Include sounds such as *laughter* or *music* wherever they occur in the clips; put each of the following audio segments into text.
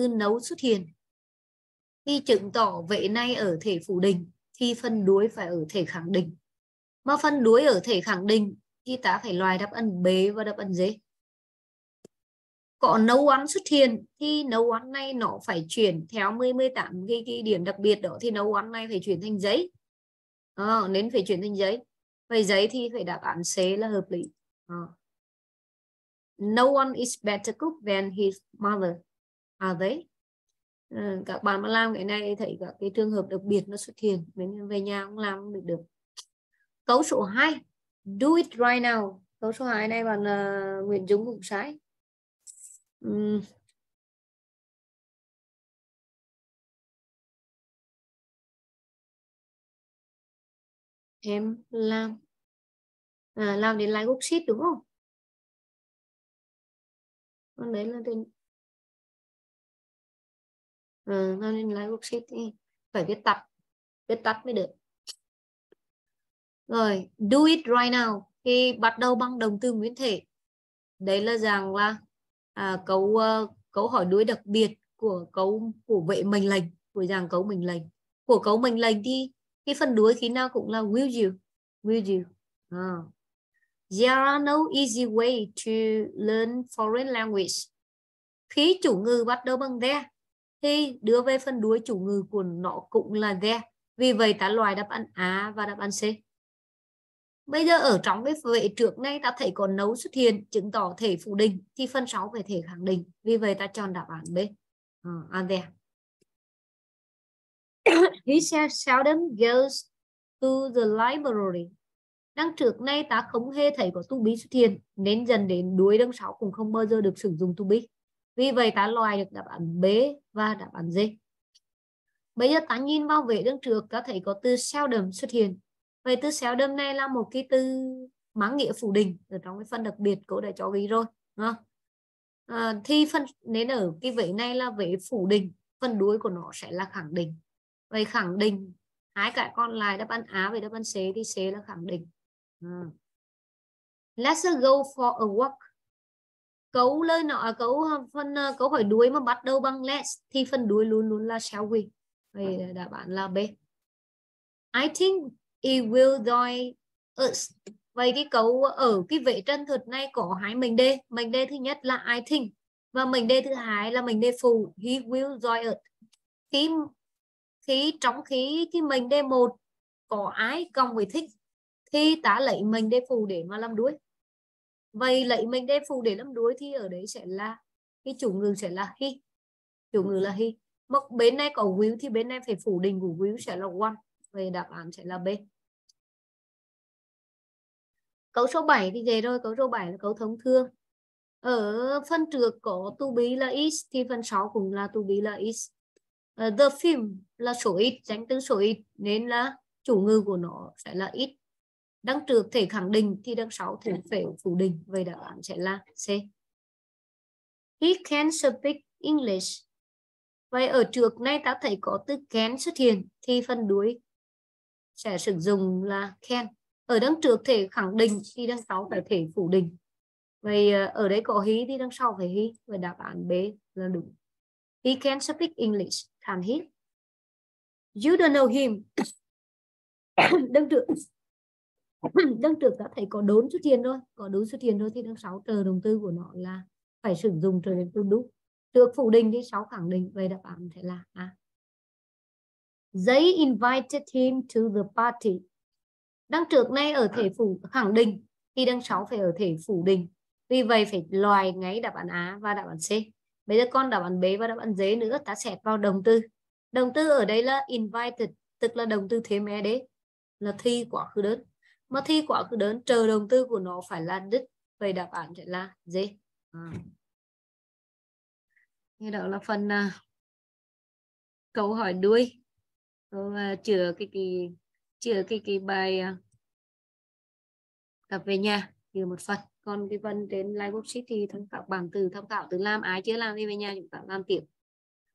tư nấu xuất hiện khi chứng tỏ vệ nay ở thể phủ định thì phân đuối phải ở thể khẳng định. Mà phân đuối ở thể khẳng định thì ta phải loài đáp ân bế và đáp ân dế. có nấu ăn xuất hiện thì nấu ăn này nó phải chuyển theo 10 18 cái, cái điểm đặc biệt đó thì nấu ăn này phải chuyển thành giấy. À, nên phải chuyển thành giấy. Vậy giấy thì phải đáp án C là hợp lý. À. no one is better cook than his mother à đấy. Ờ, các bạn mà làm cái này thấy các cái trường hợp đặc biệt nó xuất hiện. Nên về nhà cũng làm được được. Câu số 2 do it right now. Câu số 2 này bạn uh, Nguyễn Dũng cũng sai. Um, em làm. À, làm đến like xít đúng không? Còn đấy là tên ừ, nên đến worksheet thì phải viết tắt viết tắt mới được. Rồi do it right now. Khi bắt đầu bằng động từ nguyên thể. Đấy là rằng là à, câu uh, ờ, câu hỏi đuôi đặc biệt của câu của vệ mệnh lệnh của dạng câu mệnh lệnh. Của câu mệnh lệnh thì cái phần đuôi khi nào cũng là will you will you. À. there are no easy way to learn foreign language. Khi chủ ngữ bắt đầu bằng there thì đưa về phần đuôi chủ ngữ của nó cũng là there vì vậy ta loại đáp án A và đáp án C. Bây giờ ở trong cái vệ trước này ta thấy có nấu xuất hiện chứng tỏ thể phủ định thì phần 6 về thể khẳng định. Vì vậy ta chọn đáp án B. À, à, uh, there *coughs* he seldom goes to the library. Đằng trước này ta không hề thấy có to be xuất hiện nên dần đến đuôi đằng sau cũng không bao giờ được sử dụng to be vì vậy ta loại được đáp án B và đáp án D. Bây giờ ta nhìn vào vệ đằng trước ta thấy có từ seldom xuất hiện. Vậy từ seldom này là một cái từ mang nghĩa phủ định ở trong cái phần đặc biệt cô đã cho ghi rồi à, thì phần nên ở cái vế này là vế phủ định phần đuôi của nó sẽ là khẳng định. Vậy khẳng định hai cái còn lại đáp án A với đáp án C thì C là khẳng định. À. let's go for a walk cấu lời nọ cấu phần câu hỏi đuôi mà bắt đầu bằng let's thì phần đuôi luôn luôn là shall we vậy đáp án là B. I think it will join us. Vậy cái cấu ở cái vệ chân thuật này có hai mệnh đề. Mệnh đề thứ nhất là I think và mệnh đề thứ hai là mệnh đề phụ. He will join us. Khi khi trong khi cái mệnh đề một có ai cộng với thích thì ta lấy mệnh đề phụ để mà làm đuôi vậy lấy mệnh đề phụ để làm đuôi thì ở đấy sẽ là cái chủ ngữ sẽ là he chủ ngữ là he một bên này có will thì bên này phải phủ định của will sẽ là one. Về đáp án sẽ là B. Câu số 7 thì về rồi câu số 7 là câu thông thường. Ở phần trước có to be là is thì phần 6 cũng là to be là is. Uh, the film là số ít danh từ số ít nên là chủ ngữ của nó sẽ là ít đằng trước thể khẳng định thì đằng sau thể phải phủ định. Vậy đáp án sẽ là C. He can speak English. Vậy ở trước này ta thấy có từ can xuất hiện thì phần đuôi sẽ sử dụng là can. Ở đằng trước thể khẳng định thì đằng sau phải thể phủ định. Vậy ờ, ở đây có he thì đằng sau phải he. Và đáp án B là đúng. He can speak English. Can he you don't know him. *coughs* Đằng trước đằng trực đã thấy có đốn xuất hiện rồi có đốn xuất hiện rồi thì đằng sáu chờ đồng tư của nó là phải sử dụng chờ đến tương đúng trước phủ định thì sáu khẳng định vậy đáp án sẽ là A They invited him to the party. đăng trước này ở thể phủ khẳng định thì đăng sáu phải ở thể phủ định. Vì vậy phải loại ngay đáp án A và đáp án C. Bây giờ con đáp án B và đáp án D nữa ta xét vào đồng tư đồng tư ở đây là invited, tức là đồng tư thêm ed là thi quá khứ đơn. Mà thi quá cứ đơn chờ động từ của nó phải là đích. Vậy đáp án sẽ là gì À. Như đó là phần uh, câu hỏi đuôi. Ờ, và chữa cái kỳ chữa cái kỳ bài uh, tập về nhà. Chữa một phần. Còn cái phần đến live worksheet thì tham khảo bảng từ tham khảo từ làm ai chưa làm đi về nhà chúng ta làm tiếp.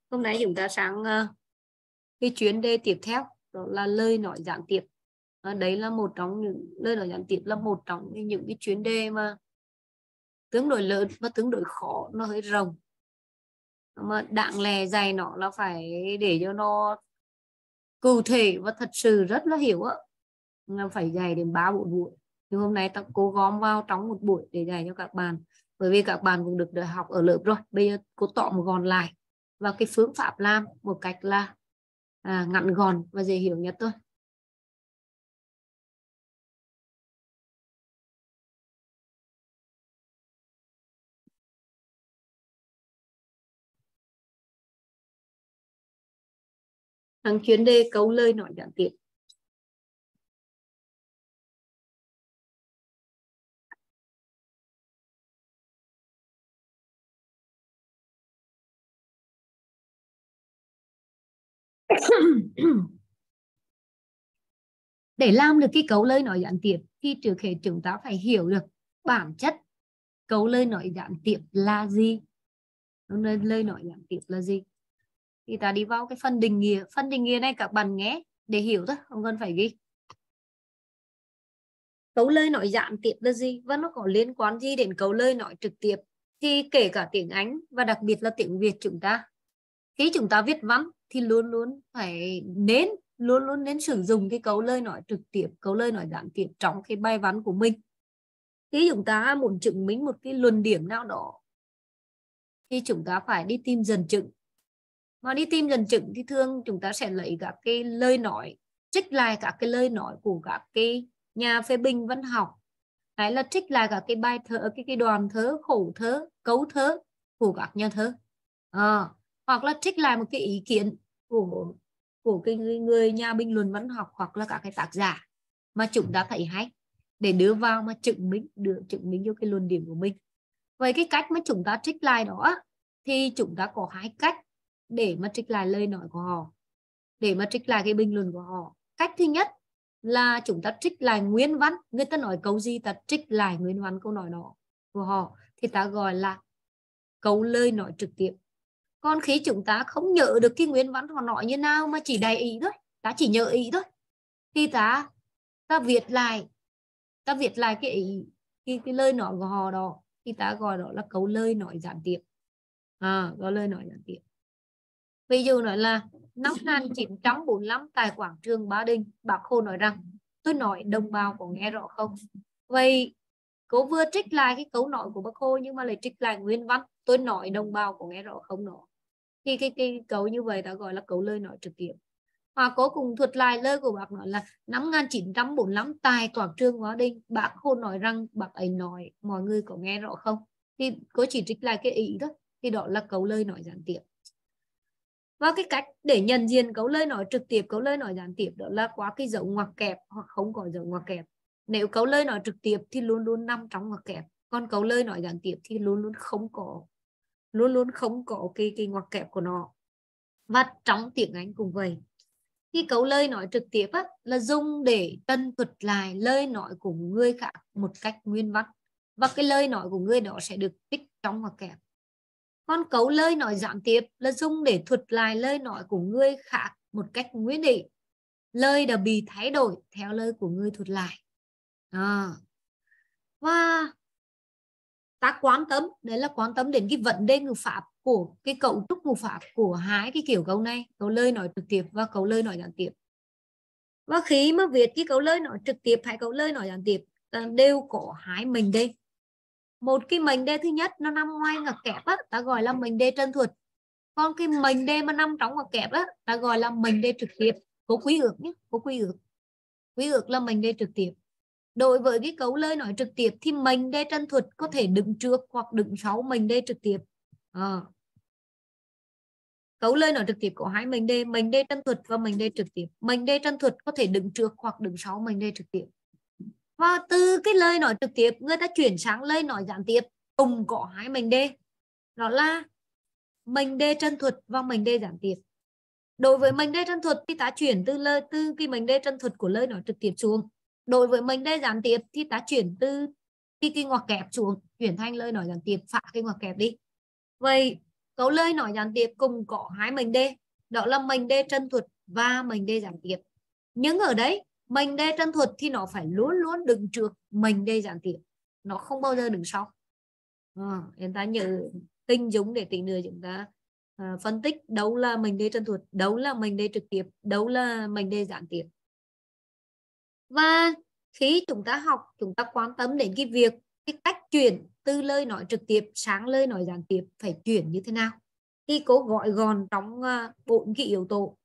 Hôm nay chúng ta sang uh, cái chuyến đề tiếp theo đó là lời nói gián tiếp à, đấy là một trong những lời nói gián tiếp là một trong những cái chuyến đề mà tương đối lớn và tương đối khó nó hơi rộng. Mà đặng lè dày nó là phải để cho nó cụ thể và thật sự rất là hiểu á. Là phải dạy đến ba bốn buổi. Nhưng hôm nay ta cố gom vào trong một buổi để dạy cho các bạn. Bởi vì các bạn cũng được đợi học ở lớp rồi. Bây giờ cô một gọn lại. Và cái phương pháp làm một cách là à, ngắn gọn và dễ hiểu nhất thôi. Hàng chuyến đề câu lời nói gián tiếp để làm được cái cấu lời nói gián tiếp thì trước hết chúng ta phải hiểu được bản chất cấu lời nói gián tiếp là gì. Lời nói gián tiếp là gì? Thì ta đi vào cái phần định nghĩa, phần định nghĩa này các bạn nghe để hiểu thôi, không cần phải ghi. Cấu lời nói gián tiếp là gì và nó có liên quan gì đến cấu lời nói trực tiếp? Thì kể cả tiếng Anh và đặc biệt là tiếng Việt chúng ta. Khi chúng ta viết văn thì luôn luôn phải nên, luôn luôn nên sử dụng cái cấu lời nói trực tiếp cấu lời nói gián tiếp trong cái bài văn của mình. Khi chúng ta muốn chứng minh một cái luận điểm nào đó, thì chúng ta phải đi tìm dần chứng mà đi tìm lần chứng thì thường chúng ta sẽ lấy các cái lời nói trích lại các cái lời nói của các cái nhà phê bình văn học. Hay là trích lại các cái bài thơ cái cái đoàn thơ khổ thơ cấu thơ của các nhà thơ. À, hoặc là trích lại một cái ý kiến của của cái người người nhà bình luận văn học hoặc là các cái tác giả mà chúng ta thấy hay để đưa vào mà chứng minh được chứng minh cho cái luận điểm của mình. Vậy cái cách mà chúng ta trích lại đó thì chúng ta có hai cách để mà trích lại lời nói của họ để mà trích lại cái bình luận của họ. Cách thứ nhất là chúng ta trích lại nguyên văn. Người ta nói câu gì ta trích lại nguyên văn câu nói đó của họ. Thì ta gọi là câu lời nói trực tiếp. Còn khi chúng ta không nhớ được cái nguyên văn họ nói như nào mà chỉ đầy ý thôi ta chỉ nhớ ý thôi thì ta ta viết lại ta viết lại cái ý cái, cái lời nói của họ đó thì ta gọi đó là câu lời nói gián tiếp. À có lời nói gián tiếp ví dụ nói là năm 1945 tại quảng trường Ba Đình bác Hồ nói rằng tôi nói đồng bào có nghe rõ không? Vậy cô vừa trích lại cái câu nói của bác Hồ nhưng mà lại trích lại nguyên văn tôi nói đồng bào có nghe rõ không nữa? thì cái, cái câu như vậy ta gọi là câu lời nói trực tiếp. Và cô cùng thuật lại lời của bác nói là năm 1945 tại quảng trường Ba Đinh bác Hồ nói rằng bác ấy nói mọi người có nghe rõ không? Thì cô chỉ trích lại cái ý thôi thì đó là câu lời nói gián tiếp và cái cách để nhận diện cấu lời nói trực tiếp cấu lời nói gián tiếp đó là qua cái dấu ngoặc kẹp hoặc không có dấu ngoặc kẹp. Nếu cấu lời nói trực tiếp thì luôn luôn nằm trong ngoặc kẹp còn cấu lời nói gián tiếp thì luôn luôn không có luôn luôn không có cái cái ngoặc kẹp của nó. Và trong tiếng Anh cũng vậy. Khi cấu lời nói trực tiếp á, là dùng để tân thuật lại lời nói của người khác một cách nguyên văn. Và cái lời nói của người đó sẽ được tích trong ngoặc kẹp còn cấu lời nói gián tiếp là dùng để thuật lại lời nói của người khác một cách nguyên định. Lời đã bị thay đổi theo lời của người thuật lại. À. và ta quan tâm, đấy là quan tâm đến cái vấn đề ngữ pháp của cái cấu trúc ngữ pháp của hai cái kiểu câu này câu lời nói trực tiếp và câu lời nói gián tiếp. Và khi mà viết cái câu lời nói trực tiếp hay câu lời nói gián tiếp đều có hai mình đây một cái mệnh đề thứ nhất nó nằm ngoài ngoặc kẹp á ta gọi là mệnh đề chân thuật còn cái mệnh đề mà nằm trong ngoặc kẹp á ta gọi là mệnh đề trực tiếp có quý ước nhé có quý ước quý ước là mệnh đề trực tiếp đối với cái cấu lời nói trực tiếp thì mệnh đề chân thuật có thể đứng trước hoặc đứng sau mệnh đề trực tiếp à. cấu lời nói trực tiếp có hai mệnh đề mệnh đề chân thuật và mệnh đề trực tiếp mệnh đề chân thuật có thể đứng trước hoặc đứng sau mệnh đề trực tiếp và từ cái lời nói trực tiếp người ta chuyển sang lời nói gián tiếp cùng có hai mệnh đề. Đó là mệnh đề chân thuật và mệnh đề gián tiếp. Đối với mệnh đề chân thuật thì ta chuyển từ lời từ cái mệnh đề chân thuật của lời nói trực tiếp xuống. Đối với mệnh đề gián tiếp thì ta chuyển từ cái, cái ngoặc kẹp xuống chuyển thành lời nói gián tiếp. Phá cái ngoặc kẹp đi. Vậy câu lời nói gián tiếp cùng có hai mệnh đề. Đó là mệnh đề chân thuật và mệnh đề gián tiếp. Nhưng ở đấy mình đề chân thuật thì nó phải luôn luôn đứng trước mình đề giản tiện nó không bao giờ đứng sau. Ờ, à, chúng ta nhớ tinh dũng để tí nữa chúng ta à, phân tích đâu là mình đề chân thuật đâu là mình đề trực tiếp đâu là mình đề gián tiếp và khi chúng ta học chúng ta quan tâm đến cái việc cái cách chuyển từ lời nói trực tiếp sang lời nói gián tiếp phải chuyển như thế nào? Thì cô gọi gọn trong uh, bốn cái yếu tố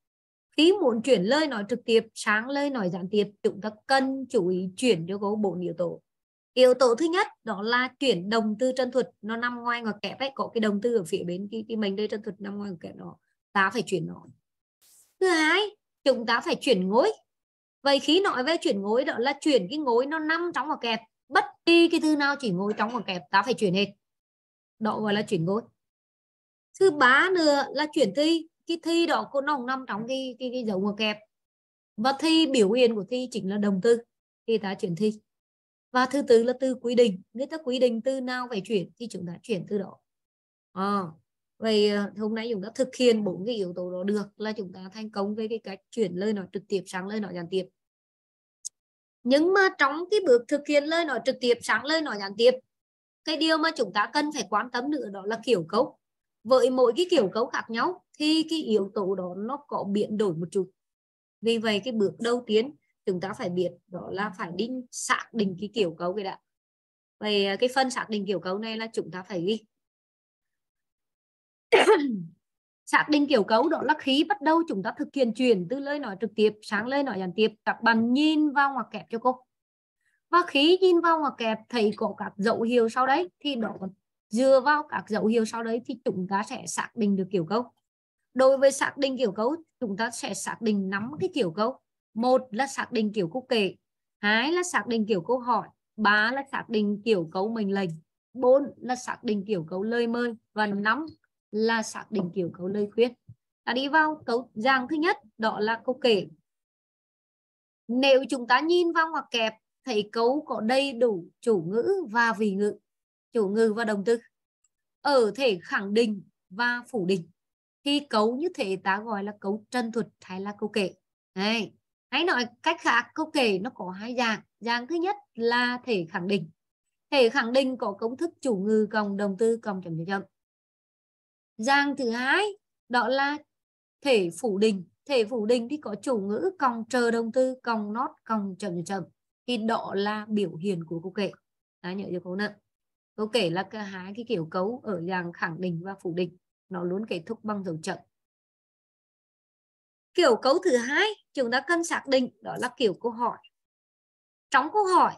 khi muốn chuyển lời nói trực tiếp sang lời nói gián tiếp chúng ta cần chú ý chuyển cho cô bốn yếu tố. Yếu tố thứ nhất đó là chuyển đồng từ chân thuật nó nằm ngoài ngoặc kẹp ấy có cái đồng từ ở phía bên cái, cái mình đây chân thuật nằm ngoài ngoặc kẹp đó ta phải chuyển nó. Thứ hai chúng ta phải chuyển ngối. Vậy khi nói về chuyển ngối đó là chuyển cái ngối nó nằm trong ngoặc kẹp bất kỳ cái thứ nào chỉ ngồi trong ngoặc kẹp ta phải chuyển hết. Đó gọi là chuyển ngối. Thứ ba nữa là chuyển thi cái thi đó cô nó nằm trong cái cái, cái dấu ngoặc kẹp. Và thi biểu hiện của thi chính là đồng tư thì ta chuyển thi. Và thứ tư là từ quy định. Người ta quy định từ nào phải chuyển thì chúng ta chuyển từ đó. À, vậy ờ, hôm nay chúng ta thực hiện bốn cái yếu tố đó được là chúng ta thành công với cái cách chuyển lời nói trực tiếp sang lời nói gián tiếp. Nhưng mà trong cái bước thực hiện lời nói trực tiếp sang lời nói gián tiếp cái điều mà chúng ta cần phải quan tâm nữa đó là kiểu cấu với mỗi cái kiểu cấu khác nhau thì cái yếu tố đó nó có biến đổi một chút, vì vậy cái bước đầu tiên chúng ta phải biết đó là phải đi xác định cái kiểu cấu cái đã. Về à, cái phân xác định kiểu cấu này là chúng ta phải ghi. *coughs* Xác định kiểu cấu đó là khi bắt đầu chúng ta thực hiện chuyển từ lời nói trực tiếp sang lời nói gián tiếp, các bạn nhìn vào ngoặc kẹp cho cô. Và khi nhìn vào ngoặc kẹp, thấy có các dấu hiệu sau đấy, thì đó dựa vào các dấu hiệu sau đấy thì chúng ta sẽ xác định được kiểu cấu đối với xác định kiểu cấu, chúng ta sẽ xác định nắm cái kiểu cấu. Một là xác định kiểu câu kể, hai là xác định kiểu câu hỏi, ba là xác định kiểu cấu mệnh lệnh, bốn là xác định kiểu cấu lời mời và năm là xác định kiểu cấu lời khuyên. Ta đi vào cấu dạng thứ nhất, đó là câu kể. Nếu chúng ta nhìn vào ngoặc kẹp, thấy cấu có đầy đủ chủ ngữ và vị ngữ, chủ ngữ và động từ, ở thể khẳng định và phủ định thì cấu như thế ta gọi là cấu chân thuật hay là câu kể. Đấy. hãy nói cách khác câu kể nó có hai dạng. Dạng thứ nhất là thể khẳng định. Thể khẳng định có công thức chủ ngữ cộng đồng tư cộng chấm chấm chấm. Dạng thứ hai, đó là thể phủ định. Thể phủ định thì có chủ ngữ cộng chờ đồng tư cộng nốt cộng chấm chấm chấm. Thì đó là biểu hiện của câu kể. Đã nhớ chưa cô nữa. Câu kể là cả hai cái kiểu cấu ở dạng khẳng định và phủ định nó luôn kết thúc bằng dấu chậm kiểu cấu thứ hai, chúng ta cần xác định, đó là kiểu câu hỏi. Trong câu hỏi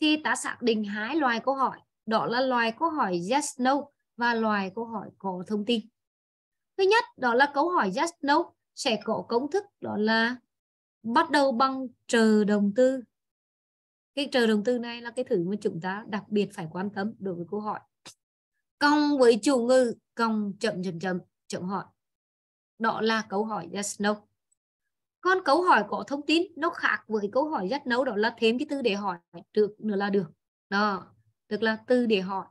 thì ta xác định hai loài câu hỏi. Đó là loài câu hỏi yes, no và loài câu hỏi có thông tin. Thứ nhất, đó là câu hỏi yes, no sẽ có công thức, đó là bắt đầu bằng trừ đồng tư cái trừ đồng tư này là cái thứ mà chúng ta đặc biệt phải quan tâm đối với câu hỏi cộng với chủ ngữ cộng chậm chậm chậm chậm hỏi. Đó là câu hỏi yes, no. Còn câu hỏi có thông tin nó khác với câu hỏi yes, no, đó là thêm cái từ để hỏi được nữa là được. Đó, tức là từ để hỏi.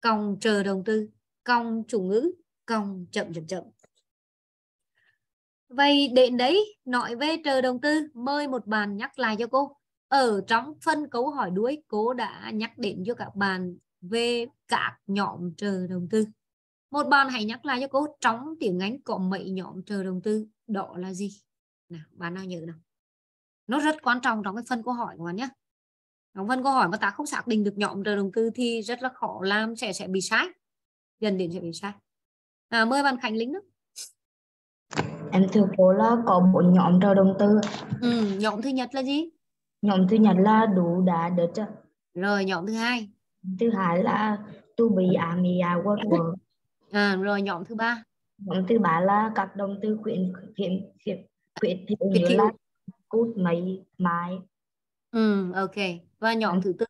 Cộng chờ đồng tư cộng chủ ngữ cộng chậm chậm chậm. Vậy đến đấy nói về chờ đồng tư, mời một bạn nhắc lại cho cô. Ở trong phân câu hỏi đuối cô đã nhắc đến cho các bạn về các nhóm chờ đồng tư. Một bạn hãy nhắc lại cho cô trong tiếng Anh có mấy nhóm chờ đồng tư đó là gì? Nào bạn nào nhớ nào? Nó rất quan trọng trong cái phân câu hỏi của bạn nhé. Trong phân câu hỏi mà ta không xác định được nhóm chờ đồng tư thì rất là khó làm sẽ sẽ bị sai. Dần đến sẽ bị sai. À, mời bạn Khánh Linh đó em thưa cô là có bốn nhóm chờ đồng tư. Ừ, nhóm thứ nhất là gì? Nhóm thứ nhất là đủ đã đợt rồi nhóm thứ hai thứ hai là to be am I what were à, rồi nhóm thứ ba. Nhóm thứ ba là các động từ khuyến khuyến khuyến khuyến thiệu như là cút mấy mái ừ ok. Và nhóm thứ tư?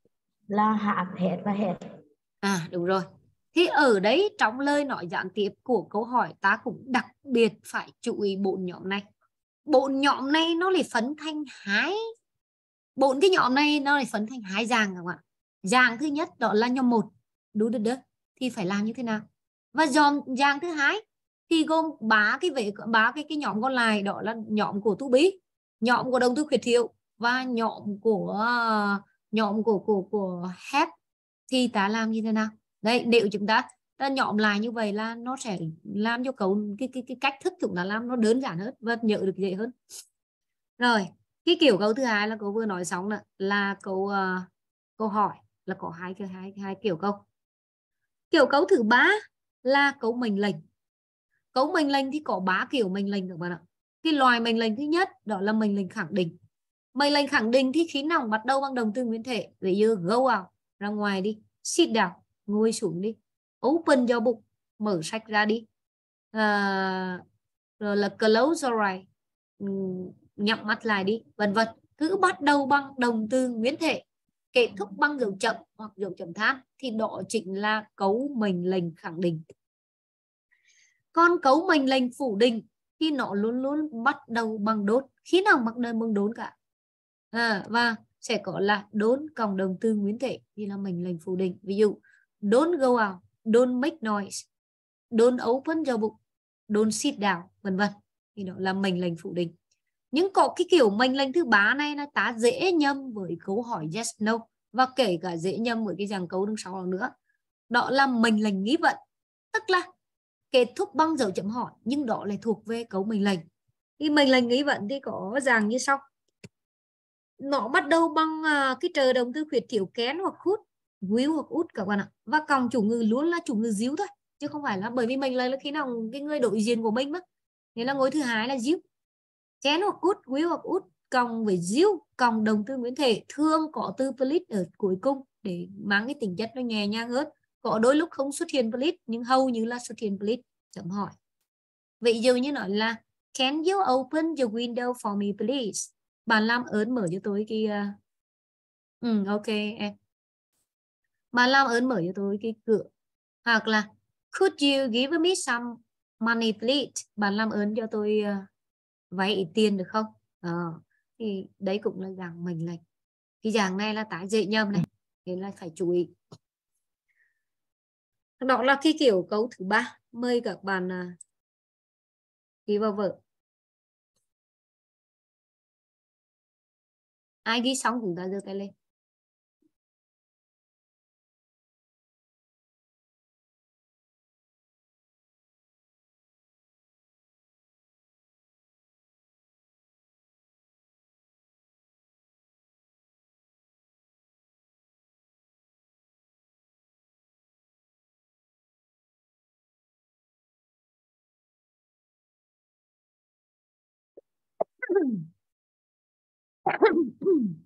Là hạ hẹt và hẹt. À đúng rồi. Thì ở đấy trong lời nói gián tiếp của câu hỏi ta cũng đặc biệt phải chú ý bốn nhóm này. Bốn nhóm này nó lại phấn thành hai. Bốn cái nhóm này nó lại phấn thành hai dạng các bạn dạng thứ nhất đó là nhóm một. Đúng được được thì phải làm như thế nào? Và dòm dạng thứ hai thì gồm ba cái vệ ba cái cái nhóm còn lại đó là nhóm của tu bí nhóm của đầu tư khuyết thiệu và nhóm của nhóm của của của hép thì ta làm như thế nào? Đây nếu chúng ta ta nhóm lại như vậy là nó sẽ làm cho cấu cái cái cái cách thức chúng ta làm nó đơn giản hơn và nhớ được dễ hơn. Rồi cái kiểu câu thứ hai là cô vừa nói xong là là câu uh, câu hỏi là có hai cái hai hai kiểu câu. Kiểu câu thứ ba là câu mệnh lệnh. Câu mệnh lệnh thì có ba kiểu mệnh lệnh các bạn ạ. Cái loài mệnh lệnh thứ nhất đó là mệnh lệnh khẳng định. Mệnh lệnh khẳng định thì khi nào bắt đầu bằng động từ nguyên thể? Ví dụ go out ra ngoài đi sit down ngồi xuống đi open your book mở sách ra đi. À, rồi là close your eyes ừ, nhắm mắt lại đi vân vân. Cứ bắt đầu bằng động từ nguyên thể kết thúc bằng dấu chậm hoặc dấu chấm than thì đó chính là cấu mệnh lệnh khẳng định. Còn cấu mệnh lệnh phủ định thì nó luôn luôn bắt đầu bằng đốt. Khi nào bắt đầu bằng đốn cả? À, và sẽ có là đốn cộng đồng từ nguyên thể thì là mệnh lệnh phủ định. Ví dụ don't go out don't make noise don't open your book don't sit down vân vân. Thì đó là mệnh lệnh phủ định nhưng có cái kiểu mệnh lệnh thứ ba này là ta dễ nhầm với câu hỏi yes, no, và kể cả dễ nhầm với cái dàn câu đứng sau đó nữa. Đó là mệnh lệnh nghi vận tức là kết thúc bằng dấu chấm hỏi, nhưng đó lại thuộc về cấu mệnh lệnh. Cái mệnh lệnh nghi vận thì có dạng như sau. Nó bắt đầu bằng à, cái trợ động từ khuyết thiếu kén hoặc hút will hoặc út các bạn ạ. Và còng chủ ngữ luôn là chủ ngữ díu thôi, chứ không phải là bởi vì mình là khi nào cái người đội diện của mình mất nên là ngôi thứ hai là díu chén hoặc út will hoặc út cộng với díu cộng đồng từ nguyên thể. Thường có từ please ở cuối cùng để mang cái tính chất nó nhẹ nhàng hơn. Có đôi lúc không xuất hiện please nhưng hầu như là xuất hiện please chấm hỏi. Vậy dụ như nói là can you open your window for me please? Bạn làm ơn mở cho tôi cái uh... ừ ok em. Bạn làm ơn mở cho tôi cái cửa. Hoặc là could you give me some money please? Bạn làm ơn cho tôi uh, vay ít tiền được không? À, thì đấy cũng là dạng mình này, cái dạng này là tái dễ nhầm này nên là phải chú ý. Đó là cái kiểu cấu thứ ba. Mời các bạn à, ghi vào vở. Ai ghi xong chúng ta giơ tay lên. Mm-hmm. *clears throat* *clears throat* *clears throat*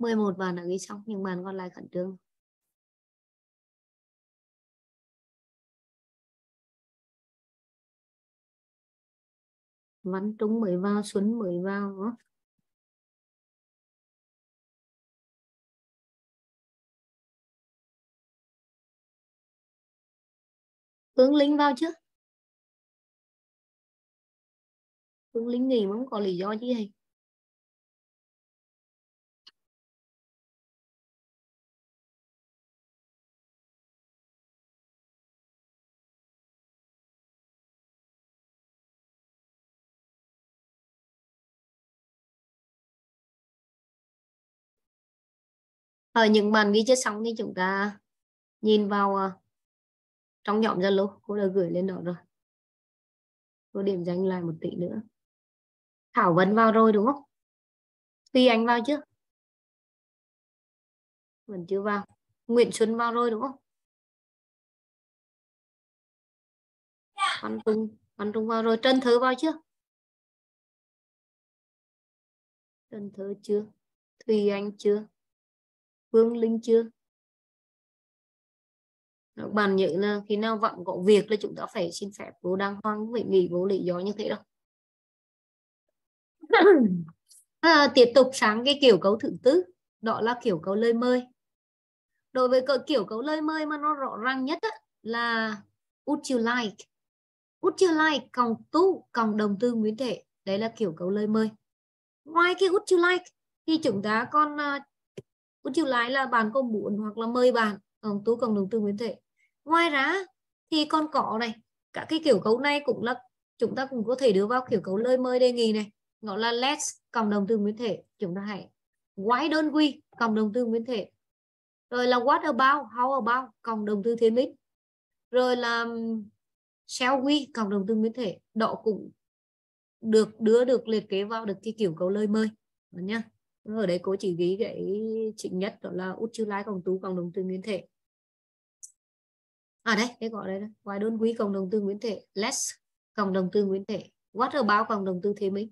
mười một bạn đã ghi xong nhưng bạn còn lại khẩn trương Văn Trung mới vào Xuân mới vào đó. Phương Linh vào chứ Phương Linh nghỉ mà không có lý do gì hết. Ở những bạn ghi chưa xong thì chúng ta nhìn vào ờ, trong nhóm Zalo. Cô đã gửi lên đó rồi. Cô điểm danh lại một tí nữa. Thảo Vân vào rồi, đúng không? Tuy anh vào chưa? Vẫn chưa vào. Nguyễn Xuân vào rồi, đúng không? Văn Trung Văn Trung vào rồi. Trân Thứ vào chưa? Trần Thơ chưa? Thùy Anh chưa? Phương Linh chưa? Nhớ là khi nào vẫn có việc là chúng ta phải xin phép đàng hoàng không phải nghỉ vô lý do như thế đâu. *coughs* À, tiếp tục sang cái kiểu cấu thứ tư đó là kiểu cấu lời mời. Đối với kiểu cấu lời mời mà nó rõ ràng nhất á, là would you like? Would you like? Cộng tu cộng đồng từ nguyên thể. Đấy là kiểu cấu lời mời. Ngoài cái would you like? thì chúng ta còn uh, would you like là bạn có muốn hoặc là mời bạn. Ừ, còn tú cộng đồng tư nguyên thể. Ngoài ra thì còn có này các cái kiểu cấu này cũng là chúng ta cũng có thể đưa vào kiểu cấu lời mời đề nghị này. Gọi là let's cộng đồng tư nguyên thể. Chúng ta hãy why don't we cộng đồng tư nguyên thể? Rồi là what about how about cộng đồng tư thiên mít rồi là um, shall we cộng đồng tư nguyên thể? Đó cũng được đưa được liệt kế vào được cái kiểu cấu lời mời. Nhá ở đây cô chỉ ghi cái chính nhất đó là út chữ lai cộng tú cộng đồng từ nguyên thể? À đây cái gọi đây ngoài đơn quý cộng đồng từ nguyên thể? Less cộng đồng từ nguyên thể. What about cộng đồng từ thế mình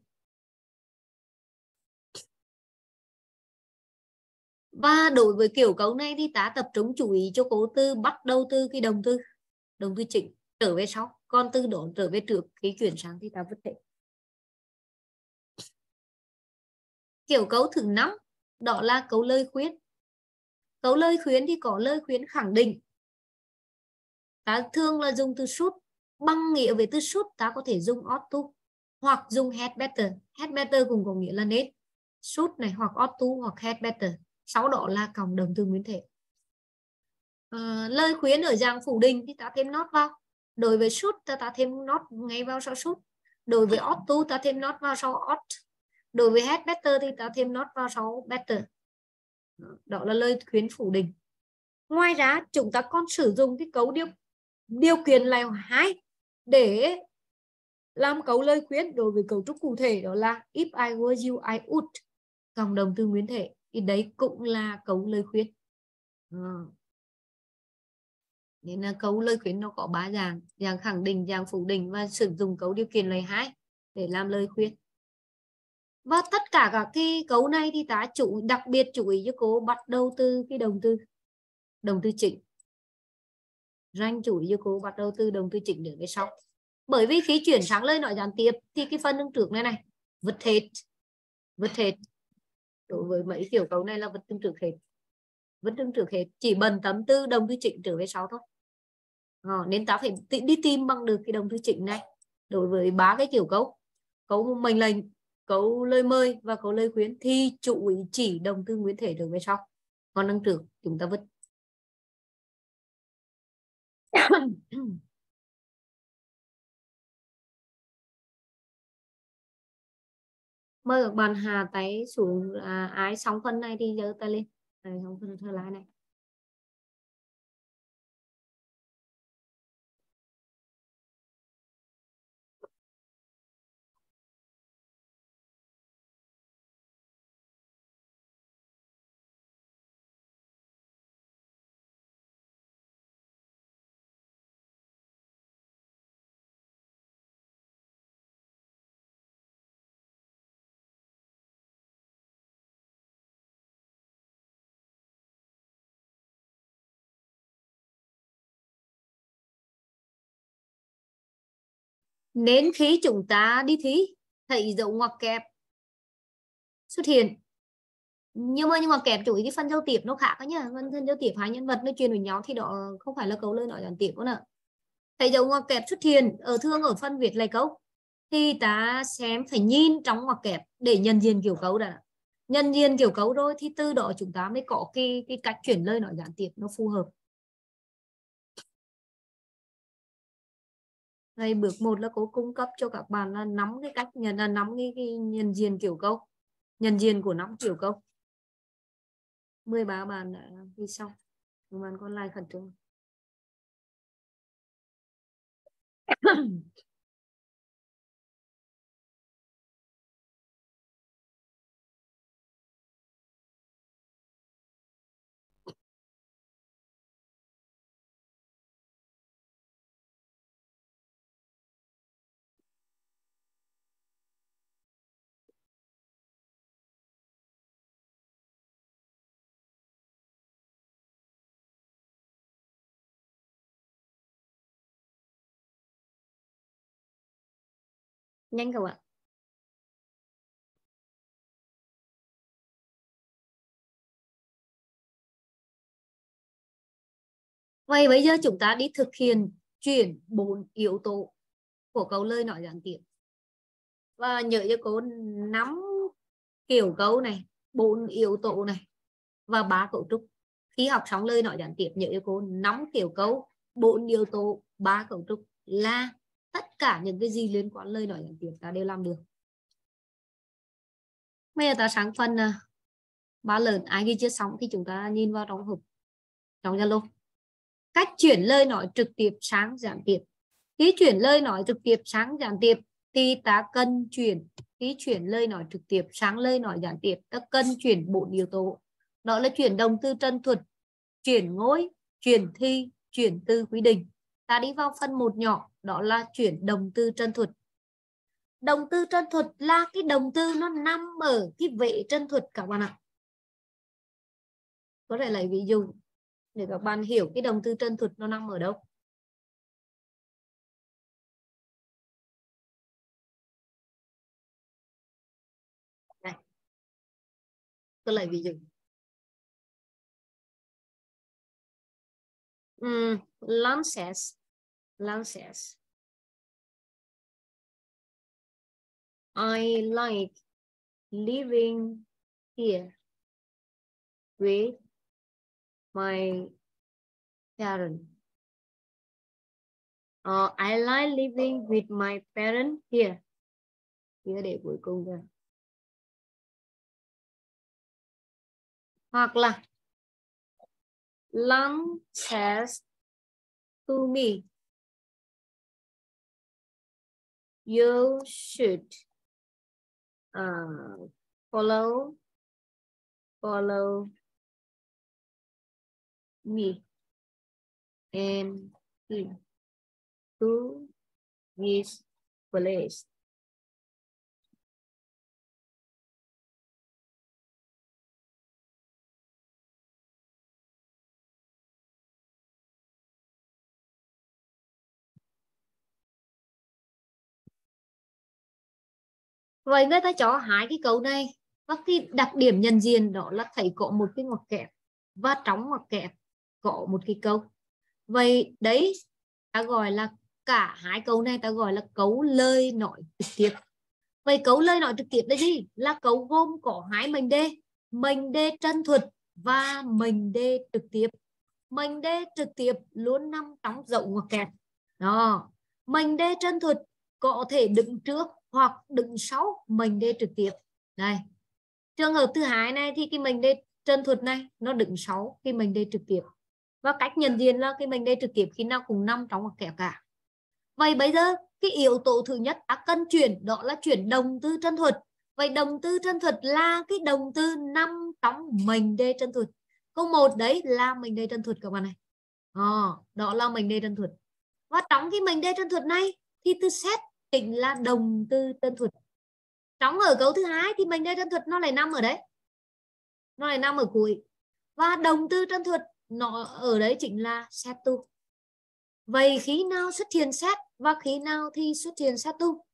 và đối với kiểu cấu này thì ta tập trung chú ý cho cố tư bắt đầu từ cái đồng tư đồng tư chỉnh trở về sau. Còn từ đổ trở về trước khi chuyển sang thì ta vứt hết. Kiểu cấu thứ năm đó là cấu lời khuyến cấu lời khuyến thì có lời khuyến khẳng định. Ta thường là dùng từ should bằng nghĩa với từ should ta có thể dùng ought to hoặc dùng had better. Had better cũng có nghĩa là nên should này hoặc ought to hoặc had better. Sau đó là cộng đồng từ nguyên thể. À, lời khuyến ở dạng phủ định thì ta thêm not vào. Đối với should ta ta thêm not ngay vào sau should đối với ought to ta thêm not vào sau ought đối với had better thì ta thêm not vào sau, better. Đó là lời khuyến phủ định. Ngoài ra, chúng ta còn sử dụng cái cấu điều điều kiện là hai để làm cấu lời khuyến đối với cấu trúc cụ thể, đó là if I were you, I would. Cộng đồng từ nguyên thể. Thì đấy cũng là cấu lời khuyến à. Ờ. nên là cấu lời khuyến nó có ba dạng dạng khẳng định, dạng phủ định và sử dụng cấu điều kiện lời hai để làm lời khuyến và tất cả các cái cấu này thì ta chủ đặc biệt chú ý cho cô bắt đầu từ cái đồng tư đồng tư chỉnh. Ranh chủ ý cho cô bắt đầu từ đồng tư chỉnh đến cái sau. Bởi vì khi chuyển sang lời nói gián tiếp thì cái phần tương trực này này vật hết vật hết. Đối với mấy kiểu cấu này là vật tương trực hết vật tương trực hết. Chỉ bần tấm tư đồng tư chỉnh trở về sau thôi. À, nên ta phải đi tìm bằng được cái đồng tư chỉnh này. Đối với ba cái kiểu cấu cấu mệnh lệnh cấu lời mời và cấu lời khuyến thì chủ ý chỉ đồng tư nguyên thể được về sau. Còn năng trưởng chúng ta vứt. *coughs* Mời các bạn hạ tay xuống à, ái sóng phân này thì giơ tay lên. Ái sóng phân thơ lái này. Nên khi chúng ta đi thi. Thấy dấu ngoặc kẹp. Xuất hiện. Nhưng mà nhưng mà kẹp chủ ý cái phân giao tiếp nó khác nhá phân giao tiếp hai nhân vật nó truyền với nhau thì đó không phải là câu lời nói gián tiếp nữa thấy dấu ngoặc kẹp xuất hiện ở thương ở phân việt lại câu. Thì ta xem phải nhìn trong ngoặc kẹp để nhận diện kiểu cấu đã nhân diện kiểu cấu rồi thì từ đó chúng ta mới có cái cái cách chuyển lời nói gián tiếp nó phù hợp. Đây bước một là cô cung cấp cho các bạn là nắm cái cách nhận là nắm cái, cái nhận diện kiểu câu. Nhận diện của nắm kiểu câu. 13 bạn đã đi xong. Bạn còn lại khẩn trương. Nhanh không ạ Vậy bây giờ chúng ta đi thực hiện chuyển bốn yếu tố của câu lời nói gián tiếp. và nhớ cho cô nắm kiểu câu này, bốn yếu tố này và ba cấu trúc khi học xong lời nói gián tiếp, nhớ cho cô nắm kiểu câu, bốn yếu tố, ba cấu trúc là tất cả những cái gì liên quan lời nói gián tiếp ta đều làm được. Bây giờ ta sáng phần à, ba lớn ai ghi chưa xong thì chúng ta nhìn vào trong hộp, trong zalo. Cách chuyển lời nói trực tiếp sáng gián tiếp. Khi chuyển lời nói trực tiếp sáng gián tiếp thì ta cần chuyển, khi chuyển lời nói trực tiếp sáng lời nói gián tiếp, ta cần chuyển bốn yếu tố. Đó là chuyển đồng từ chân thuật, chuyển ngôi, chuyển thi, chuyển từ quy định. Ta đi vào phần một nhỏ đó là chuyển đồng tư chân thuật. Đồng tư chân thuật là cái đồng tư nó nằm ở cái vệ chân thuật các bạn ạ. Có thể lấy ví dụ để các bạn hiểu cái đồng tư chân thuật nó nằm ở đâu. Đây. tôi lấy ví dụ. Um, Lances. Lances. I like living here with my parents. Uh, I like living with my parents here. Nghĩa để cuối cùng rồi. Hoặc là Long says to me, you should uh, follow follow me and him to his place. Vậy người ta cho hai cái câu này. Và cái đặc điểm nhận diện đó là thấy có một cái ngoặc kẹp và trong ngoặc kẹp có một cái câu. Vậy đấy, ta gọi là cả hai câu này ta gọi là cấu lời nói trực tiếp. Vậy cấu lời nói trực tiếp là gì? Là cấu gồm có hai mệnh đề mệnh đề chân thuật và mệnh đề trực tiếp. Mệnh đề trực tiếp luôn nằm trong dậu ngoặc kẹp đó. Mệnh đề chân thuật có thể đứng trước hoặc đựng 6 mệnh đề trực tiếp. Đây. Trường hợp thứ hai này thì cái mệnh đề chân thuật này nó đựng 6 cái mệnh đề trực tiếp. Và cách nhận diện là cái mệnh đề trực tiếp khi nào cùng nằm trong một kẹp cả. Vậy bây giờ cái yếu tố thứ nhất ta cần chuyển đó là chuyển đồng tư chân thuật. Vậy đồng tư chân thuật là cái đồng tư nằm trong mệnh đề chân thuật. Câu một đấy là mệnh đề chân thuật các bạn này. À, đó là mệnh đề chân thuật. Và trong cái mệnh đề chân thuật này thì từ xét chính là đồng tư tân thuật. Trong ở câu thứ hai thì mình đây tân thuật nó lại nằm ở đấy. Nó lại nằm ở cuối. Và đồng tư tân thuật nó ở đấy chính là set tu vậy khí nào xuất hiện xét và khí nào thì xuất hiện xét tu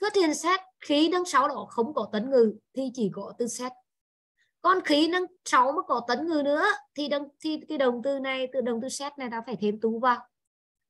xuất hiện xét khí năng sáu đó không có tấn ngừ thì chỉ có từ xét còn khí năng sáu mà có tấn ngừ nữa thì đồng thì cái đồng từ này, từ đồng từ xét này ta phải thêm tú vào.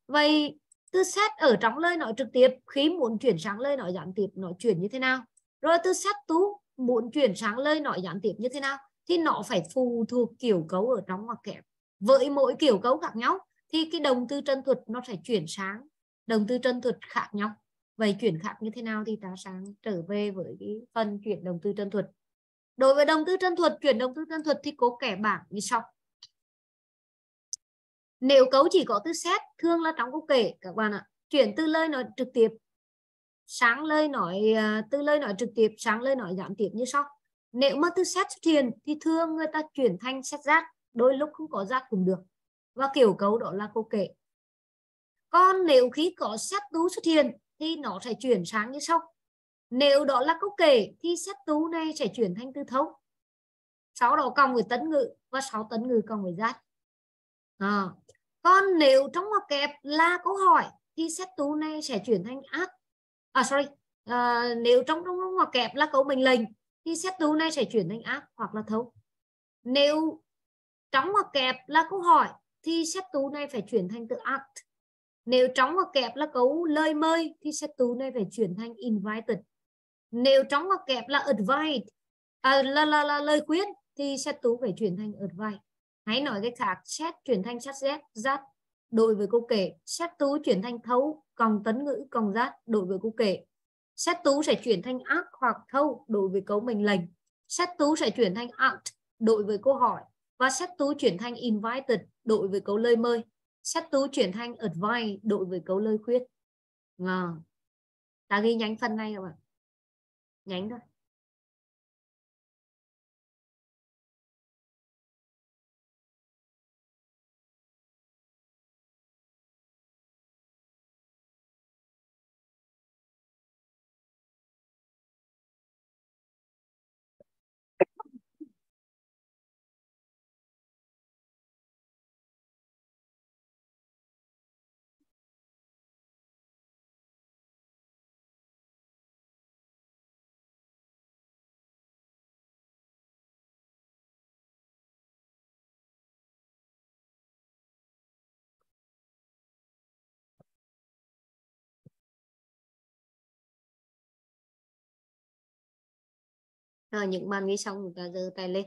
Vậy tư xét ở trong lời nói trực tiếp, khi muốn chuyển sang lời nói gián tiếp, nó chuyển như thế nào? Rồi tư xét tú muốn chuyển sang lời nói gián tiếp như thế nào? Thì nó phải phụ thuộc kiểu cấu ở trong ngoặc kẹp. Với mỗi kiểu cấu khác nhau, thì cái đồng tư chân thuật nó sẽ chuyển sang đồng tư chân thuật khác nhau. Vậy chuyển khác như thế nào thì ta sáng trở về với cái phần chuyển đồng tư chân thuật. Đối với đồng tư chân thuật, chuyển đồng tư chân thuật thì có kẻ bảng như sau nếu cấu chỉ có từ xét thường là trong câu kể, các bạn ạ. Chuyển từ lời nói trực tiếp sáng lời nói à, từ lời nói trực tiếp sáng lời nói gián tiếp như sau. Nếu mà từ xét xuất hiện thì thường người ta chuyển thành xét giác, đôi lúc không có giác cũng được. Và kiểu cấu đó là câu kể. Còn nếu khi có xét tú xuất hiện thì nó sẽ chuyển sang như sau. Nếu đó là câu kể thì xét tú này sẽ chuyển thành từ thấu. Sáu đầu cộng với tấn ngữ và sáu tấn ngữ cộng với giác. À còn nếu trong ngoặc kẹp là câu hỏi thì xét tú này sẽ chuyển thành ask. à sorry. À, nếu trong trong ngoặc kẹp là câu mệnh lệnh thì xét tú này sẽ chuyển thành ask hoặc là thấu. Nếu trong ngoặc kẹp là câu hỏi thì xét tú này phải chuyển thành từ act. Nếu trong ngoặc kẹp là câu lời mời thì xét tú này phải chuyển thành invited. Nếu trong ngoặc kép là advice à, là, là, là lời khuyên thì set tú phải chuyển thành advice hãy nói cái khác, chat chuyển thành chat z dắt đối với cô kể. Chat tú chuyển thành thấu, còn tấn ngữ, còn dắt đối với cô kể. Chat tú sẽ chuyển thành ác hoặc thâu đối với câu mình lệnh. Chat tú sẽ chuyển thành out đối với câu hỏi. Và chat tú chuyển thành invited đối với câu lời mời. Chat tú chuyển thành advice đối với câu lời khuyết. à. ta ghi nhánh phần này các bạn. Nhánh thôi. Rồi những bạn ghi xong chúng ta giơ tay lên.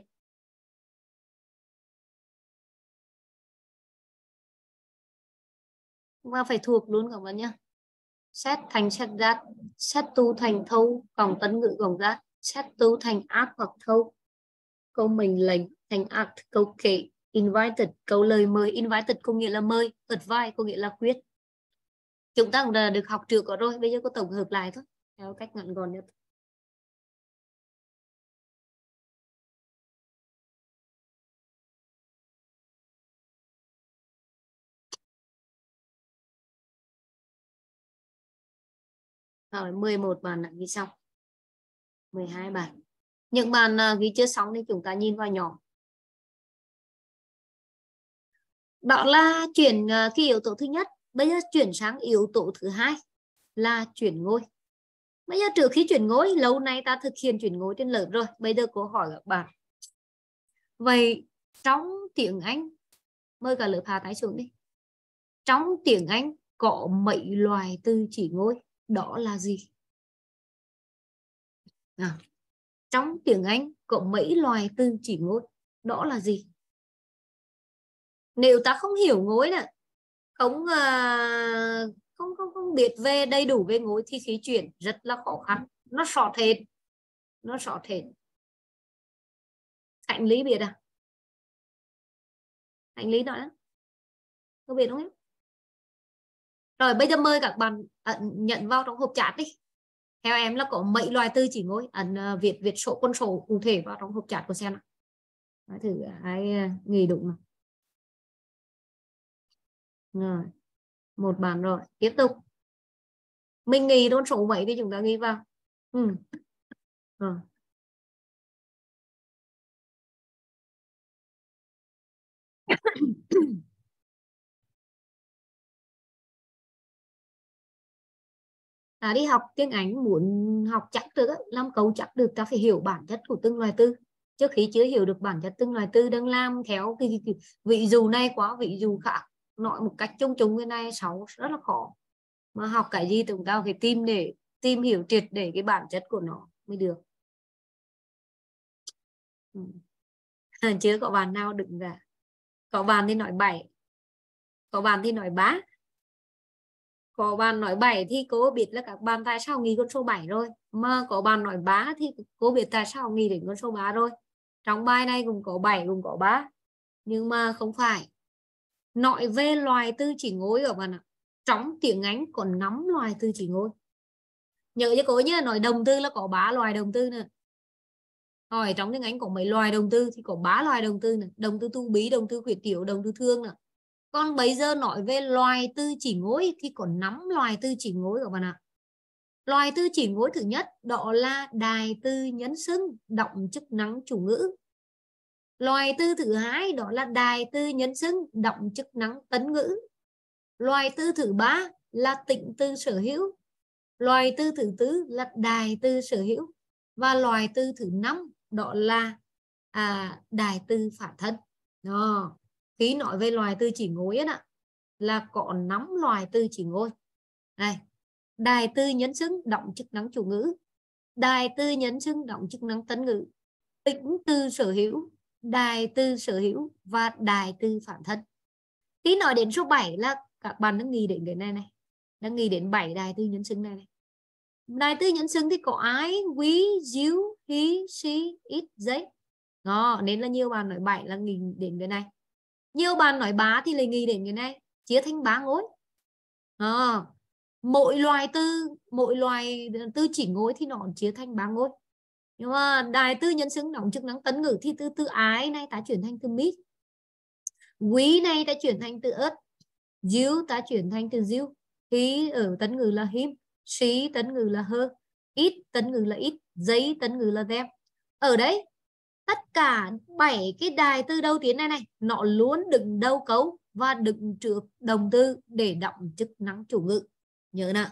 Và phải thuộc luôn các bạn nhé xét thành xét giác, xét tu thành thâu còn tấn ngữ còn giác. Xét tu thành ác hoặc thâu câu mình lệnh thành ác, câu kệ, invited, câu lời mời. Invited có nghĩa là mời advice có nghĩa là quyết. Chúng ta cũng đã được học trước rồi, bây giờ có tổng hợp lại thôi, theo cách ngắn gọn nhất. Rồi 11 bạn đã ghi xong. 12 bạn. Những bạn à, ghi chưa xong thì chúng ta nhìn vào nhỏ. Đó là chuyển à, cái yếu tố thứ nhất. Bây giờ chuyển sang yếu tố thứ hai là chuyển ngôi. Bây giờ trước khi chuyển ngôi, lâu nay ta thực hiện chuyển ngôi trên lớp rồi. Bây giờ cô hỏi các bạn. Vậy trong tiếng Anh, mời cả lớp Hà tái xuống đi. Trong tiếng Anh có mấy loài từ chỉ ngôi? Đó là gì? À, trong tiếng Anh có mấy loài từ chỉ ngôn? Đó là gì? Nếu ta không hiểu ngối nè không à, không không không biết về đầy đủ về ngối thì khí chuyển rất là khó khăn. Nó sọt hết nó sọt hết hạnh lý biết à? Hạnh lý nói đó có biết không rồi bây giờ mời các bạn à, nhận vào trong hộp chat đi. Theo em là có mấy loài từ chỉ ngôi. Ấn uh, việt việt số con số cụ thể vào trong hộp chat của xem nào thử ai ờ, uh, nghỉ đúng rồi một bàn rồi tiếp tục. Mình nghỉ đôn số mấy thì chúng ta ghi vào. Ừ. rồi. À, đi học tiếng Anh muốn học chắc được làm cầu chắc được ta phải hiểu bản chất của từng loài tư. trước khi chưa hiểu được bản chất từng loài tư đang làm theo cái, cái, cái ví dụ này quá ví dụ khác. Nói một cách chung chung cái này xấu rất là khó. Mà học cái gì chúng ta phải tìm để tìm hiểu triệt để cái bản chất của nó mới được. Ừ. chưa có bạn nào đừng ra? Có bạn thì nói bảy. Có bạn thì nói bá có bạn nói 7 thì cô biết là các bạn tại sao nghĩ con số 7 rồi? Mà có bạn nói 3 thì cô biết tại sao nghĩ đến con số 3 rồi? Trong bài này cũng có 7 cũng có 3 nhưng mà không phải. Nói về loài tư chỉ ngôi ở bạn ạ. Trong tiếng Anh còn nắm loài tư chỉ ngôi nhớ cho cô nhé, nói đồng tư là có 3 loài đồng tư nữa. Hỏi trong tiếng Anh có mấy loài đồng tư thì có 3 loài đồng tư nữa. Đồng tư tu bí, đồng tư khuyết tiểu, đồng tư thương nữa còn bây giờ nói về loài tư chỉ ngối thì còn nắm loài tư chỉ ngối các bạn ạ. Loài tư chỉ ngối thứ nhất đó là đài tư nhấn xưng động chức năng chủ ngữ. Loài tư thứ hai đó là đài tư nhấn xưng động chức năng tấn ngữ. Loài tư thứ ba là tịnh tư sở hữu. Loài tư thứ tư là đài tư sở hữu. Và loài tư thứ năm đó là à, đài tư phản thân. Đó khi nói về loài tư chỉ ngôi á là có nắm loài tư chỉ ngôi này đài tư nhấn xứng động chức năng chủ ngữ đài tư nhấn xưng động chức năng tấn ngữ tĩnh tư sở hữu đài tư sở hữu và đài tư phản thân. Khi nói đến số 7 là các bạn đang nghĩ đến cái này này, đang nghĩ đến 7 đài tư nhấn xưng này này. Đài tư nhấn xưng thì có ái we, you, he, she, it, they. Đó nên là nhiều bạn nói 7 là nghĩ đến cái này nhiều bạn nói bá thì lại nghĩ đến cái này chia thành bá ngôi. À, mỗi loài tư mỗi loài tư chỉ ngôi thì nó chia thành bá ngôi. Nhưng mà đài tư nhân xứng động chức năng tấn ngữ thì từ từ ái này ta chuyển thành từ mít. Quý này ta chuyển thành từ ớt diêu ta chuyển thành từ diêu hí ở tấn ngữ là him xí tấn ngữ là hơ. Ít tấn ngữ là ít. Giấy tấn ngữ là đem ở đấy tất cả bảy cái đài tư đầu tiên này này, nó luôn đừng đầu cấu và đừng trước đồng tư để động chức năng chủ ngữ. Nhớ nè.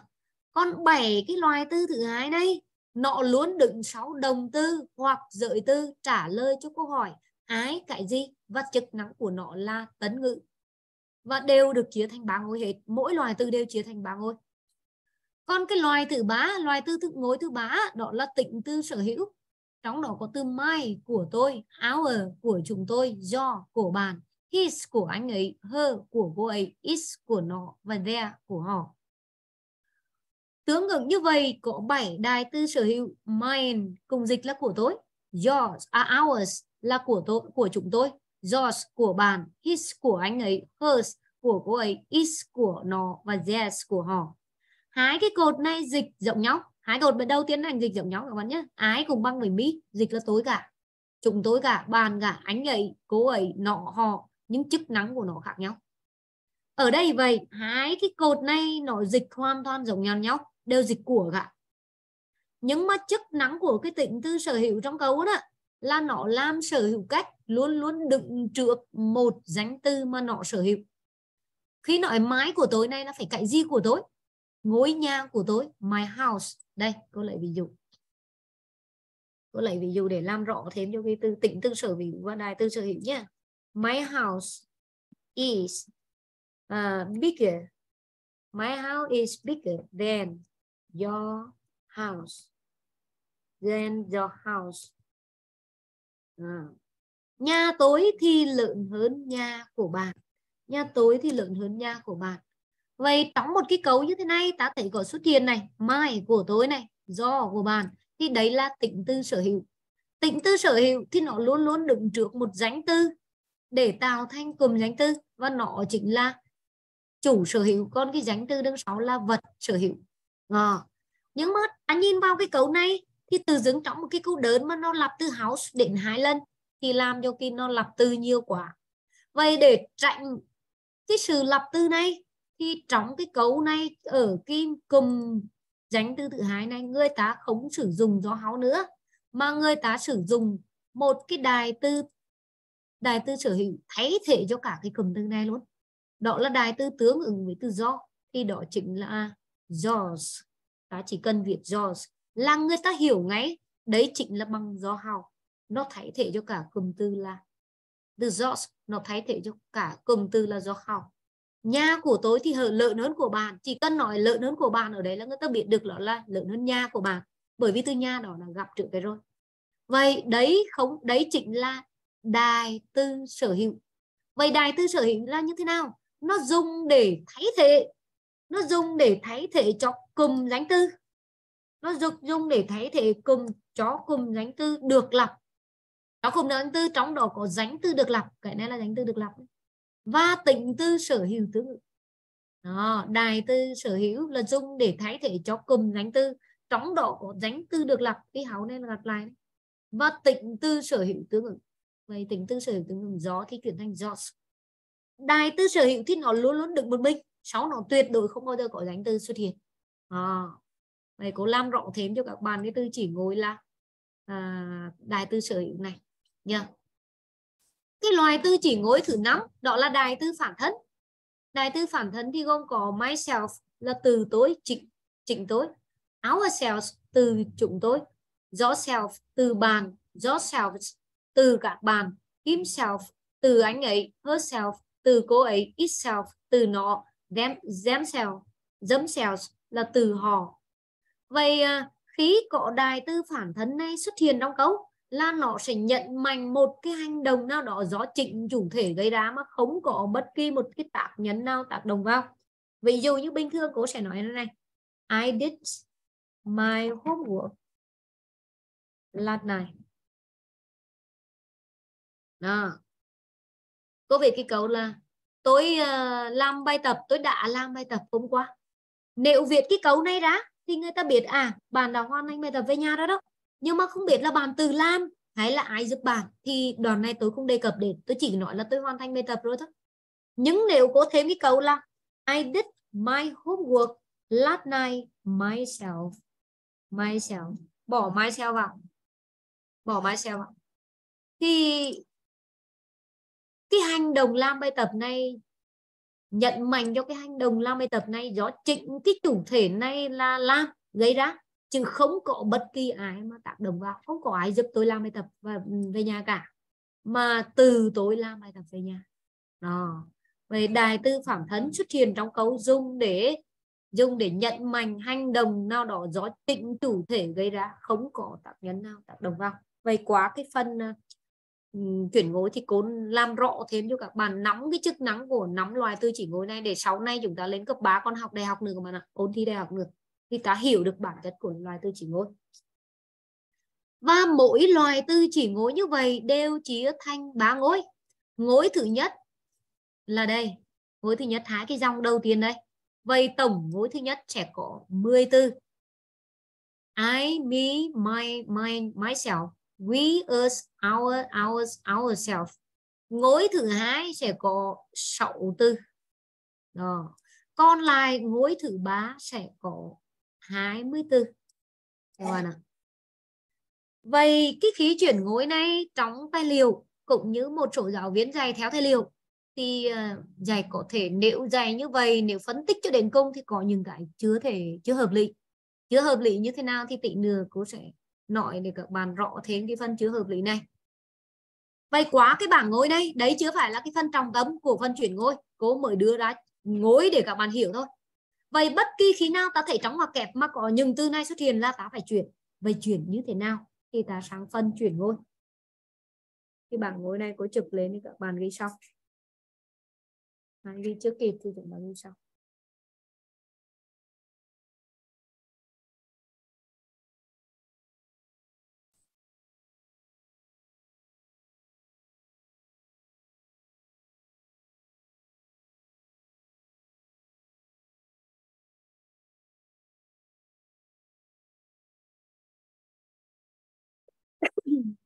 Còn bảy cái loài tư thứ hai này, nó luôn đựng sáu đồng tư hoặc giới tư trả lời cho câu hỏi ái cái gì và chức năng của nó là tấn ngữ. Và đều được chia thành ba ngôi hết. Mỗi loài tư đều chia thành ba ngôi. Còn cái loài thứ ba loài tư thứ, ngôi thứ ba đó là tịnh tư sở hữu trong đó có từ my của tôi our của chúng tôi do của bạn his của anh ấy her của cô ấy is của nó và their của họ Tương ứng như vậy có 7 đại từ sở hữu mine cùng dịch là của tôi, yours, à, ours là của tôi, của chúng tôi, yours của bạn, his của anh ấy, hers của cô ấy, is của nó và theirs của họ. Hai cái cột này dịch giống nhau. Hái cột bên đầu tiên là dịch giống nhau các bạn nhé. Ái cùng băng với mỹ, dịch là tối cả. Chúng tối cả, bàn cả, ánh ấy, cô ấy, nọ, họ. Những chức năng của nó khác nhau. Ở đây vậy, hai cái cột này nó dịch hoàn toàn giống nhau nhau đều dịch của cả nhưng mà chức năng của cái tịnh tư sở hữu trong câu đó là nó làm sở hữu cách luôn luôn đựng trước một danh từ mà nó sở hữu khi nói mái của tối nay là phải cạnh gì của tối? Ngôi nhà của tôi my house. Đây cô lấy ví dụ. Cô lấy ví dụ để làm rõ thêm cho cái từ tịnh tư sở hữu và đài tư sở hữu nhé. My house is uh, bigger. My house is bigger than your house. Than your house. À. nhà tối thì lớn hơn nhà của bạn. Nhà tối thì lớn hơn nhà của bạn vậy trong một cái câu như thế này, ta thấy có xuất hiện này my của tôi này, do của bạn, thì đấy là tịnh tư sở hữu. Tịnh tư sở hữu thì nó luôn luôn đứng trước một danh tư để tạo thành cùng danh tư và nó chính là chủ sở hữu. Còn cái danh từ đằng sau là vật sở hữu. À. nhưng mà anh nhìn vào cái câu này thì từ dưng trong một cái câu đớn mà nó lặp từ house đến hai lần thì làm cho cái nó lặp từ nhiều quá. Vậy để tránh cái sự lặp từ này thì trong cái câu này ở cái cùng danh từ thứ hai này, người ta không sử dụng do háo nữa, mà người ta sử dụng một cái đài từ đài từ sở hữu thay thế cho cả cái cụm từ này luôn. Đó là đài tư tướng ứng với từ do, thì đó chính là yours ta chỉ cần việc yours là người ta hiểu ngay, đấy chính là bằng do hào nó thay thế cho cả cụm từ là, từ yours nó thay thế cho cả cụm từ là do hào nhà của tôi thì lợn hơn của bạn. Chỉ cần nói lợn hơn của bạn ở đấy là người ta biết được đó là lợn hơn nhà của bạn. Bởi vì từ nhà đó là gặp trước cái rồi. Vậy đấy không, đấy chính là đài tư sở hữu. Vậy đài tư sở hữu là như thế nào? Nó dùng để thay thế. Nó dùng để thay thế cho cùng danh từ. Nó dùng để thay thế cùng cho cùng danh từ được lập. Nó cùng danh từ trong đó có danh từ được lập. Cái này là danh từ được lập và tính từ sở hữu tương đó, đài từ sở hữu là dùng để thay thế cho cùng danh từ. Trong đó có danh từ được lập cái háo nên là gặp lại và tính từ sở hữu tương ứng vậy tính từ sở hữu tương ứng gió thì chuyển thành gió đài tư sở hữu thì nó luôn luôn được một mình. Sáu nó tuyệt đối không bao giờ có danh từ xuất hiện. À, vậy cố làm rõ thêm cho các bạn cái từ chỉ ngồi là à, đài tư sở hữu này. Nha yeah cái loài tư chỉ ngồi thứ năm, đó là đài tư phản thân. Đài tư phản thân thì gồm có myself là từ tôi, chính chính tôi. Ourselves từ chúng tôi. Yourself từ bạn. Yourselves từ các bạn. Himself từ anh ấy. Herself từ cô ấy. Itself từ nó. Them, themselves themselves là từ họ. Vậy à, khi có đại tư phản thân này xuất hiện trong câu là nó sẽ nhận mạnh một cái hành động nào đó do chính chủ thể gây ra mà không có bất kỳ một cái tác nhân nào tác động vào. Ví dụ như bình thường cô sẽ nói như này I did my homework last night. Đó. Cô về cái câu là tôi uh, làm bài tập tôi đã làm bài tập hôm qua. Nếu viết cái câu này ra thì người ta biết à bạn đã hoàn thành bài tập về nhà đó đó nhưng mà không biết là bạn tự làm hay là ai giúp bạn? Thì đoạn này tôi không đề cập đến. Tôi chỉ nói là tôi hoàn thành bài tập rồi thôi. Nhưng nếu có thêm cái câu là, I did my homework last night myself. Myself. Bỏ myself vào. Bỏ myself vào. Thì cái hành động làm bài tập này, nhận mạnh cho cái hành động làm bài tập này do chính cái chủ thể này là làm, gây ra chứ không có bất kỳ ai mà tác động vào. Không có ai giúp tôi làm bài tập và ừ, về nhà cả. Mà từ tôi làm bài tập về nhà. Đó. Về đài tư phạm thân xuất hiện trong câu dùng để dùng để nhận mạnh hành động nào đó do tịnh chủ thể gây ra. Không có tác nhân nào tác động vào. Vậy quá cái phần uh, chuyển ngôi thì cố làm rõ thêm cho các bạn nắm cái chức năng của nắm loài tư chỉ ngôi này để sau này chúng ta lên cấp 3 con học đại học nữa mà ôn thi đại học nữa thì ta hiểu được bản chất của loài tư chỉ ngôn. Và mỗi loài tư chỉ ngôi như vậy đều chia thành ba ngôi. Ngôi thứ nhất là đây. Ngôi thứ nhất hai cái dòng đầu tiên đây. Vậy tổng ngôi thứ nhất sẽ có 14 I, me, my, my, myself. We, us, our, ours, ourselves ngôi thứ hai sẽ có 6 từ đó. Còn lại ngôi thứ ba sẽ có 24 các bạn ạ vậy cái khí chuyển ngôi này trong tài liệu cũng như một số giáo viên dạy theo tài liệu thì uh, dạy có thể nếu dạy như vậy nếu phân tích cho đến công thì có những cái chưa thể chưa hợp lý. Chưa hợp lý như thế nào thì tỷ nữa cô sẽ nói để các bạn rõ thêm cái phần chưa hợp lý này. Vậy quá cái bảng ngôi này đấy chưa phải là cái phần trọng tâm của phần chuyển ngôi. Cô mới đưa ra ngôi để các bạn hiểu thôi vậy bất kỳ khi nào ta thấy trong hoặc kẹp mà có những từ này xuất hiện là ta phải chuyển. Vậy chuyển như thế nào thì ta sang phân chuyển ngôi cái bảng ngôi này có trực lên thì các bạn ghi sau. Đấy, ghi chưa kịp thì chúng ta ghi sau.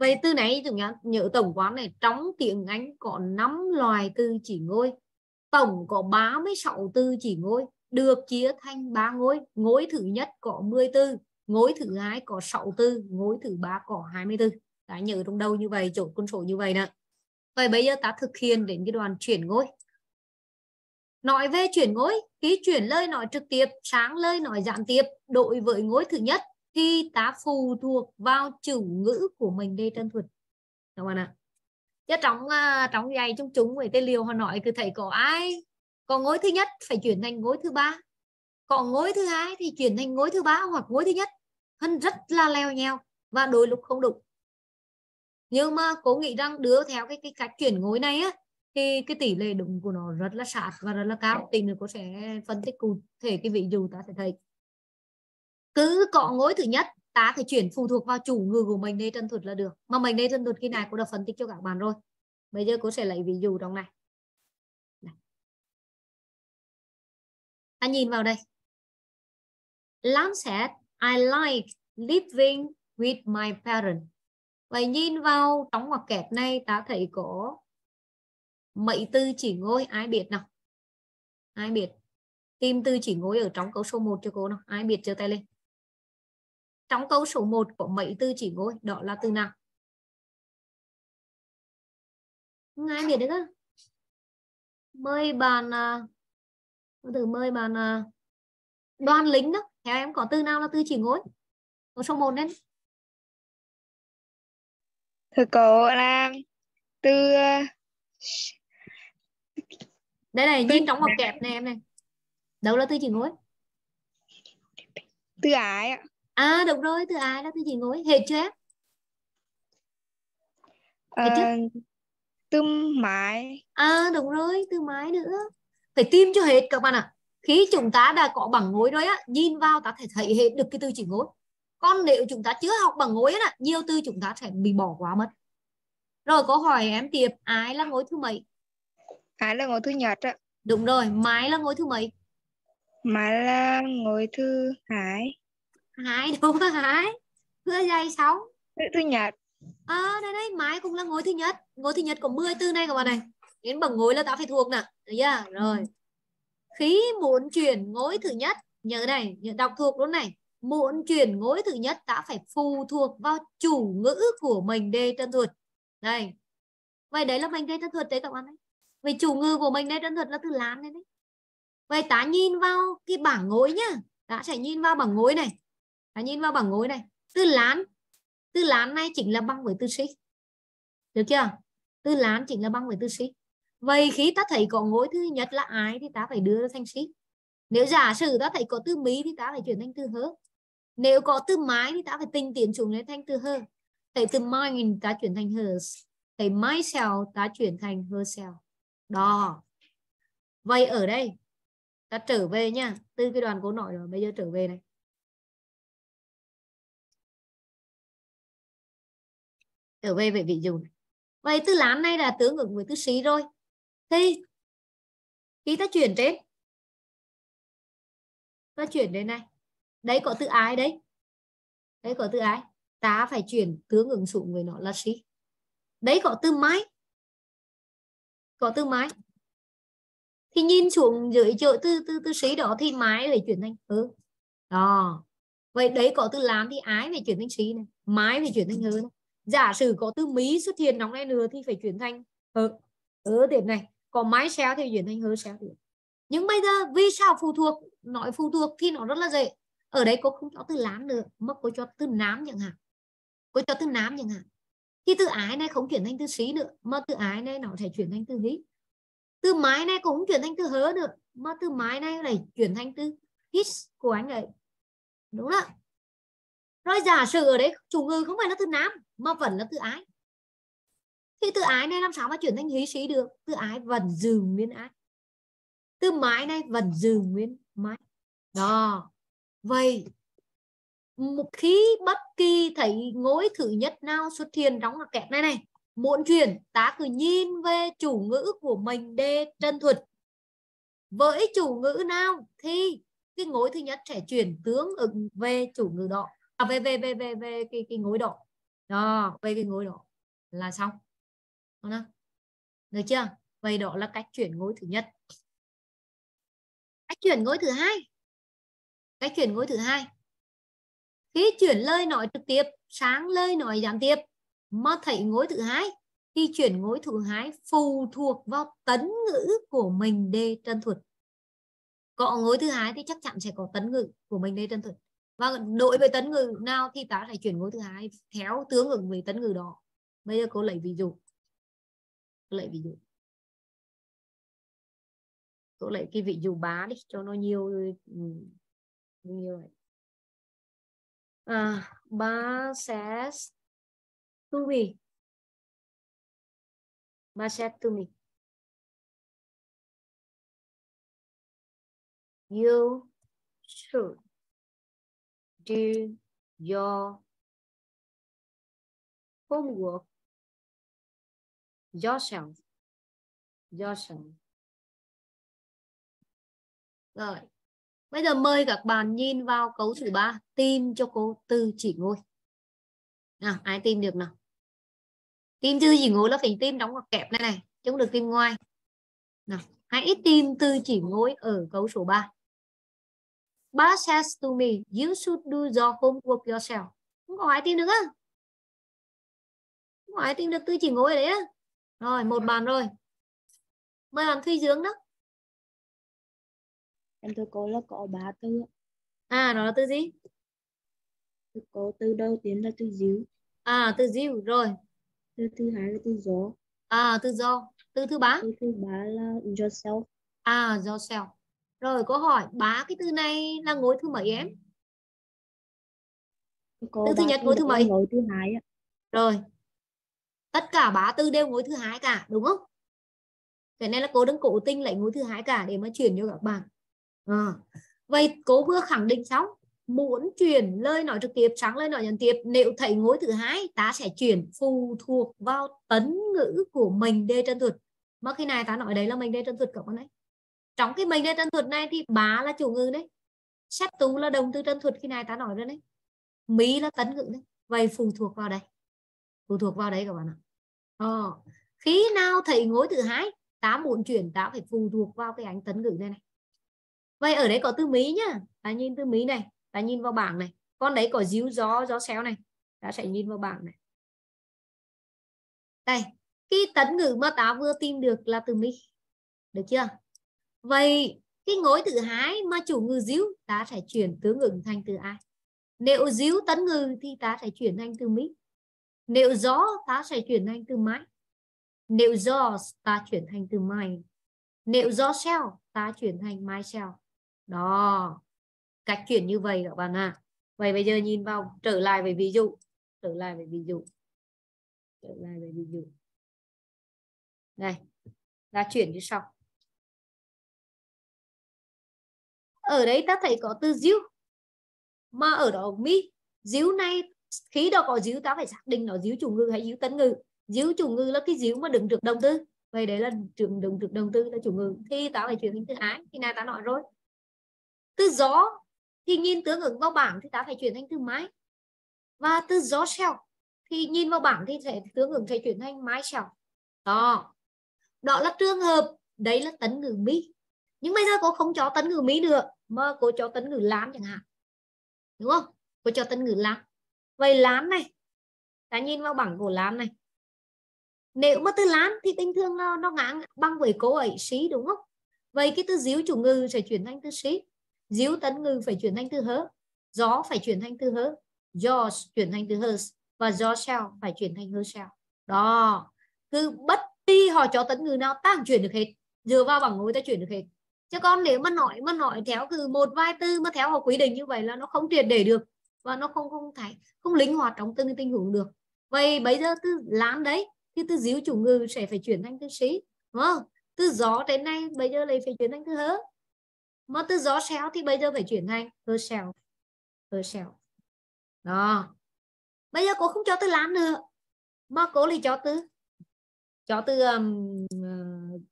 Vậy từ nãy chúng ta nhớ tổng quán này trong tiếng Anh có 5 loài từ chỉ ngôi. Tổng có 36 từ chỉ ngôi được chia thành 3 ngôi. Ngôi thứ nhất có 14, ngôi thứ hai có 6 từ, ngôi thứ ba có 24. Đã nhớ trong đầu như vậy, chỗ con số như vậy nè. Vậy bây giờ ta thực hiện đến cái đoàn chuyển ngôi. Nói về chuyển ngôi, khi chuyển lời nói trực tiếp, sáng lời nói gián tiếp, đối với ngôi thứ nhất khi ta phụ thuộc vào chủ ngữ của mình đây chân thuật. Các bạn ạ. Chứ trong uh, trong dạy chúng chúng về tây liều họ nói cứ thấy có ai có ngôi thứ nhất phải chuyển thành ngôi thứ ba. Còn ngôi thứ hai thì chuyển thành ngôi thứ ba hoặc ngôi thứ nhất. Hơn rất là leo nheo và đôi lúc không đủ nhưng mà cố nghĩ rằng đứa theo cái cái cách chuyển ngôi này á thì cái tỷ lệ đúng của nó rất là sạt và rất là cao. Tình nữa cô sẽ phân tích cụ thể cái ví dụ ta sẽ thấy cứ cọ ngối thứ nhất ta phải chuyển phụ thuộc vào chủ ngữ của mình đây chân thuật là được. Mà mình đây chân thuật khi này cô đã phân tích cho các bạn rồi. Bây giờ cô sẽ lấy ví dụ trong này, anh ta nhìn vào đây. Lam said I like living with my parents. Vậy nhìn vào trong ngoặc kẹp này ta thấy có mấy từ chỉ ngôi ai biết nào? Ai biết? Tìm từ chỉ ngôi ở trong câu số 1 cho cô nào. Ai biết? Giơ tay lên trong câu số 1 có mấy từ chỉ ngôi đó là từ nào? Ai biết được không mời bạn à, từ mời bạn à, đoàn lính đó. Theo em có từ nào là từ chỉ ngôi câu số 1 đấy thưa cô là từ à, đây này nhìn trong ngoặc kẹp này em này. Đâu là từ chỉ ngôi từ ái ạ à đúng rồi từ ai là từ gì ngồi hết chưa em Ờ, từ mái à đúng rồi từ mái nữa. Phải tìm cho hết các bạn ạ. Khi chúng ta đã có bằng ngối rồi á nhìn vào ta thể thấy hết được cái từ chỉ ngối còn nếu chúng ta chưa học bằng ngối á nhiều từ chúng ta sẽ bị bỏ qua mất. Rồi câu hỏi em tiếp. Ai là ngôi thứ mấy? Ái là ngôi thứ nhật á? Đúng rồi mái là ngôi thứ mấy? Mái là ngôi thứ hai hai *laughs* đúng rồi hai vừa dày sáu thứ, nhật. À đây đây mái cũng là ngôi thứ nhất. Ngôi thứ nhất có 10 từ này các bạn này. Đến bằng ngôi là ta phải thuộc nè. Được chưa? Rồi. Khi muốn chuyển ngôi thứ nhất nhớ này nhớ đọc thuộc luôn này. Muốn chuyển ngôi thứ nhất ta phải phụ thuộc vào chủ ngữ của mình đề chân thuật. Đây vậy đấy là mình đề chân thuật đấy các bạn đấy vậy chủ ngữ của mình đề chân thuật là từ lán này đấy. Vậy ta nhìn vào cái bảng ngôi nhá. Ta sẽ nhìn vào bảng ngôi này và nhìn vào bảng ngôi này. Từ lán. Từ lán này chính là bằng với từ sĩ được chưa? Từ lán chính là bằng với từ sĩ vậy khi ta thấy có ngôi thứ nhất là ái thì ta phải đưa thành sĩ nếu giả sử ta thấy có từ mí thì ta phải chuyển thành từ hớ nếu có từ mái thì ta phải tinh tiến xuống lên thành từ hơ. Thấy từ mine ta chuyển thành hers thấy myself ta chuyển thành herself đó. Vậy ở đây, ta trở về nha. Từ cái đoàn cố nội rồi, bây giờ trở về này. Trở về về ví dụ vậy từ lán này là tương ứng với từ sĩ rồi. Thì khi ta chuyển trên, ta chuyển đến này. Đấy có từ ái đấy. Đấy có từ ái. Ta phải chuyển tướng ứng xuống với nó là sĩ. Đấy có từ mái. Có từ mái. Thì nhìn xuống dưới chỗ từ từ từ sĩ đó thì mái phải chuyển thành hư, đó. Vậy đấy có từ làm thì ái phải chuyển thành sĩ này. Mái phải chuyển thành hư này giả sử có từ mỹ xuất hiện nóng n thì phải chuyển thành hớ ở điểm này. Còn mái xéo thì chuyển thành hớ xéo điểm. Nhưng bây giờ vì sao phụ thuộc? Nói phụ thuộc thì nó rất là dễ. Ở đây cô không cho từ lán nữa, mà cô cho từ nám chẳng hạn. Cô cho từ nám chẳng hạn. Thì từ ái này không chuyển thành từ xí nữa, mà từ ái này nó sẽ chuyển thành từ hí. Từ mái này cũng chuyển thành từ hớ được mà từ mái này lại chuyển thành từ his của anh ấy. Đúng không rồi giả sử ở đấy chủ ngữ không phải là từ nám mà vẫn là từ ái. Thì từ ái này làm sao mà chuyển thành hí sĩ được? Từ ái vẫn giữ nguyên ái. Từ mái này vẫn giữ nguyên mái đó. Vậy, một khi bất kỳ thấy ngôi thứ nhất nào xuất hiện trong ngoặc kẹp này này, muốn chuyển, ta cứ nhìn về chủ ngữ của mình để chân thuật. Với chủ ngữ nào thì cái ngôi thứ nhất sẽ chuyển tướng ứng về chủ ngữ đó à, về về về về về cái cái ngôi độ đó về cái ngôi độ là xong. Được không? được chưa? Vậy đó là cách chuyển ngôi thứ nhất. Cách chuyển ngôi thứ hai. Cách chuyển ngôi thứ hai. Khi chuyển lời nói trực tiếp sáng lời nói gián tiếp mà thấy ngôi thứ hai khi chuyển ngôi thứ hai phụ thuộc vào tấn ngữ của mình để chân thuật. Có ngôi thứ hai thì chắc chắn sẽ có tấn ngữ của mình để chân thuật và đối với tấn ngữ nào thì ta phải chuyển ngôi thứ hai theo tướng ứng với tấn ngữ đó. Bây giờ cô lấy ví dụ. Cô lấy ví dụ. Cô lấy cái ví dụ bá đi cho nó nhiều ừ, nhiều này à, ba says to me ba said to me you should do your homework yourself yourself rồi, bây giờ mời các bạn nhìn vào cấu thứ ba, tìm cho cô từ chỉ ngôi. Nào, ai tìm được nào? Tìm từ chỉ ngôi là phải tìm đóng ngoặc kẹp này này, chứ không được tìm ngoài. Nào, hãy tìm từ chỉ ngôi ở cấu số 3 Ba says to me, you should do your homework yourself. Không có ai tìm được á. Không có ai tìm được từ chỉ ngôi đấy á. Rồi, một bàn rồi. Mời bạn Thuy Dương đó. em thưa cô là có ba từ À, đó là từ gì? Thưa cô từ đầu tiên là từ díu À, từ dìu rồi. từ thứ hai là từ gió À, từ do. Từ thứ ba. từ thứ ba là yourself À, yourself. Rồi, câu hỏi ba cái từ này là ngôi thứ mấy em? Cô Từ thứ nhất ngôi thứ mấy? ngôi thứ hai á. rồi tất cả bá tư đều ngôi thứ hai cả đúng không cái này là cô đừng cố tình lấy ngôi thứ hai cả để mà chuyển cho các bạn à. vậy cô vừa khẳng định xong muốn chuyển lời nói trực tiếp sang lời nói gián tiếp nếu thấy ngôi thứ hai ta sẽ chuyển phụ thuộc vào tấn ngữ của mình đề trần thuật mà khi này ta nói đấy là mình đề trần thuật các bạn đấy trong cái mình đề trần thuật này thì bá là chủ ngữ đấy. Sát tú là động từ trần thuật khi này ta nói rồi đấy. Mỹ là tấn ngữ đấy. Vậy phụ thuộc vào đây. Phụ thuộc vào đấy các bạn ạ. Ờ. khi nào thầy ngối thứ hai, ta muốn chuyển, ta phải phụ thuộc vào cái ánh tấn ngữ này này. Vậy ở đấy có từ mỹ nhá. Ta nhìn từ mỹ này, ta nhìn vào bảng này. Con đấy có díu gió gió xéo này. Ta sẽ nhìn vào bảng này. Đây, cái tấn ngữ mà ta vừa tìm được là từ mỹ. Được chưa? Vậy cái ngôi thứ hai mà chủ ngữ díu, ta phải chuyển tướng ngữ thành từ ai? Nếu díu tấn ngữ thì ta phải chuyển thành từ mỹ nếu gió, ta sẽ chuyển thành từ mái. Nếu gió ta chuyển thành từ mày. Nếu gió sao ta chuyển thành mai sao. đó, cách chuyển như vậy các bạn ạ. À. vậy bây giờ nhìn vào, trở lại về ví dụ. Trở lại về ví dụ. Trở lại về ví dụ. Này, ta chuyển như sau. Ở đấy ta thấy có từ díu, mà ở đó mi, díu này, khi đó có díu ta phải xác định nó díu chủ ngữ hay díu tấn ngữ. Díu chủ ngữ là cái díu mà đứng trước đồng tư. Vậy đấy là trường đứng trước đồng tư là chủ ngữ. Thì ta phải chuyển thành từ ái, thì này ta nói rồi. Từ gió, thì nhìn tướng ứng vào bảng thì ta phải chuyển thành từ mái và từ gió xèo thì nhìn vào bảng thì sẽ tướng ứng sẽ chuyển thành mái xèo đó. Đó là trường hợp, đấy là tấn ngữ mỹ nhưng bây giờ cô không cho tấn ngữ mỹ được mơ cô cho tấn ngữ lán chẳng hạn. Đúng không? Cô cho tấn ngữ lán vậy lán này, ta nhìn vào bảng của lán này. Nếu mà từ lán thì bình thường nó nó ngang bằng với cô ấy xí, đúng không? Vậy cái từ díu chủ ngư sẽ chuyển thành từ xí. Díu tấn ngư phải chuyển thành từ hớ gió phải chuyển thành từ hớ do chuyển thành từ hers và do phải chuyển thành herself đó. Cứ bất kỳ họ cho tấn ngữ nào, ta chuyển được hết. Dựa vào bảng ngôi ta chuyển được hết chứ con nếu mà nói mà nói theo từ một vài tư mà theo họ quy định như vậy là nó không triệt để được và nó không không thấy không linh hoạt trong từng tình huống được. Vậy bây giờ từ lán đấy thì từ díu chủ ngữ sẽ phải chuyển thành từ sĩ đúng không? Từ gió đến nay bây giờ lại phải chuyển thành từ hớ. Mà từ gió xéo thì bây giờ phải chuyển thành hơ xéo hơ xéo. Đó. Bây giờ cô không cho từ lán nữa mà cô lại cho từ cho từ um,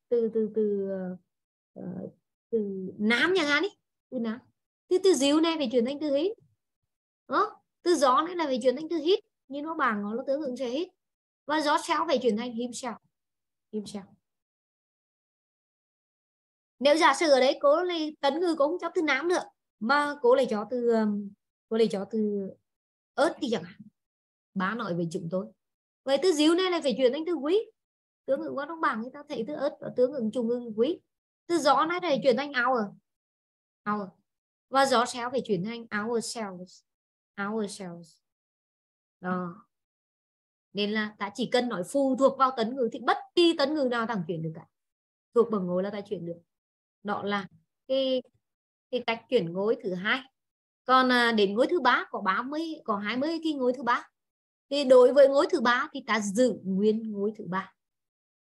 từ ờ, từ từ uh, từ nám chẳng hạn đi. Từ nám. Từ từ díu này phải chuyển thành từ hít. Đó từ gió này là phải chuyển thành từ hít. Như nó bảng nó tương tướng ứng sẽ hít. Và gió xéo phải chuyển thành him xèo him xèo nếu giả sử ở đấy cố lấy tấn ngư cũng cho từ nám nữa, mà cố lại cho từ um, cố lại cho từ ớt thì chẳng hạn. Bá nói về chúng tôi. Vậy từ díu này là phải chuyển thành từ quý. Tướng ứng qua trong bảng người ta thấy từ ớt và tướng ứng trùng ứng quý từ gió này chuyển thành hour? Hour. Và gió xéo phải chuyển thành hour cells. Hour cells. Đó. Nên là ta chỉ cần nói phụ thuộc vào tấn ngữ thì bất kỳ tấn ngữ nào ta chuyển được cả. Thuộc bằng ngôi là ta chuyển được. Đó là cái cái cách chuyển ngôi thứ hai. Còn à, đến ngôi thứ ba, có 30 có 20 cái ngôi thứ ba. Thì đối với ngôi thứ ba thì ta giữ nguyên ngôi thứ ba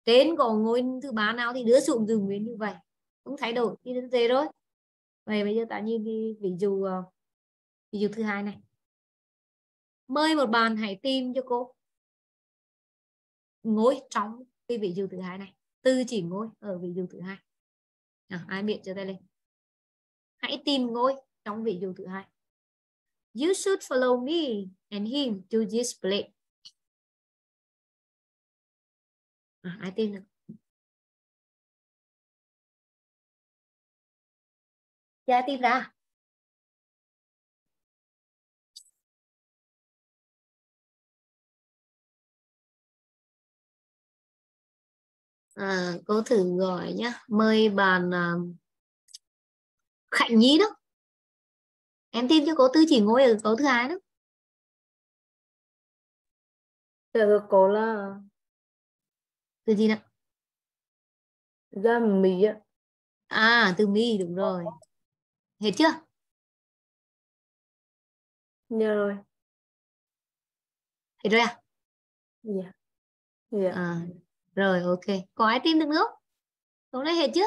trên có ngôi thứ ba nào thì đứa xuống giữ nguyên như vậy. Không thay đổi thì đến thế rồi vậy bây giờ ta nhìn cái ví dụ ờ, ví dụ thứ hai này. Mời một bạn hãy tìm cho cô ngôi trong cái ví dụ thứ hai này. Tư chỉ ngôi ở ví dụ thứ hai. À, ai biết cho tay lên. Hãy tìm ngôi trong ví dụ thứ hai. You should follow me and him to this place. À, ai tiên được? Dạ tìm ra? À, cô thử gọi nhá. Mời bạn uh, Khạnh Nhi đó. Em tin chứ cô tư chỉ ngồi ở câu thứ hai đó. Được cô là từ gì nào ra mì á. à từ mi đúng rồi hết chưa Dạ rồi. Thấy rồi à? Dạ. Dạ. à rồi ok có ai tin được nữa không câu này hết chưa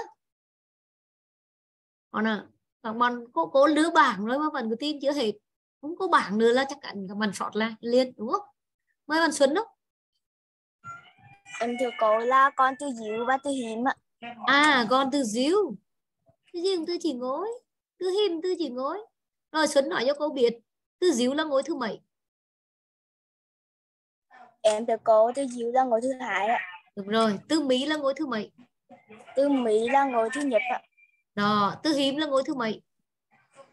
còn à các bạn có có lứa bảng rồi mà bạn cứ tin chưa hết không có bảng nữa là chắc chắn các bạn sót lại liền đúng không mời bạn Xuân đâu Em thưa cô là con từ diệu và từ hiểm ạ. à con từ diêu từ diêu từ chỉ ngồi từ hiểm từ chỉ ngồi. Rồi Xuân nói cho cô biết từ diêu là ngôi thứ mấy? Em thưa cô từ diệu là ngôi thứ hai ạ. được rồi từ mỹ là ngôi thứ mấy? Từ mỹ là ngôi thứ nhất ạ. đó từ hiểm là ngôi thứ mấy?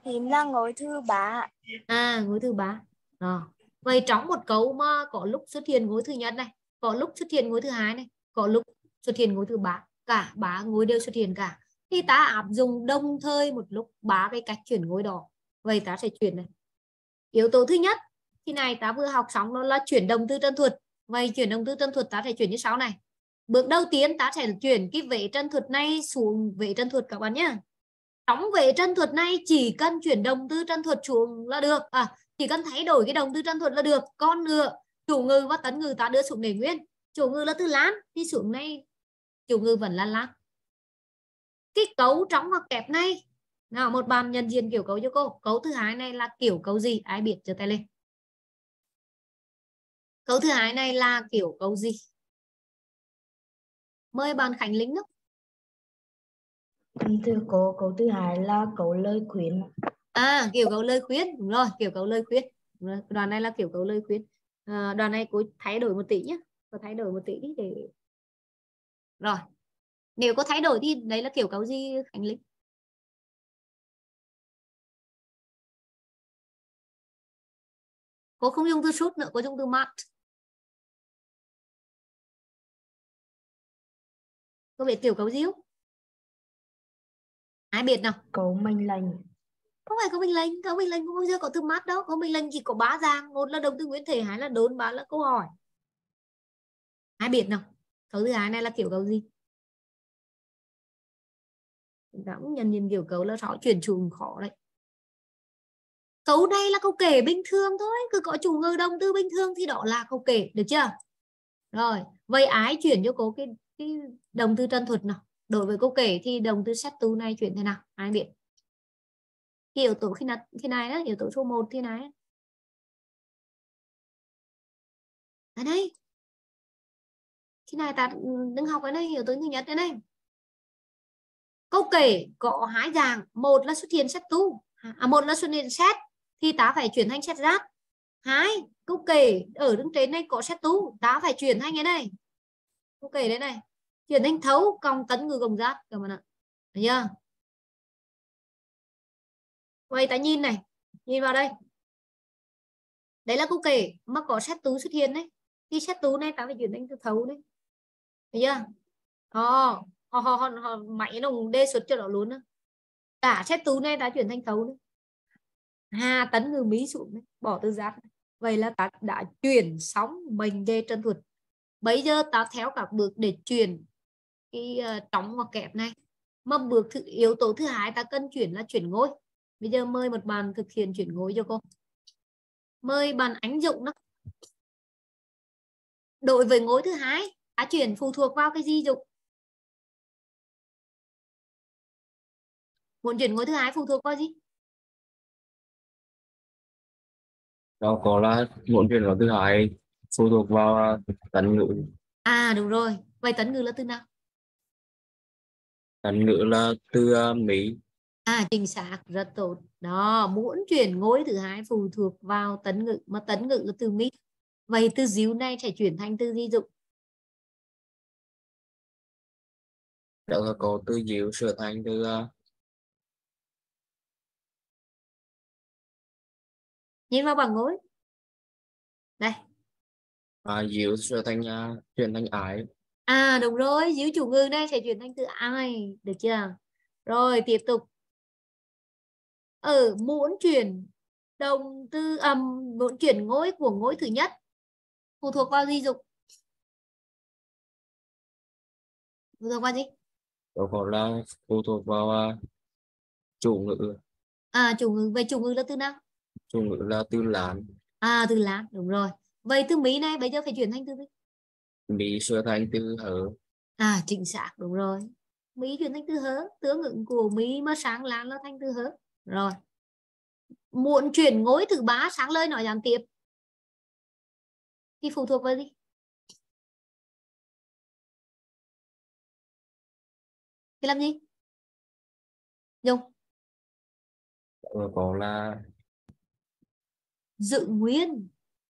Hiểm là ngôi thứ ba à ngôi thứ ba. Đó. Vậy trong một câu mà có lúc xuất hiện ngôi thứ nhất này có lúc xuất hiện ngôi thứ hai này, có lúc xuất hiện ngôi thứ ba, cả ba ngôi đều xuất hiện cả. Thì ta áp dụng đồng thời một lúc ba cái cách chuyển ngôi đó. Vậy ta sẽ chuyển này. Yếu tố thứ nhất, khi này ta vừa học xong đó là chuyển động từ chân thuật. Vậy chuyển động từ chân thuật ta sẽ chuyển như sau này. Bước đầu tiên ta sẽ chuyển cái vế chân thuật này xuống vế chân thuật các bạn nhé. Trong vế chân thuật này chỉ cần chuyển động từ chân thuật xuống là được. À chỉ cần thay đổi cái động từ chân thuật là được. Con nữa chủ ngữ và tấn ngữ ta đưa xuống để nguyên. Chủ ngữ là từ lán thì xuống này chủ ngữ vẫn là lán cái cấu trong ngoặc kép này nào một bàn nhận diện kiểu cấu cho cô. Cấu thứ hai này là kiểu cấu gì? Ai biết giơ tay lên. Cấu thứ hai này là kiểu cấu gì? Mời bạn Khánh đó Em thưa cô, câu thứ hai là câu lời khuyên. à kiểu cấu lời khuyên. Đúng rồi kiểu cấu lời khuyên. Rồi, đoàn này là kiểu cấu lời khuyên à, đoàn này cô thay đổi một tí nhé cô thay đổi một tí đi để rồi. Nếu có thay đổi thì đấy là kiểu cấu gì Khánh Linh? Cô không dùng từ shoot nữa cô dùng từ mát cô biết kiểu cấu gì không? Ai biết nào? Câu mệnh lành không phải có mình linh? Có mình linh không bao giờ có từ mát đâu. Có mình linh chỉ có ba dạng một là động từ nguyên thể hai là đốn ba là câu hỏi. Ai biết nào? Câu thứ hai này là kiểu câu gì? Cũng nhân nhìn kiểu câu là rõ chuyển trùng khó đấy. Câu này là câu kể bình thường thôi. Cứ có chủ ngữ đồng tư bình thường thì đó là câu kể. Được chưa? Rồi, vậy ái chuyển cho cô cái cái đồng tư chân thuật nào? Đối với câu kể thì đồng tư xét tu này chuyển thế nào? Ai biết? Cái yếu tố khi nào, khi này đó yếu tố số 1 khi này ở đây. Khi này ta ừ, đừng học cái đây yếu tố thứ nhất đây. Câu kể, có hai dạng, một là xuất hiện xét tu à một là xuất hiện xét, thì ta phải chuyển thành xét giác. Hai, câu kể, ở đứng trên này có xét tu, ta phải chuyển thành cái này. Câu kể đấy này, chuyển thành thấu, còng tấn ngư công giác các bạn ạ. Thấy chưa? Vậy ta nhìn này, nhìn vào đây. Đấy là câu kể mà có xét tú xuất hiện đấy. Khi xét tú này ta phải chuyển thành từ thấu đấy. Thấy chưa? Ờ, họ, họ, họ, họ máy nó đề xuất cho nó luôn đó. Cả xét tú này ta chuyển thành thấu đấy. Hà tấn ngư mỹ xuống đấy, bỏ từ giáp. Vậy là ta đã chuyển sóng mình đề chân thuật. Bây giờ ta theo các bước để chuyển cái uh, trống hoặc kẹp này. Mà bước thứ, yếu tố thứ hai ta cần chuyển là chuyển ngôi bây giờ mời một bạn thực hiện chuyển ngôi cho cô. Mời bạn ánh dụng đó. Đối với ngôi thứ hai. Đã chuyển phụ thuộc vào cái gì dụng muốn chuyển ngôi thứ hai phụ thuộc vào gì? Đâu có là muốn chuyển vào thứ hai phụ thuộc vào tấn ngữ. À đúng rồi. Vậy tấn ngữ là từ nào? Tấn ngữ là từ uh, mỹ À chính xác, rất tốt. Đó, muốn chuyển ngôi thứ hai phụ thuộc vào tấn ngữ mà tấn ngữ là từ mỹ. Vậy từ díu này sẽ chuyển thành từ gì dụng? đó là có từ diệu sửa thành từ uh, Nhìn vào bảng ngôi. Đây. à, diệu sửa thành uh, chuyển thành ái À đúng rồi, díu chủ ngữ này sẽ chuyển thành từ ai, được chưa? Rồi tiếp tục. Ở muốn chuyển đồng từ um, muốn chuyển ngôi của ngôi thứ nhất. Phụ thuộc vào gì dụng? Phụ thuộc vào gì? đó có là phụ thuộc vào uh, chủ ngữ. À chủ ngữ. Về chủ ngữ là từ nào? chủ ngữ là từ lán. À từ lá, đúng rồi. vậy từ mỹ này bây giờ phải chuyển thành từ gì? Mỹ sửa thành từ hở à chính xác. Đúng rồi. Mỹ chuyển thành từ hớ. Tướng ứng của mỹ mà sáng láng là thành từ hớ rồi. Muộn chuyển ngôi thứ ba sáng lời nói gián tiếp. Thì phụ thuộc vào gì? Thì làm gì? Dùng. Ờ, có là dự nguyên.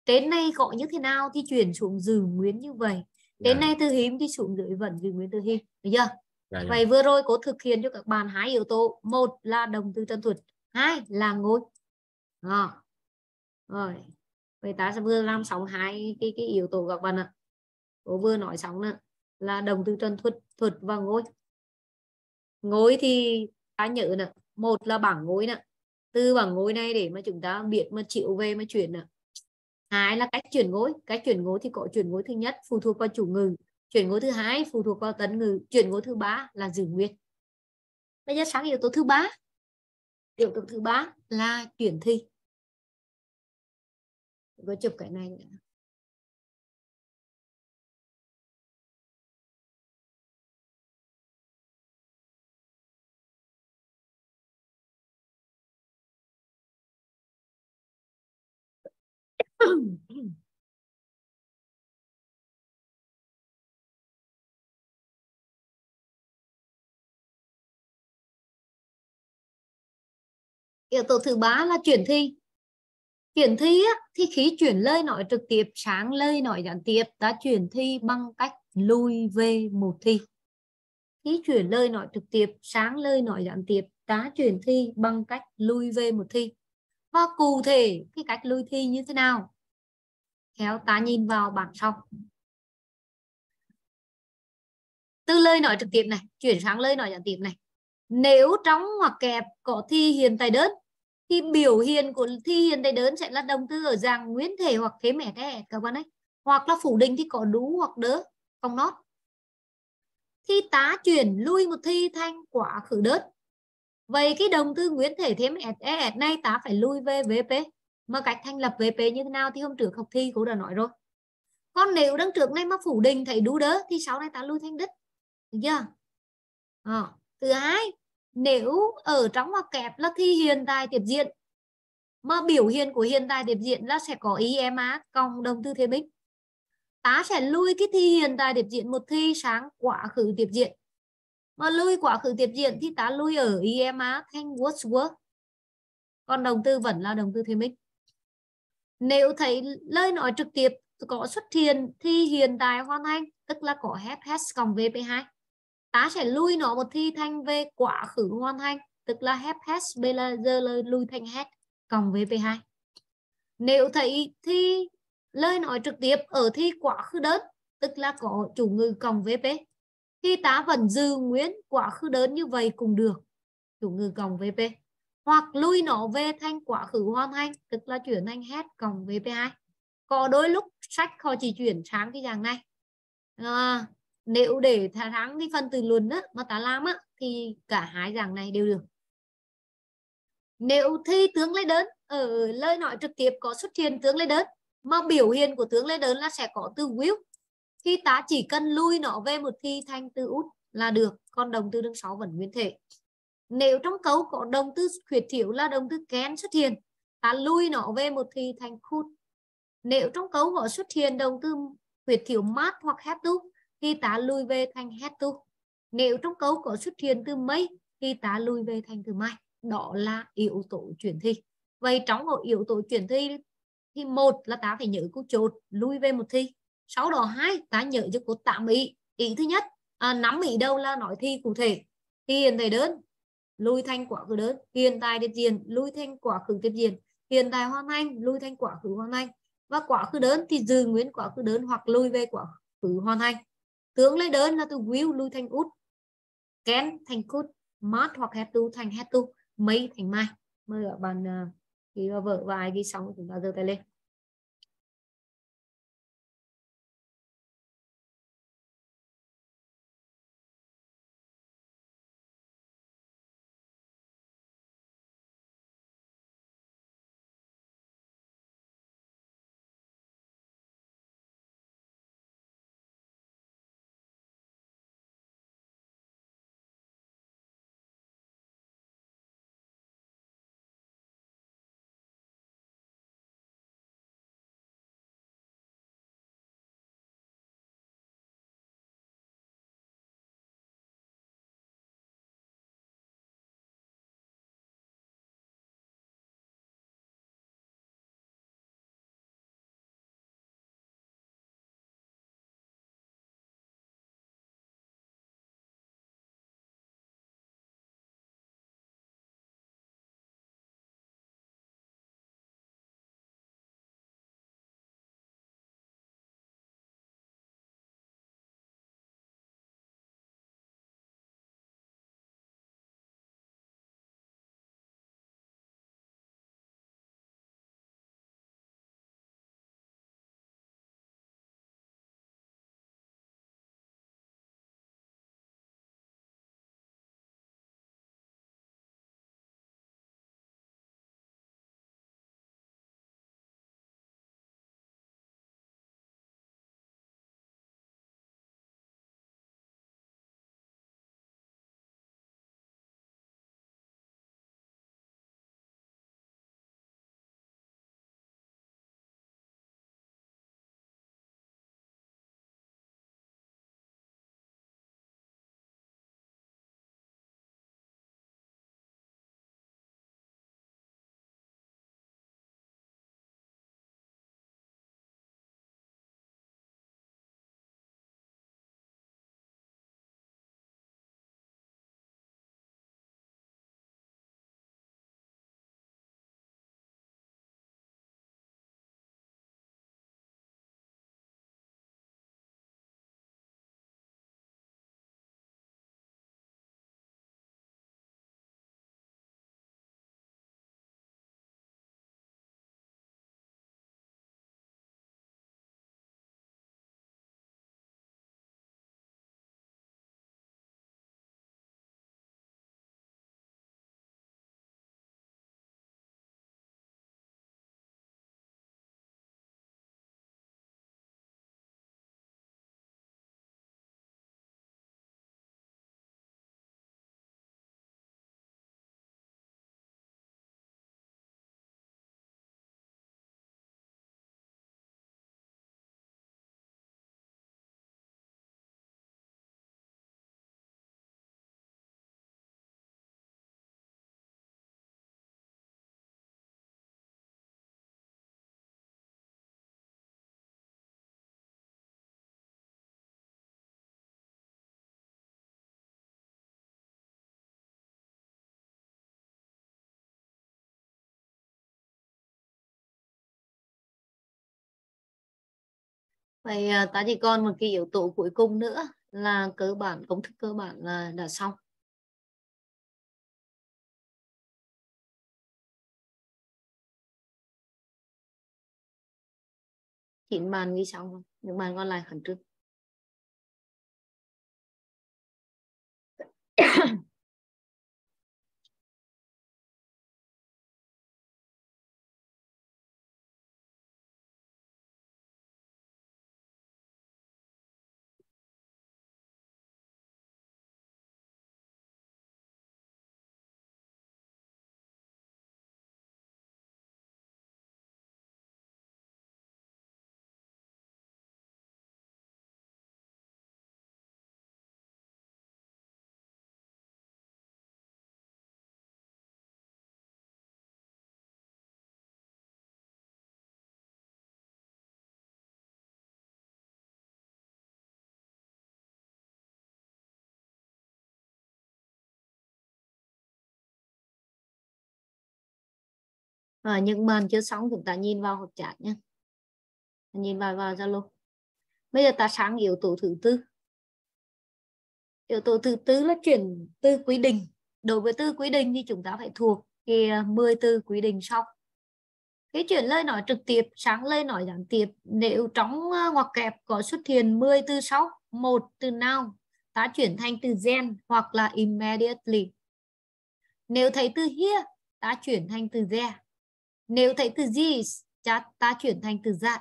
Đến nay gọi như thế nào thì chuyển xuống dự nguyên như vậy? Đến dạ, nay từ hiếm thì xuống dưới vẫn dự nguyên từ hiếm được chưa dạ, dạ. vậy vừa rồi cô thực hiện cho các bạn hai yếu tố. Một là đồng từ chân thuật hai là ngôi À. rồi. Vậy ta sẽ vừa làm xong hai cái cái yếu tố các bạn ạ. Cô vừa nói xong nữa là đồng từ trần thuật thuật và ngôi ngôi thì ta nhớ nè một là bảng ngôi nè. Từ bảng ngôi này để mà chúng ta biết mà chịu về mà chuyển nè. Hai là cách chuyển ngôi cách chuyển ngôi thì có chuyển ngôi thứ nhất phụ thuộc vào chủ ngữ chuyển ngữ thứ hai phụ thuộc vào tấn ngữ, chuyển ngữ thứ ba là giữ nguyên. Bây giờ sang yếu tố thứ ba. Yếu tố thứ ba là chuyển thi. Có chụp cái này nữa. *clears throat* yếu tố thứ ba là chuyển thi. Chuyển thi á, thì khi chuyển lời nói trực tiếp sáng lời nói gián tiếp ta chuyển thi bằng cách lui về một thi. Khi chuyển lời nói trực tiếp sáng lời nói gián tiếp ta chuyển thi bằng cách lui về một thi. Và cụ thể cái cách lui thi như thế nào? Theo ta nhìn vào bảng sau. Từ lời nói trực tiếp này chuyển sang lời nói gián tiếp này nếu trống hoặc kẹp có thi hiền tài đớn thì biểu hiện của thi hiền tài đớn sẽ là đồng tư ở dạng nguyên thể hoặc thế mẻ thế các bạn ấy hoặc là phủ định thì có đú hoặc đỡ không nót. Thì tá chuyển lui một thi thanh quả khử đớn vậy cái đồng tư nguyên thể thế mẻ thế này tá phải lui về VP mà cách thành lập VP như thế nào thì hôm trước học thi cũng đã nói rồi. Còn nếu đằng trước này mà phủ định thấy đú đỡ thì sau này ta lui thanh đứt được chưa? À, thứ hai, nếu ở trong ngoặc kép là thi hiện tại tiếp diện mà biểu hiện của hiện tại tiếp diện là sẽ có IMA cộng đồng tư thế bích ta sẽ lui cái thi hiện tại tiếp diện một thi sáng quá khứ tiếp diện mà lui quá khứ tiếp diện thì ta lui ở IMA thành was were còn đồng tư vẫn là đồng tư thế bích nếu thấy lời nói trực tiếp có xuất hiện thi hiện tại hoàn thành, tức là có have has cộng VP2 ta sẽ lui nó một thi thanh về quá khứ hoàn thành tức là have has bây giờ là lui thành had cộng với p2 nếu thấy thi lời nói trực tiếp ở thi quá khứ đơn tức là có chủ ngữ cộng với p thì ta vẫn giữ nguyên quá khứ đơn như vậy cũng được chủ ngữ cộng với p hoặc lui nó về thành quá khứ hoàn thành tức là chuyển thành hết cộng với p2 có đôi lúc sách họ chỉ chuyển sang cái dạng này. À, nếu để thắng cái phần từ luận á, mà ta làm á, thì cả hai dạng này đều được. Nếu thi tướng lấy đớn ở lời nói trực tiếp có xuất hiện tướng lấy đớn mà biểu hiện của tướng lấy đớn là sẽ có từ will thì ta chỉ cần lui nó về một thi thành từ út là được còn đồng từ đằng sau vẫn nguyên thể. Nếu trong câu có đồng từ khuyết thiếu là đồng từ kén xuất hiện ta lui nó về một thi thành khút. Nếu trong câu có xuất hiện đồng từ khuyết thiếu mát hoặc hép túc khi ta lui về thành hết tu. Nếu trong câu có xuất hiện từ mấy thì ta lui về thành từ mai đó là yếu tố chuyển thi. Vậy trong một yếu tố chuyển thi thì một là ta phải nhớ câu chốt lui về một thi. Sau đó hai ta nhớ cho cô tạm ý. Ý thứ nhất à, nắm ý đâu là nói thi cụ thể? Hiện tại đơn lui thành quả khứ đơn. Hiện tại tiếp diện lui thành quả khứ tiếp diện hiện tại hoàn thành lui thành quả khứ hoàn thành. Và quả khứ đơn thì giữ nguyên quả khứ đơn hoặc lui về quả khứ hoàn thành tướng lấy đơn là từ will lui thành út. Can thành could must hoặc have to thành had to may thành mai. Mời các bạn uh, ghi vợ và ai ghi xong chúng ta giơ tay lên. Vậy ờ, ta chỉ còn một cái yếu tố cuối cùng nữa là cơ bản, công thức cơ bản là đã xong. Chín bàn ghi xong không những bàn còn lại khẩn trương. Ờ, à, những bàn chưa xong chúng ta nhìn vào hộp chat nhé nhìn vào vào zalo bây giờ ta sang yếu tố thứ tư. Yếu tố thứ tư là chuyển từ quy định. Đối với từ quy định thì chúng ta phải thuộc cái ờ, 10 tư từ quy định sau. Cái chuyển lời nói trực tiếp sáng lời nói gián tiếp. Nếu trong ờ, ngoặc kẹp có xuất hiện 10 từ sau một từ nào ta chuyển thành từ gen hoặc là immediately. Nếu thấy từ here ta chuyển thành từ there nếu thấy từ this ta, ta chuyển thành từ that.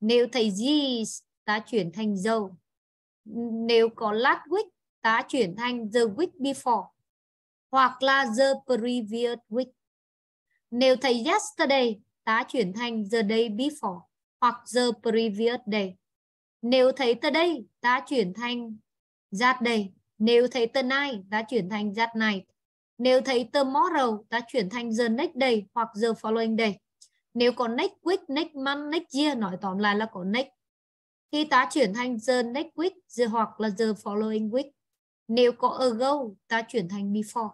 Nếu thấy this ta chuyển thành the. nếu có last week ta chuyển thành the week before. Hoặc là the previous week nếu thấy yesterday ta chuyển thành the day before hoặc the previous day. Nếu thấy today ta chuyển thành that day. Nếu thấy tonight ta chuyển thành that night nếu thấy tomorrow ta chuyển thành the next day hoặc the following day. Nếu có next week next month next year nói tóm lại là có next. Khi ta chuyển thành the next week the hoặc là the following week. Nếu có ago ta chuyển thành before.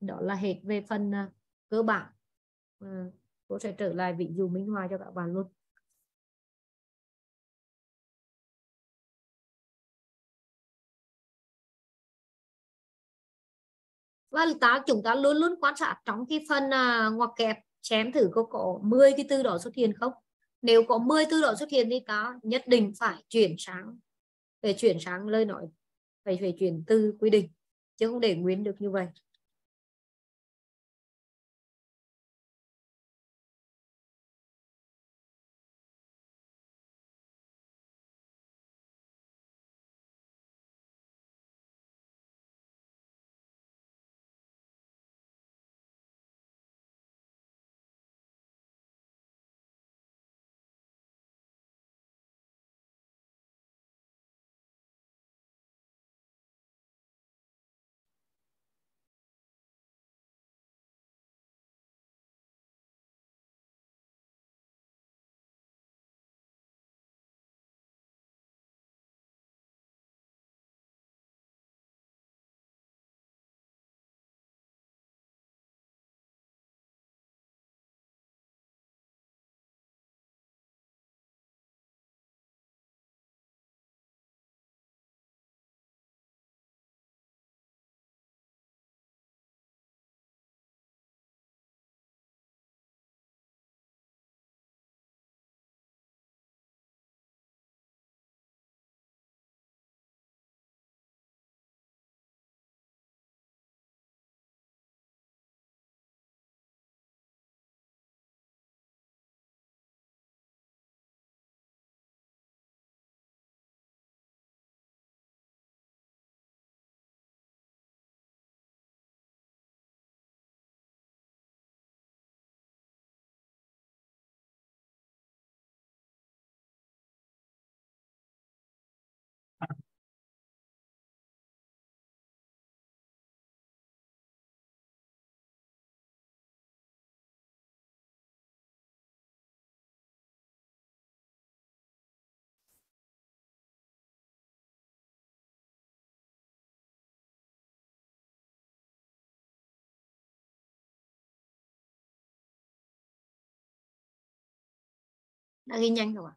Đó là hết về phần uh, cơ bản. Uh, cô sẽ trở lại ví dụ minh họa cho các bạn luôn. Và ta, chúng ta luôn luôn quan sát trong cái phần à, ngoặc kẹp, chém thử có có 10 cái từ đó xuất hiện không? Nếu có 10 từ đó xuất hiện thì ta nhất định phải chuyển sang để chuyển sang lời nói, phải phải chuyển từ quy định, chứ không để nguyên được như vậy. đã ghi nhanh rồi ạ.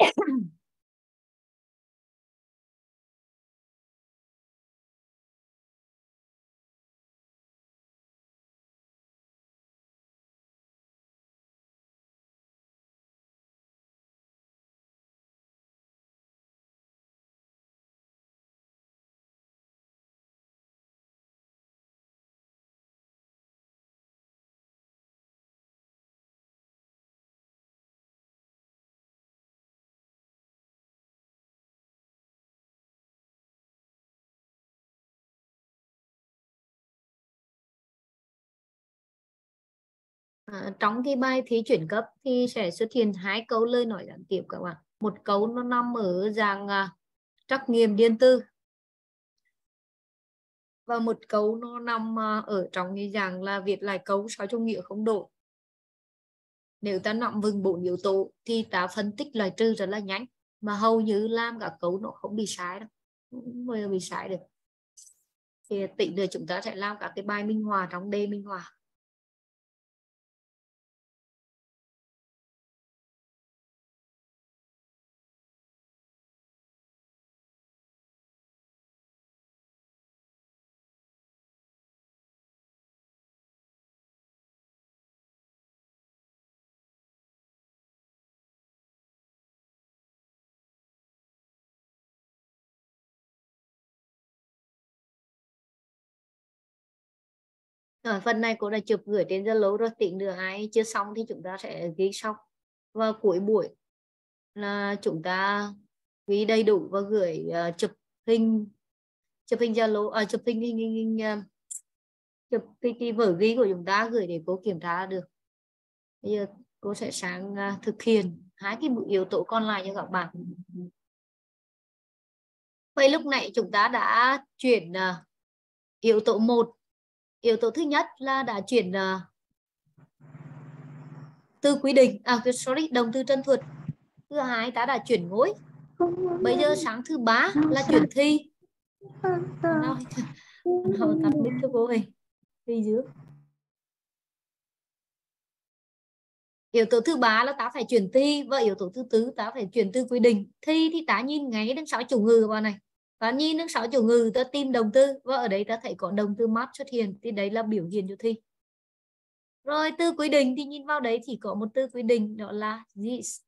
*clears throat* À, trong cái bài thi chuyển cấp thì sẽ xuất hiện hai câu lời nói gián tiếp các bạn. Một câu nó nằm ở dạng à, trắc nghiệm điện tử và một câu nó nằm à, ở trong cái dạng là viết lại câu sao cho nghĩa không đổi. Nếu ta nắm vững bốn yếu tố thì ta phân tích loại trừ rất là nhanh mà hầu như làm cả câu nó không bị sai đâu. Không bao giờ bị sai được. Thì tỉnh rồi chúng ta sẽ làm các cái bài minh hòa trong đề minh hòa Rồi, phần này cô đã chụp gửi trên Zalo rồi tỉnh được ai chưa xong thì chúng ta sẽ ghi xong và cuối buổi. Là chúng ta ghi đầy đủ và gửi uh, chụp hình chụp hình Zalo à, chụp hình hình, hình, hình uh, chụp cái, cái vở ghi của chúng ta gửi để cô kiểm tra được. Bây giờ cô sẽ sang uh, thực hiện hai cái yếu tố còn lại cho các bạn. Vậy lúc này chúng ta đã chuyển uh, yếu tố 1 yếu tố thứ nhất là đã chuyển uh, từ quy định à sorry đồng từ chân thuật. Thứ hai ta đã chuyển ngôi. Bây giờ sáng thứ ba là chuyển thi. Nào tập tắt mic cho cô ơi đi dưới yếu tố thứ ba là ta phải chuyển thi và yếu tố thứ tư ta phải chuyển từ quy định. Thi thì ta nhìn ngay đến sáu chủ ngữ vào này. Ờ, và nhi nước sáu chủ ngữ ta tìm đồng tư và vâng, ở đây ta thấy có đồng tư mát xuất hiện, thì đấy là biểu hiện cho thi. Rồi tư quy định thì nhìn vào đấy thì có một tư quy định, đó là this.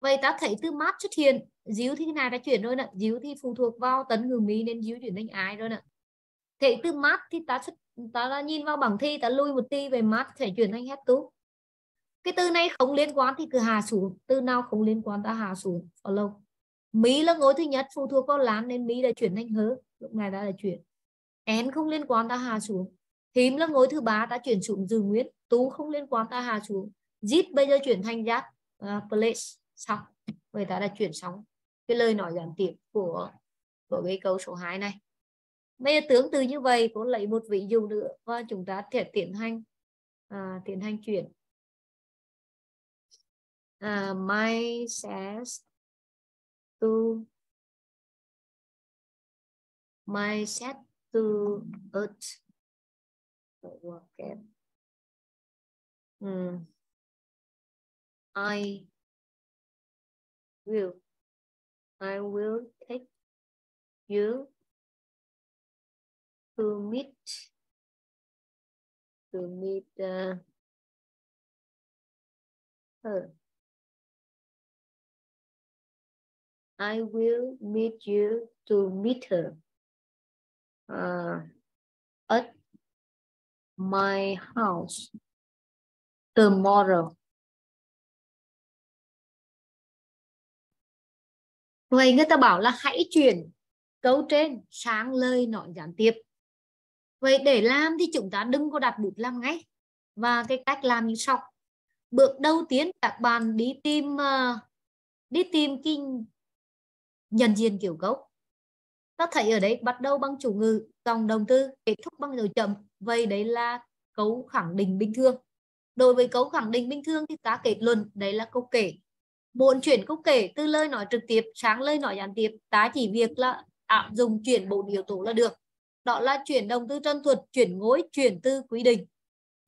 Vậy ta thấy tư mát xuất hiện, díu thì cái này đã chuyển rồi nè? Díu thì phụ thuộc vào tấn ngữ mỹ nên díu chuyển thành ai rồi nè. Thể từ mát thì ta xuất ta là nhìn vào bảng thi ta lui một ti về mát thể chuyển thành hết tú cái từ này không liên quan thì cứ hạ xuống. Từ nào không liên quan ta hạ xuống. Follow. Mỹ là ngôi thứ nhất phụ thuộc vào Lan nên Mỹ đã chuyển thành hớ lúc này đã là chuyển. Én không liên quan ta hạ xuống Thím là ngôi thứ ba ta chuyển xuống dư nguyên. Tú không liên quan ta hạ xuống Zit bây giờ chuyển thành giác uh, à, place xong. Người ta đã chuyển xong cái lời nói giản tiếp của của cái câu số 2 này. Bây giờ tương tự như vậy có lấy một ví dụ nữa và chúng ta sẽ tiến hành uh, tiến hành chuyển. Uh, my says to my set to earth okay. mm. I will I will take you to meet to meet uh, her I will meet you to meet her uh, at my house tomorrow. Vậy người ta bảo là hãy chuyển câu trên sang lời nói gián tiếp. Vậy để làm thì chúng ta đừng có đặt bút làm ngay. Và cái cách làm như sau. Bước đầu tiên các bạn đi tìm ờ, đi tìm cái nhân viên kiểu gốc. Ta thấy ở đấy bắt đầu bằng chủ ngữ dòng động từ, kết thúc bằng dấu chấm vậy đấy là cấu khẳng định bình thường. Đối với cấu khẳng định bình thường thì ta kết luận đấy là câu kể. Muốn chuyển câu kể từ lời nói trực tiếp sang lời nói gián tiếp, ta chỉ việc là áp dụng chuyển bộ yếu tố là được. Đó là chuyển động từ chân thuật, chuyển ngối, chuyển từ quy định.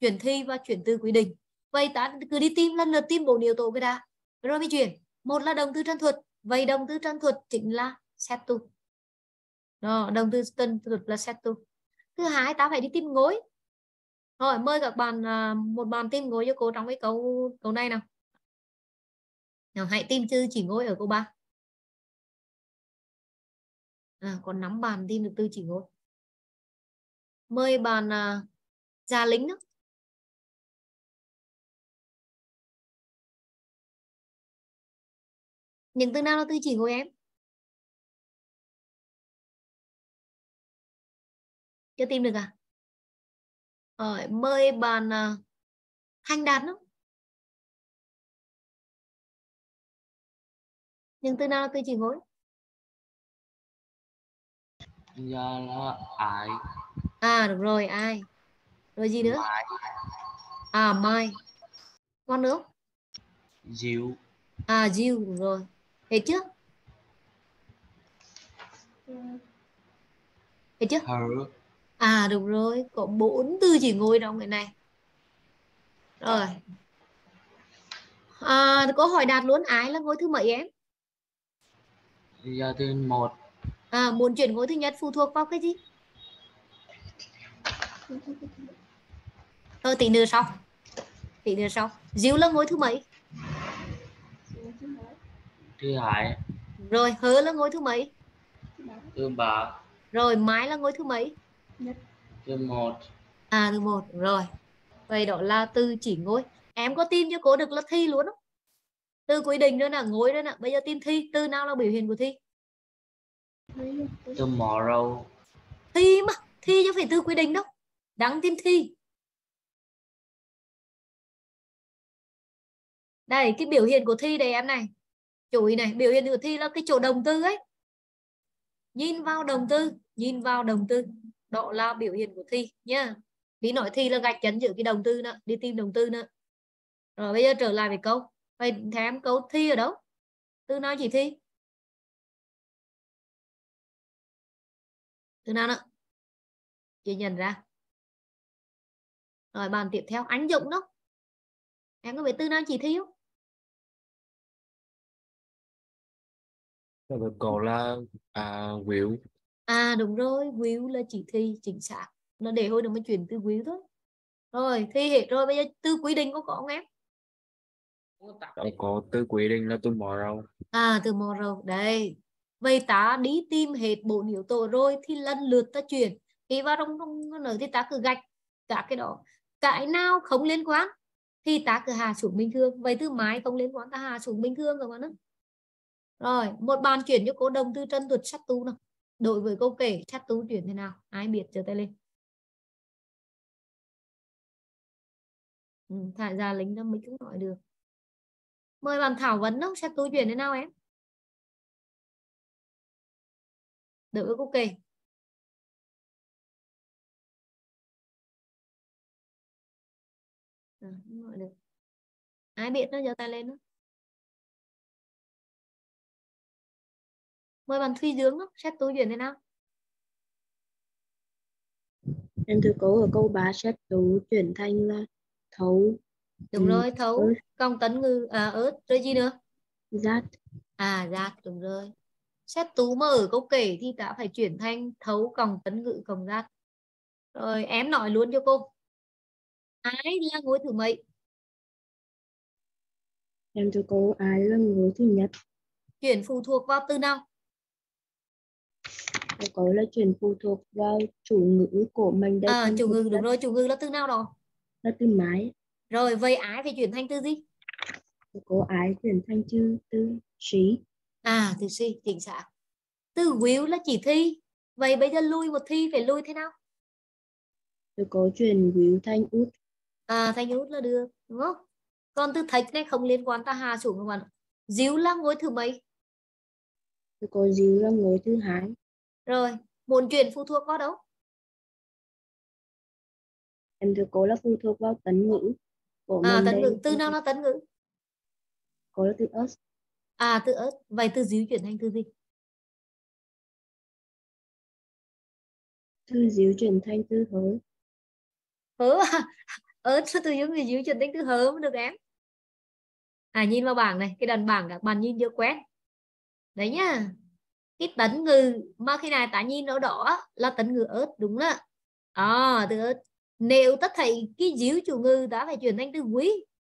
Chuyển thi và chuyển từ quy định. Vậy ta cứ đi tìm lần lượt tìm bộ yếu tố cái đã. Rồi mới chuyển. Một là động từ trần thuật vậy động từ trần thuật chính là setu đó động từ trần thuật là setu thứ hai ta phải đi tìm ngối rồi mời các bạn à, một bạn tìm ngối cho cô trong cái câu câu này nào. Nào hãy tìm chữ chỉ ngối ở câu ba, à, còn nắm bàn tìm được tư chỉ ngối mời bạn à, già lính đó những từ nào là từ chỉ ngồi em. Chưa tìm được à? Rồi mời bạn uh, thanh đạt đó những từ nào là từ chỉ ngồi Dạ là ai? À được rồi ai? Rồi gì nữa? Mai. À mai. Con nữa Diệu à diêu đúng rồi hết chưa hết chưa à đúng rồi. Có bốn từ chỉ ngồi trong cái này? Rồi. À, có hỏi đạt luôn. Ái là ngôi thứ mấy em? Dạ thứ một. À, muốn chuyển ngôi thứ nhất phụ thuộc vào cái gì? Thôi tí nữa sau. Tí nữa sau. Diêu là ngôi thứ mấy Thứ hai rồi hớ là ngôi thứ mấy? Thứ ba rồi mái là ngôi thứ mấy? Thứ một. À thứ một. Rồi vậy đó là từ chỉ ngôi. Em có tin cho cô được là thi luôn không từ quy định nữa là ngôi đó nè. Bây giờ tin thi từ nào là biểu hiện của thi? Tomorrow thi mà thi chứ phải từ quy định đâu. Đáng tin thi. Đây cái biểu hiện của thi đây em này chú ý này, biểu hiện của thi là cái chỗ đồng tư ấy. Nhìn vào đồng tư, nhìn vào đồng tư. Đó là biểu hiện của thi nhá. Lý nói thi là gạch chấn giữa cái đồng tư nữa đi tìm đồng tư nữa rồi bây giờ trở lại với câu vậy thèm câu thi ở đâu? Từ nào chỉ thi? Từ nào nữa chị nhận ra. Rồi bàn tiếp theo ánh dụng đó. Em có biết từ nào chỉ thi không? Còn là à, Will. À đúng rồi will là chỉ thi chính xác. Nó để hồi nó mới chuyển từ will thôi. Rồi thi hết rồi bây giờ từ quy định có có không em? Rồi có từ quy định là tomorrow. À từ tomorrow đây. Vậy ta đi tìm hết bộ yếu tố rồi thì lần lượt ta chuyển. Khi vào trong trong nữa thì ta cứ gạch cả cái đó. Cái nào không liên quan thì ta cứ hạ xuống bình thường. Vậy từ mái không liên quan ta hạ xuống bình thường rồi mà nó rồi một bàn chuyển cho cô đồng tư chân thuật sát tú nào. Đối với câu kể sát tú chuyển thế nào? Ai biết? Giơ tay lên. Ừ, thả ra lính nó mới cũng nói được. Mời bạn thảo vấn đâu sát tú chuyển thế nào em? Đối với câu kể. Ừ, à, gọi được. Ai biết nó giơ tay lên đó. Mời bạn Thùy Dương đó, xét tú chuyển thế nào. Em thưa cô ở câu 3 xét tú chuyển thành là thấu đúng Ừ, rồi thấu ớt. công tấn ngư à ớt rồi gì nữa? Giác à giác đúng rồi. Xét tú mà ở câu kể thì đã phải chuyển thành thấu còng tấn ngự còng giác rồi em nói luôn cho cô. Ái là ngôi thứ mấy? Em thưa cô ai là người thứ nhất? Chuyển phụ thuộc vào từ nào Thưa cô là chuyển phụ thuộc vào chủ ngữ của mình đây à chủ ngữ đúng rồi chủ ngữ là từ nào đó? Là từ mái. Rồi vậy ái phải chuyển thành từ gì? Cô ái chuyển thành chữ từ trí à từ si chính xác. Từ will là chỉ thi. Vậy bây giờ lui một thi phải lui thế nào? Thưa cô chuyển will thành út. À thành út là được đúng không? Còn từ thạch này không liên quan ta hà xuống các bạn díu là ngôi thứ mấy? Thưa cô díu là người thứ hai rồi muốn chuyển phụ thuộc vào đâu? Em thưa cô là phụ thuộc vào tấn ngữ của à tấn ngữ. Từ nào là tấn ngữ? Cô là từ us à từ ớt. Vậy từ díu chuyển thành từ gì? Từ díu chuyển thành từ hớ hớ à? *laughs* Ớt từ díu người díu chuyển thành từ hớ mới được em? À nhìn vào bảng này cái đoạn bảng các bạn nhìn chưa quen. Đấy nhá cái tấn ngừ mà khi này tại nhiên nó đỏ là tấn ngừ ớt, đúng đó à ờ, từ ớt. Nếu tất thầy cái díu chủ ngư đã phải chuyển thành từ quý,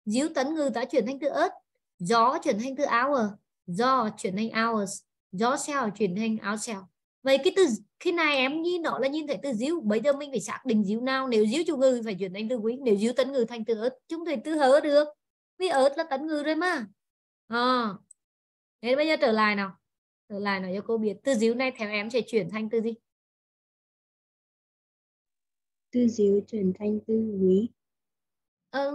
díu tấn ngư đã chuyển thành từ ớt, gió chuyển thành từ hour do chuyển thành hours, gió sao chuyển thành áo sao vậy cái từ, khi này em nhìn nó là nhìn thấy từ díu, bây giờ mình phải xác định díu nào. Nếu díu chủ ngư phải chuyển thành từ quý, nếu díu tấn ngư thành từ ớt, chúng thầy từ hớ được. Vì ớt là tấn ngư rồi mà. À. thế bây giờ trở lại nào lại nói cho cô biết từ díu này theo em sẽ chuyển thành từ gì? Từ díu chuyển thành từ quý. ờ,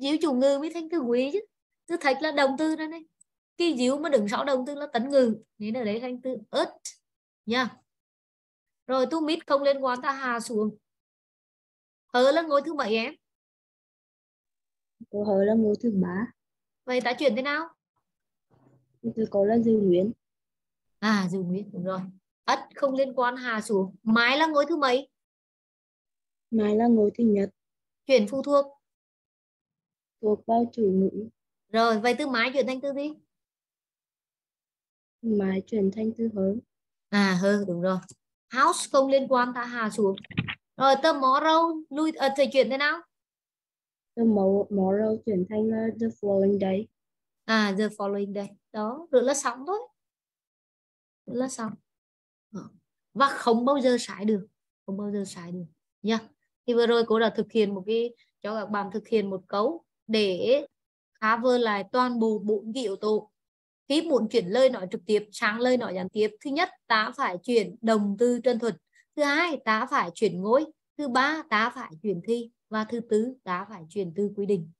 díu chủ ngữ mới thành từ quý chứ. Từ thạch là động từ đây này. Cái díu mà đứng sau động từ là tấn ngữ nên ở đấy thành từ ớt nha rồi tu mít không liên quan ta hà xuống. Hớ là ngôi thứ mấy em. Câu hỏi là ngôi thứ ba. vậy ta chuyển thế nào? Từ câu là dư nguyên. À giữ nguyên đúng rồi. Ất không liên quan hà xuống mái là ngôi thứ mấy? Mai là ngôi thứ nhất. chuyển phụ thuộc Thuộc vào chủ ngữ. rồi vậy từ mái chuyển thành từ gì? Mai chuyển thành từ hớ. à hơ đúng rồi. House không liên quan ta hà xuống rồi tomorrow lui à, thầy chuyển thế nào? Tomorrow chuyển thành là the following day. à the following day. Đó rồi là xong thôi là xong. Ờ. Và không bao giờ sai được, không bao giờ sai được nha thì vừa rồi cô đã thực hiện một cái, cho các bạn thực hiện một câu để cover lại toàn bộ bốn cái yếu tố. Khi muốn chuyển lời nói trực tiếp sang lời nói gián tiếp, thứ nhất, ta phải chuyển đồng từ chân thuật. Thứ hai, ta phải chuyển ngôi. Thứ ba, ta phải chuyển thi. Và thứ tư, ta phải chuyển từ quy định.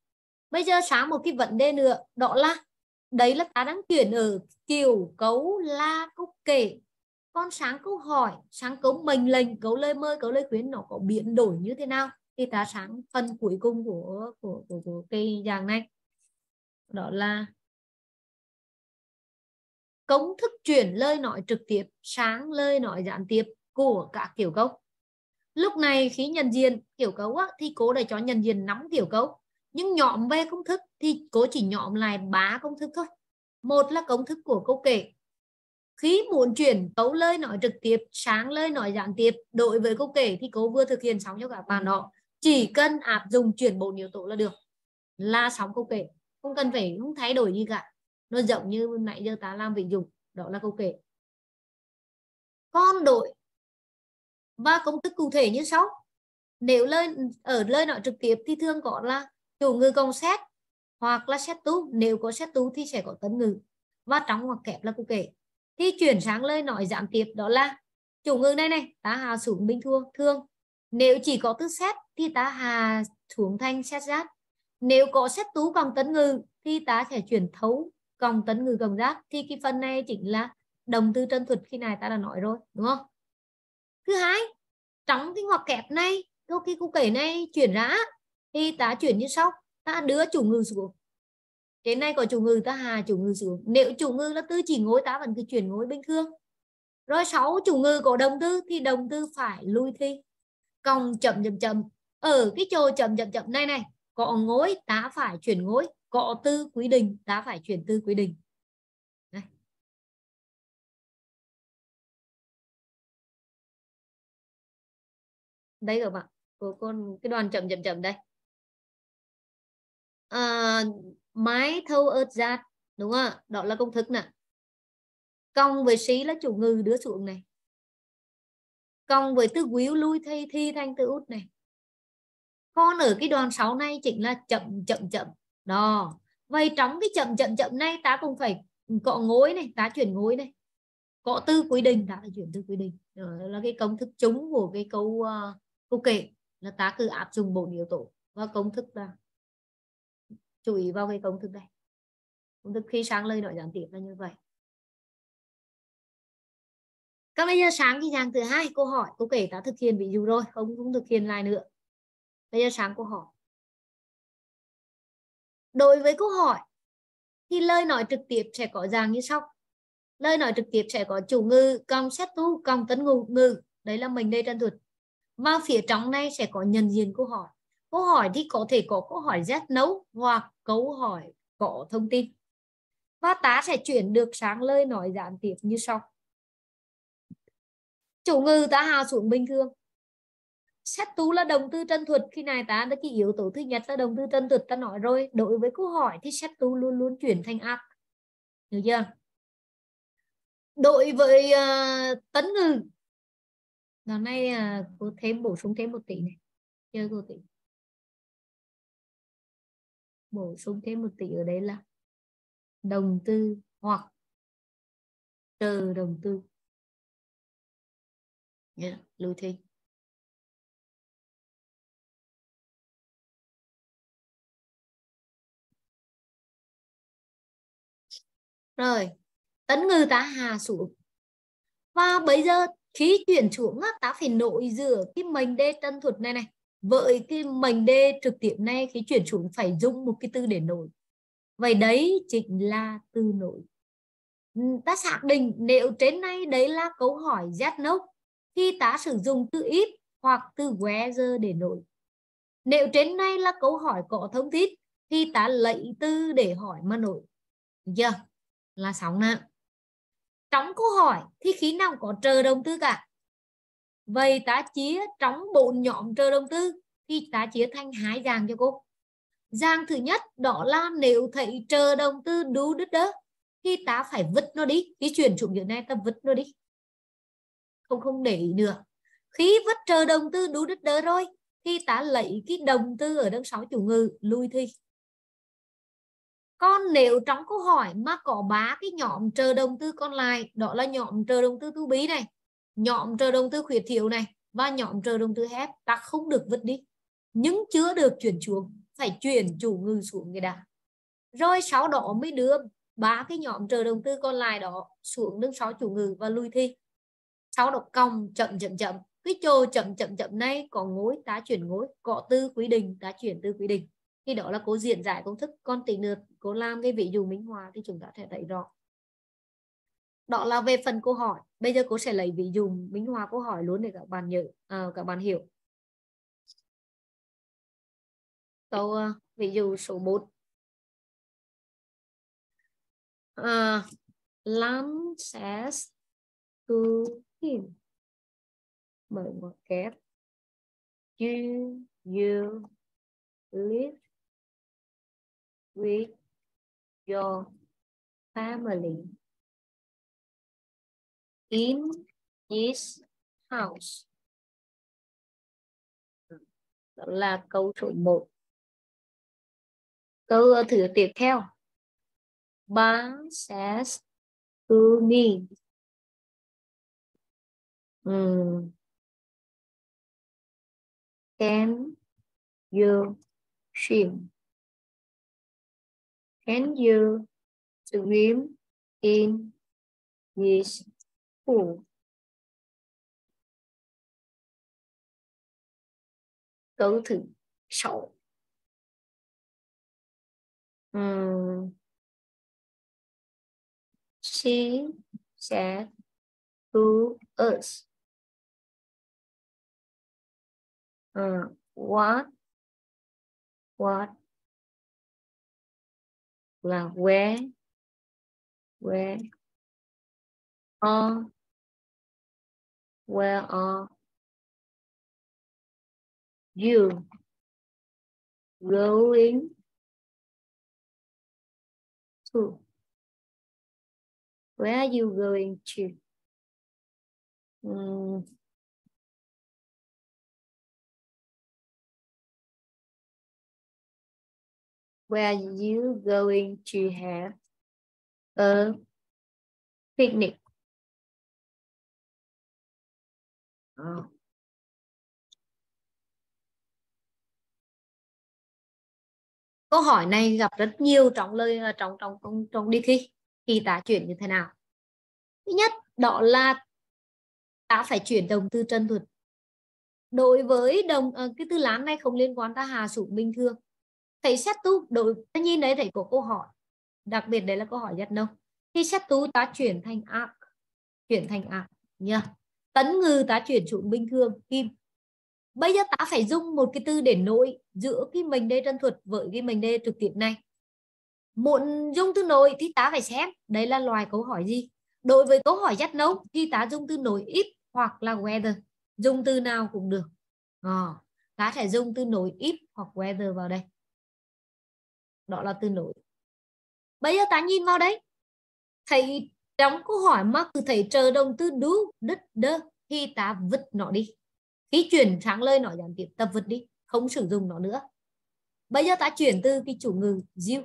Bây giờ sáng một cái vấn đề nữa, đó là đấy là ta đang chuyển ở kiểu cấu la câu kể. Con sáng câu hỏi sáng cấu mệnh lệnh cấu lời mời cấu lời khuyến nó có biến đổi như thế nào? Thì ta sáng phần cuối cùng của của của, của cái dạng này. Đó là công thức chuyển lời nói trực tiếp sáng lời nói gián tiếp của cả kiểu câu. Lúc này khi nhận diện kiểu cấu á, thì cô đã cho nhận diện nắm kiểu cấu nhưng nhọm về công thức thì cô chỉ nhọm lại ba công thức thôi. Một là công thức của câu kể. Khi muốn chuyển tấu lời nói trực tiếp sáng lời nói gián tiếp, đối với câu kể thì cô vừa thực hiện xong cho các bạn đó. Chỉ cần áp dụng chuyển bốn yếu tố là được. Là sóng câu kể. Không cần phải, không thay đổi gì cả. Nó giống như nãy giờ ta làm vị dụng đó là câu kể. Con đội và công thức cụ thể như sau. Nếu lời, ở lời nói trực tiếp thì thường có là chủ ngữ cộng xét, hoặc là xét tú nếu có xét tú thì sẽ có tấn ngữ. Và trong hoặc kẹp là câu kể. Thì chuyển sang lời nói gián tiếp đó là, chủ ngữ đây này, ta hà xuống bình thường thương nếu chỉ có từ xét thì ta hà xuống thanh xét giác. Nếu có xét tú cộng tấn ngữ thì ta sẽ chuyển thấu cộng tấn ngữ cộng giác. Thì cái phần này chính là đồng tư chân thuật khi này ta đã nói rồi, đúng không? Thứ hai, trong cái ngoặc kẹp này câu khi câu kể này chuyển ra thì ta chuyển như sau ta đưa chủ ngữ xuống đến nay có chủ ngữ ta hà chủ ngữ xuống nếu chủ ngữ là tư chỉ ngôi ta vẫn cứ chuyển ngôi bình thường. Rồi sáu, chủ ngữ có đồng tư thì đồng tư phải lui thi. Còng chậm chậm chậm. Ở cái chỗ chậm chậm chậm, này này, có ngôi ta phải chuyển ngôi có tư quy định ta phải chuyển tư quy định. Đây. đây các bạn, của con, cái đoàn chậm chậm chậm đây. Ờ, à, mái thâu ớt giạt đúng không ạ? Đó là công thức nè. Công với xí là chủ ngư đứa xuống này. Công với từ quý lui thi thi thanh từ út này. Con ở cái đoàn 6 này chính là chậm chậm chậm. Đó. Vậy trong cái chậm chậm chậm này ta cũng phải cọ ngối này ta chuyển ngối này. Cọ tư quy định ta phải chuyển tư quy định. Đó là cái công thức chung của cái câu uh, câu kể là ta cứ áp dụng bốn yếu tố. Và công thức là chú ý vào cái công thức này. Công thức khi sáng lời nói gián tiếp là như vậy. Các bây giờ sáng cái dạng thứ hai, câu hỏi. Câu kể đã thực hiện ví dụ rồi, không cũng thực hiện lại nữa. Bây giờ sáng câu hỏi. Đối với câu hỏi thì lời nói trực tiếp sẽ có dạng như sau. Lời nói trực tiếp sẽ có chủ ngữ công xét tu công tấn ngụ, ngữ. Đấy là mình đây tranh thuật. Và phía trong này sẽ có nhận diện câu hỏi. Câu hỏi thì có thể có câu hỏi rất nấu hoặc câu hỏi có thông tin. Và ta sẽ chuyển được sang lời nói gián tiếp như sau. Chủ ngữ ta hạ xuống bình thường. Xét tú là động từ chân thuật. Khi này ta đã cái yếu tố thứ nhất là động từ chân thuật ta nói rồi. Đối với câu hỏi thì xét tú luôn luôn chuyển thành ác. Được chưa? Đối với uh, tấn ngữ lần này uh, ờ, cô thêm bổ sung thêm một tỷ này. Chơi cô tỷ bổ sung thêm một tỷ ở đây là đồng tư hoặc chờ đồng tư. Yeah, lưu thi rồi tấn ngư ta hà xuống. Và bây giờ khi chuyển xuống ta phải nội giữa cái mình đê tân thuật này này với cái mệnh đê trực tiếp này khi chuyển xuống phải dùng một cái từ để nổi. Vậy đấy chính là từ nổi. Ừ, ta xác định nếu trên này đấy là câu hỏi yes no khi ta sử dụng từ ít hoặc từ whether để nổi. Nếu trên này là câu hỏi có thông tin thì ta lấy từ để hỏi mà nổi. Giờ yeah, là sóng nè. Trong câu hỏi thì khi nào có chờ động từ cả? Vậy ta chia trong bốn nhóm chờ động từ thì ta chia thành hai dạng cho cô. Dạng thứ nhất, đó là nếu thấy chờ động từ đu đứt đó, thì ta phải vứt nó đi. Khi chuyển chủ nghĩa này ta vứt nó đi. Không không để ý nữa. Khi vứt chờ động từ đu đứt đỡ rồi, thì ta lấy cái động từ ở đằng sau chủ ngữ lui thi. Còn nếu trong câu hỏi mà có ba cái nhóm chờ động từ còn lại, đó là nhóm chờ động từ tu bí này nhóm chờ động từ khuyết thiếu này và nhóm chờ động từ hép, ta không được vứt đi. Nhưng chưa được chuyển xuống phải chuyển chủ ngữ xuống cái đã rồi sau đó mới đưa ba cái nhóm chờ động từ còn lại đó xuống đứng sáu chủ ngữ và lui thi. Sau đó còng chậm chậm chậm. Cái chỗ chậm chậm chậm này có ngối ta chuyển ngối có tư quy định, ta chuyển tư quy định. Thì đó là cô diễn giải công thức. Con tính được cô làm cái ví dụ minh họa thì chúng ta sẽ thấy rõ đó là về phần câu hỏi. Bây giờ cô sẽ lấy ví dụ minh họa câu hỏi luôn để các bạn nhớ à, các bạn hiểu. Câu uh, ví dụ số 1 uh, Lam says to him mở ngoặc kép. Do you live with your family? In his house. Đó là câu số 1. Câu thử tiếp theo. Bạn says to me. Um, Can you swim? Can you swim in this Ừ. phủ Câu thứ sáu. Um, ừ. she said to us, uh, what, what? Là where? Where? Are where are you going to? Where are you going to? Um, where you going to have a picnic? Ờ. Câu hỏi này gặp rất nhiều trong lời ờ, trong trong trong trong đi thi. Thì ta chuyển như thế nào? Thứ nhất, đó là ta phải chuyển đồng từ chân thuật. Đối với đồng ờ, cái từ lán này không liên quan ta hà sủng bình thường. Thầy xét tu, đối, tất nhiên đấy, thầy có câu hỏi. Đặc biệt đấy là câu hỏi nhất no khi xét tu ta chuyển thành ác. Chuyển thành ác nha tấn ngư tá chuyển xuống bình thường kim. Bây giờ ta phải dùng một cái từ để nối giữa cái mình đê chân thuật với cái mình đê trực tiếp này. Muốn dùng từ nội thì ta phải xem đây là loài câu hỏi gì. Đối với câu hỏi dắt nấu thì ta dùng từ nội ít hoặc là whether. Dùng từ nào cũng được. À, ta sẽ dùng từ nội ít hoặc whether vào đây. Đó là từ nội bây giờ ta nhìn vào đấy thấy trong câu hỏi mà cứ thầy chờ đồng từ do đất đơ thì ta vứt nó đi. Khi chuyển sang lời nói gián tiếp, ta vứt đi, không sử dụng nó nữa. Bây giờ ta chuyển từ cái chủ ngữ diu.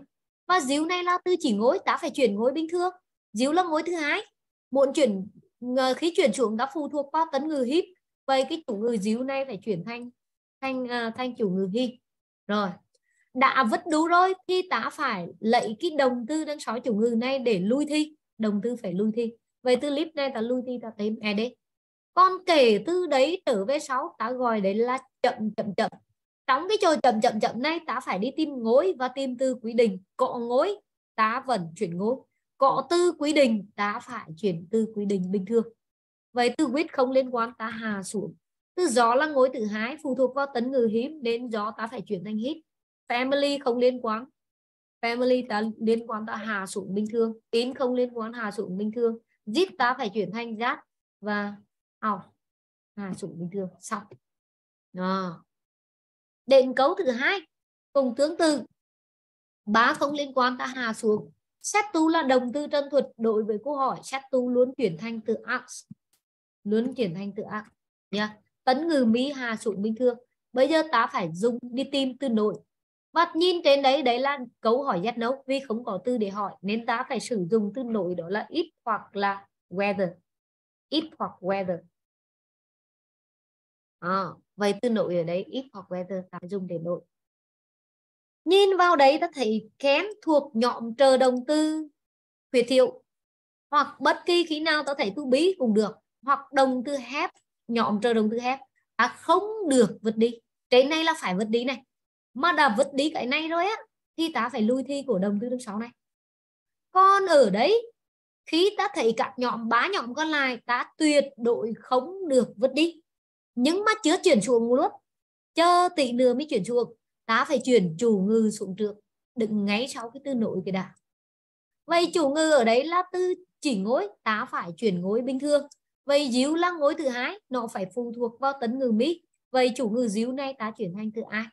và diu này là từ chỉ ngối ta phải chuyển ngối bình thường. Diu là ngối thứ hai. Muốn chuyển khi chuyển xuống đã phụ thuộc vào tấn ngữ hip. vậy cái chủ ngữ diu này phải chuyển thành thành ờ, thành chủ ngữ hi rồi, đã vứt đủ rồi thì ta phải lấy cái đồng từ đang sói chủ ngữ này để lui thi đồng tư phải lui thi. Vậy từ clip này ta lui thi ta tìm ed Con kể từ đấy trở về sáu, ta gọi đấy là chậm chậm chậm. Trong cái trò chậm chậm chậm này ta phải đi tìm ngối và tìm từ quy định. Cọ ngối ta vẫn chuyển ngối cọ tư quy định ta phải chuyển từ quy định bình thường. Vậy từ quyết không liên quan ta hà xuống. Từ gió là ngối thứ hai phụ thuộc vào tấn ngữ hiếm nên gió ta phải chuyển thành hít. Family không liên quan family ta liên quan ta hà xuống bình thường tín không liên quan hà xuống bình thường. Zip ta phải chuyển thành giác và học hà xuống bình thường. Xong. À. định cấu thứ hai, cùng tương tự. Bá không liên quan ta hà xuống. Xét tu là đồng tư chân thuật đối với câu hỏi, xét tu luôn chuyển thành từ ax luôn chuyển thành từ ax nha. Yeah. tấn ngừ mỹ hà xuống bình thường. Bây giờ ta phải dùng đi tìm từ nội và nhìn trên đấy đấy là câu hỏi yes no vì không có từ để hỏi nên ta phải sử dụng từ nội đó là ít hoặc là whether. Ít hoặc whether. À, vậy từ nội ở đấy ít hoặc whether ta dùng để nội nhìn vào đấy ta thấy kém thuộc nhóm chờ đồng tư huyệt thiệu hoặc bất kỳ khi nào ta thấy tu bí cũng được. Hoặc đồng tư hép nhóm chờ đồng tư hép ta không được vượt đi. Trên này là phải vượt đi này mà đã vứt đi cái này rồi á, thì ta phải lui thi của đồng tư thứ sáu này. Còn ở đấy, khi ta thấy các nhóm bá nhóm còn lại, ta tuyệt đối không được vứt đi. Nhưng mà chưa chuyển xuống luôn. Chờ tỷ nữa mới chuyển xuống. Ta phải chuyển chủ ngư xuống trước. Đừng ngay sau cái từ nội cái đã. Vậy chủ ngư ở đấy là từ chỉ ngối, ta phải chuyển ngối bình thường. Vậy díu là ngối thứ hai, nó phải phụ thuộc vào tấn ngư mỹ. Vậy chủ ngư díu này ta chuyển thành từ ai?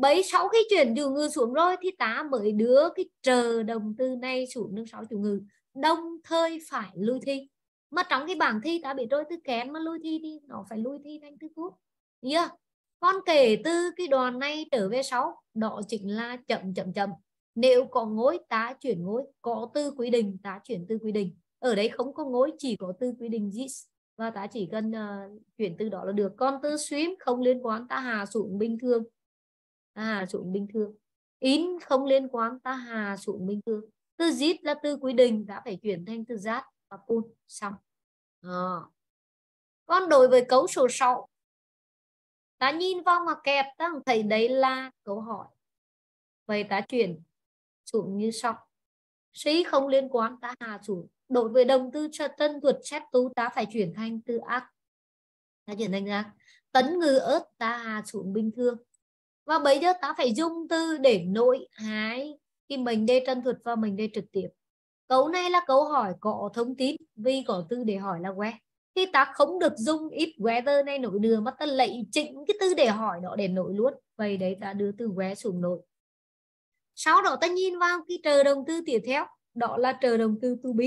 Bấy sau khi chuyển chủ ngư xuống rồi thì ta mới đưa cái chờ đồng từ này xuống nước sáu chủ ngư đồng thời phải lui thi. Mà trong cái bảng thi ta bị rồi từ kén mà lui thi đi nó phải lui thi thành từ cút yeah. con kể từ cái đoàn này trở về sáu đó chính là chậm chậm chậm. Nếu có ngôi ta chuyển ngôi. Có tư quy định ta chuyển tư quy định. Ở đấy không có ngôi chỉ có tư quy định this và ta chỉ cần uh, chuyển từ đó là được. Con tư swim không liên quan ta hà xuống bình thường ta hà xuống bình thường. In không liên quan, ta hà xuống bình thường. Từ zit là từ quy định, đã phải chuyển thành từ giác và pun xong. Ờ. À. còn đối với cấu số 6 ta nhìn vào mà kẹp, ta thấy đấy là câu hỏi. Vậy ta chuyển xuống như sau. Sĩ không liên quan, ta hà xuống đối với đồng tư cho tân thuật xét tú, ta phải chuyển thành từ ác. Ta chuyển thành ra tấn ngư ớt, ta hà xuống bình thường và bây giờ ta phải dùng từ để nội hái khi mình đê chân thuật và mình đê trực tiếp. Câu này là câu hỏi có thông tin, vì có từ để hỏi là where thì ta không được dùng ít weather này nổi đưa mà ta lấy chỉnh cái từ để hỏi đó để nổi luôn. Vậy đấy, ta đưa từ where xuống nổi. Sau đó ta nhìn vào cái chờ động từ tiếp theo, đó là chờ động từ to be.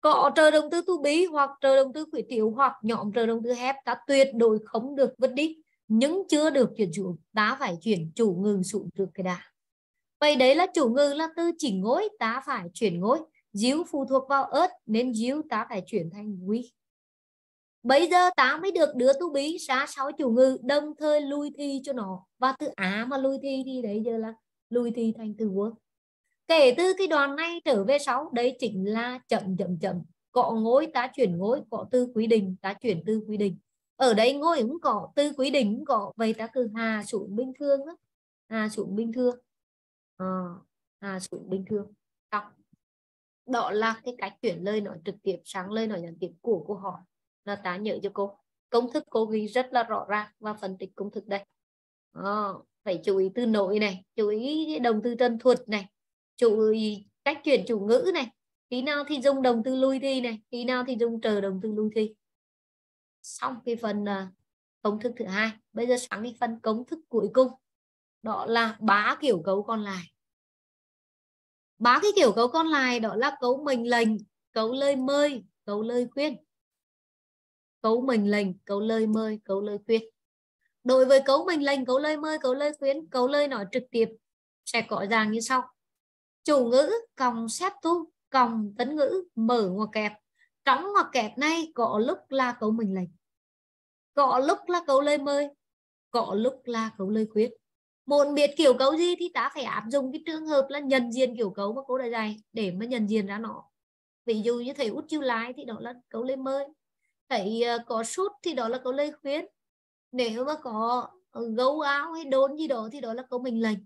Có chờ động từ to be hoặc chờ động từ khuyết tiểu hoặc nhóm chờ động từ have, ta tuyệt đối không được vứt đi nhưng chưa được chuyển chủ, ta phải chuyển chủ ngừng xuống trước cái đã vậy đấy là chủ ngữ là từ chỉ ngối ta phải chuyển ngối díu phụ thuộc vào ớt, nên díu ta phải chuyển thành quý bây giờ ta mới được đưa tu bí ra sáu chủ ngữ đồng thời lui thi cho nó. Và từ á mà lui thi thì đấy giờ là lui thi thành từ quốc kể từ cái đoàn này trở về sáu đấy chính là chậm chậm chậm. Cọ ngối ta chuyển ngối cọ tư quy định, ta chuyển tư quy định ở đây ngôi cũng có tư quý đỉnh, cũng có vậy ta cứ hà xuống bình thường á, hà xuống bình thường. Ờ, à, hà xuống bình thường. Đọc. Đó là cái cách chuyển lời nói trực tiếp sang lời nói gián tiếp của cô hỏi là ta nhớ cho cô công thức cô ghi rất là rõ ràng và phân tích công thức đây. À, phải chú ý từ nội này chú ý đồng từ chân thuật này chú ý cách chuyển chủ ngữ này. Tí nào thì dùng đồng từ lui thi này tí nào thì dùng chờ đồng từ lui thi xong cái phần uh, công thức thứ hai. Bây giờ sang cái phần công thức cuối cùng. Đó là ba kiểu cấu còn lại. Ba cái kiểu cấu còn lại đó là cấu mệnh lệnh cấu lời mời cấu lời khuyên. Cấu mệnh lệnh cấu lời mời cấu lời khuyên. Đối với cấu mệnh lệnh cấu lời mời cấu lời khuyên cấu lời nói trực tiếp sẽ có dạng như sau. Chủ ngữ cộng xếp tu cộng tấn ngữ mở ngoặc kẹp trống mà kẹt này có lúc là cấu mình lệnh có lúc là cấu lời mời có lúc là cấu lời khuyết muốn biết kiểu cấu gì thì ta phải áp dụng cái trường hợp là nhận diện kiểu cấu mà cô đã dạy để mà nhận diện ra nó. Ví dụ như thầy út chiêu lái thì đó là cấu lời mời thầy ờ, có sút thì đó là cấu lời khuyên. Nếu mà có ờ, gấu áo hay đốn gì đó thì đó là cấu mình lệnh.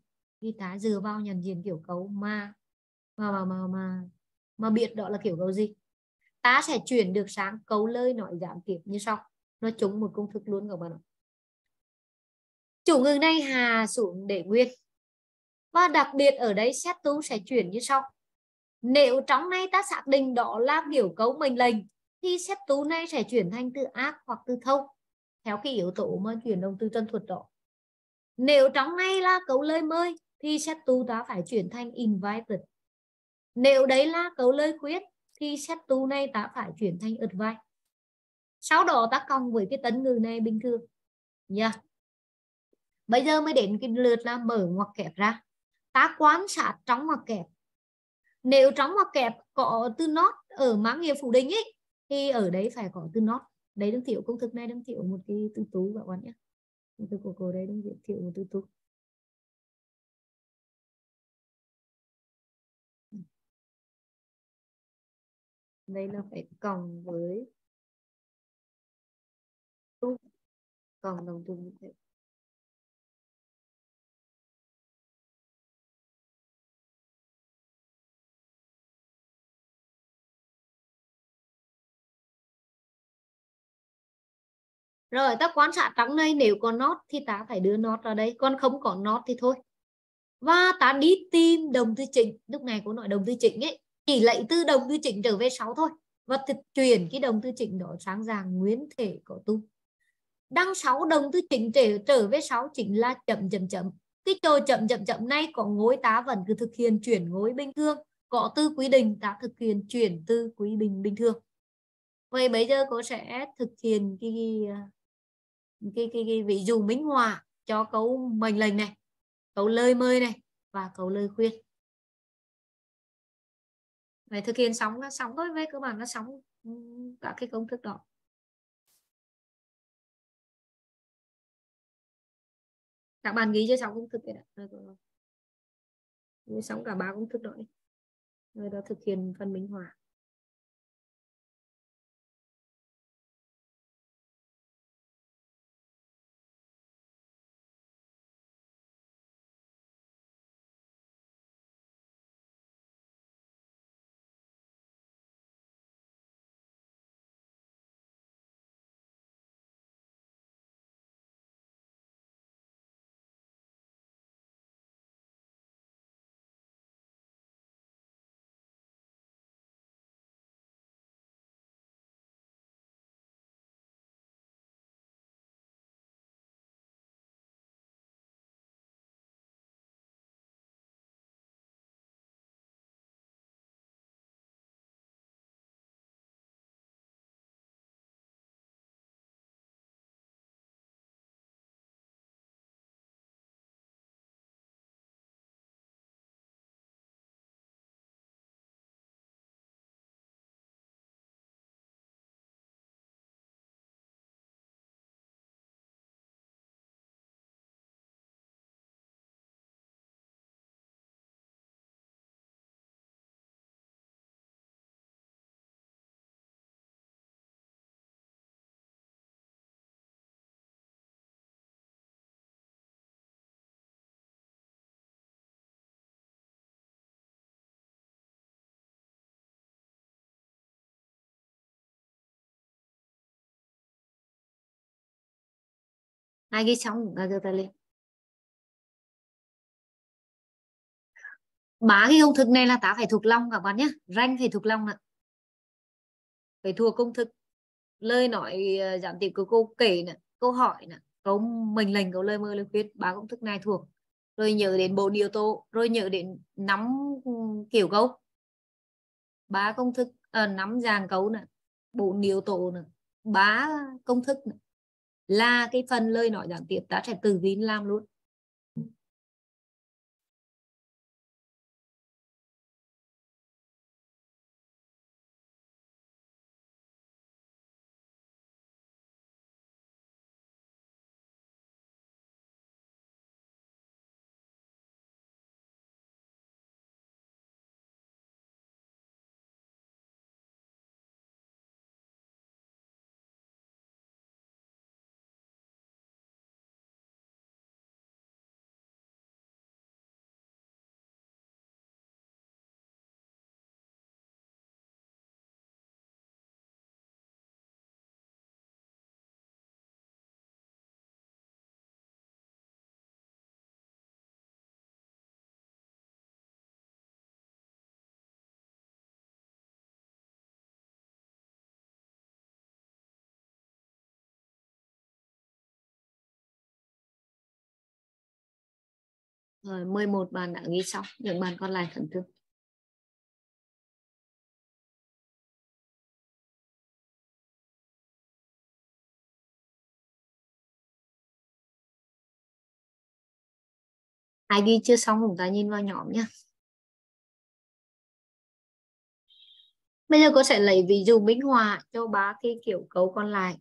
Thì ta dựa vào nhận diện kiểu cấu mà mà mà mà mà, mà biết đó là kiểu cấu gì ta sẽ chuyển được sang câu lời nói giảm tiếp như sau. Nó trúng một công thức luôn các bạn ạ. Chủ ngữ này hà xuống để nguyên và đặc biệt ở đây xét tú sẽ chuyển như sau. Nếu trong này ta xác định đó là kiểu cấu mệnh lệnh, thì xét tú này sẽ chuyển thành từ ác hoặc từ thâu theo cái yếu tố mà chuyển động từ chân thuật đó. Nếu trong này là cấu lời mời thì xét tú ta phải chuyển thành invited nếu đấy là cấu lời khuyết thì xét tu này ta phải chuyển thành advice. Sau đó ta cộng với cái tấn ngữ này bình thường. Nha yeah. bây giờ mới đến cái lượt là mở ngoặc kẹp ra. Ta quan sát trong ngoặc kẹp. Nếu trong ngoặc kẹp có từ not ở mã nghĩa phủ định ấy thì ở đấy phải có từ not đấy đang thiệu công thức này đang thiệu một cái từ tú các bạn nhé. Từ của cô đây đang thiệu một từ tú. Đây là phải cộng với tu cộng đồng trùng như thế. Rồi ta quan sát trong này, nếu có nốt thì ta phải đưa nốt ra đây. Còn không có nốt thì thôi. Và ta đi tìm đồng tư chỉnh. Lúc này có nói đồng tư chỉnh ấy chỉ lấy từ đồng tư chỉnh trở về 6 thôi. Và thực chuyển cái đồng tư chỉnh đó sang dạng nguyên thể của tu. Đăng 6 đồng tư chỉnh trở trở về 6 chính là chậm chậm chậm. Cái chỗ chậm chậm chậm này có ngôi tá vẫn cứ thực hiện chuyển ngôi bình thường. Có tư quý đình ta thực hiện chuyển tư quý bình bình thường. Vậy bây giờ cô sẽ thực hiện cái cái, cái, cái ví dụ minh họa cho câu mệnh lệnh này câu lời mời này và câu lời khuyên. Để thực hiện sống nó sống thôi, với các bạn nó sống ừ, cả cái công thức đó. Các bạn ghi cho xong công thức này đã rồi xong cả ba công thức đó đi. Rồi đó thực hiện phần minh họa. Ai ghi xong cả giơ tay lên? Bá cái công thức này là ta phải thuộc lòng các bạn nhé ranh phải thuộc lòng nè phải thuộc công thức lời nói ờ, giảm tiếp của cô kể nè câu hỏi nè. Câu mình lệnh câu lời mơ lời khuyết ba công thức này thuộc. Rồi nhớ đến bộ yếu tố rồi nhớ đến nắm ừ, kiểu câu. Ba công thức à, ờ, nắm dàn câu nè. Bộ yếu tố nè. Ba công thức nè là cái phần lời nói gián tiếp ta sẽ từ vin làm luôn. Rồi 11 bạn đã ghi xong, những bạn còn lại khẩn trương. Ai ghi chưa xong chúng ta nhìn vào nhóm nhé. Bây giờ cô sẽ lấy ví dụ minh họa cho ba cái kiểu câu còn lại.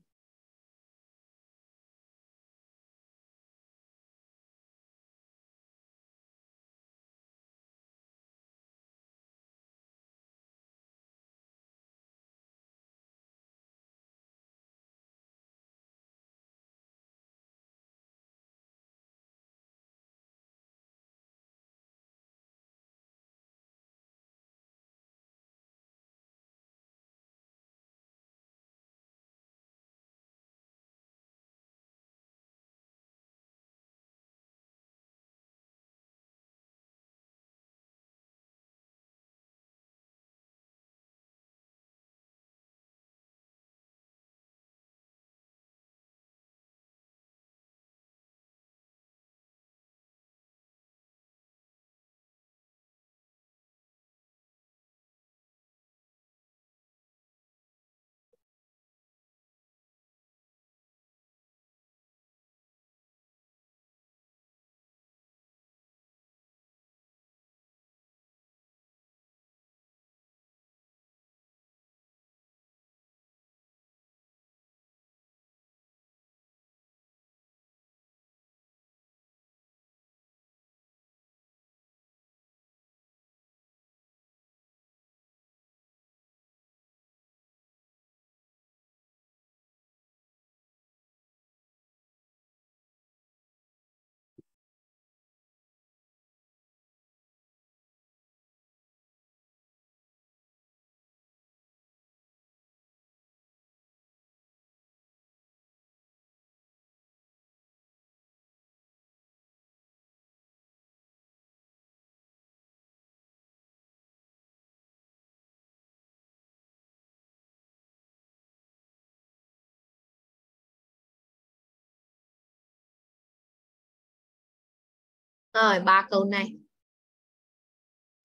Rồi ba câu này.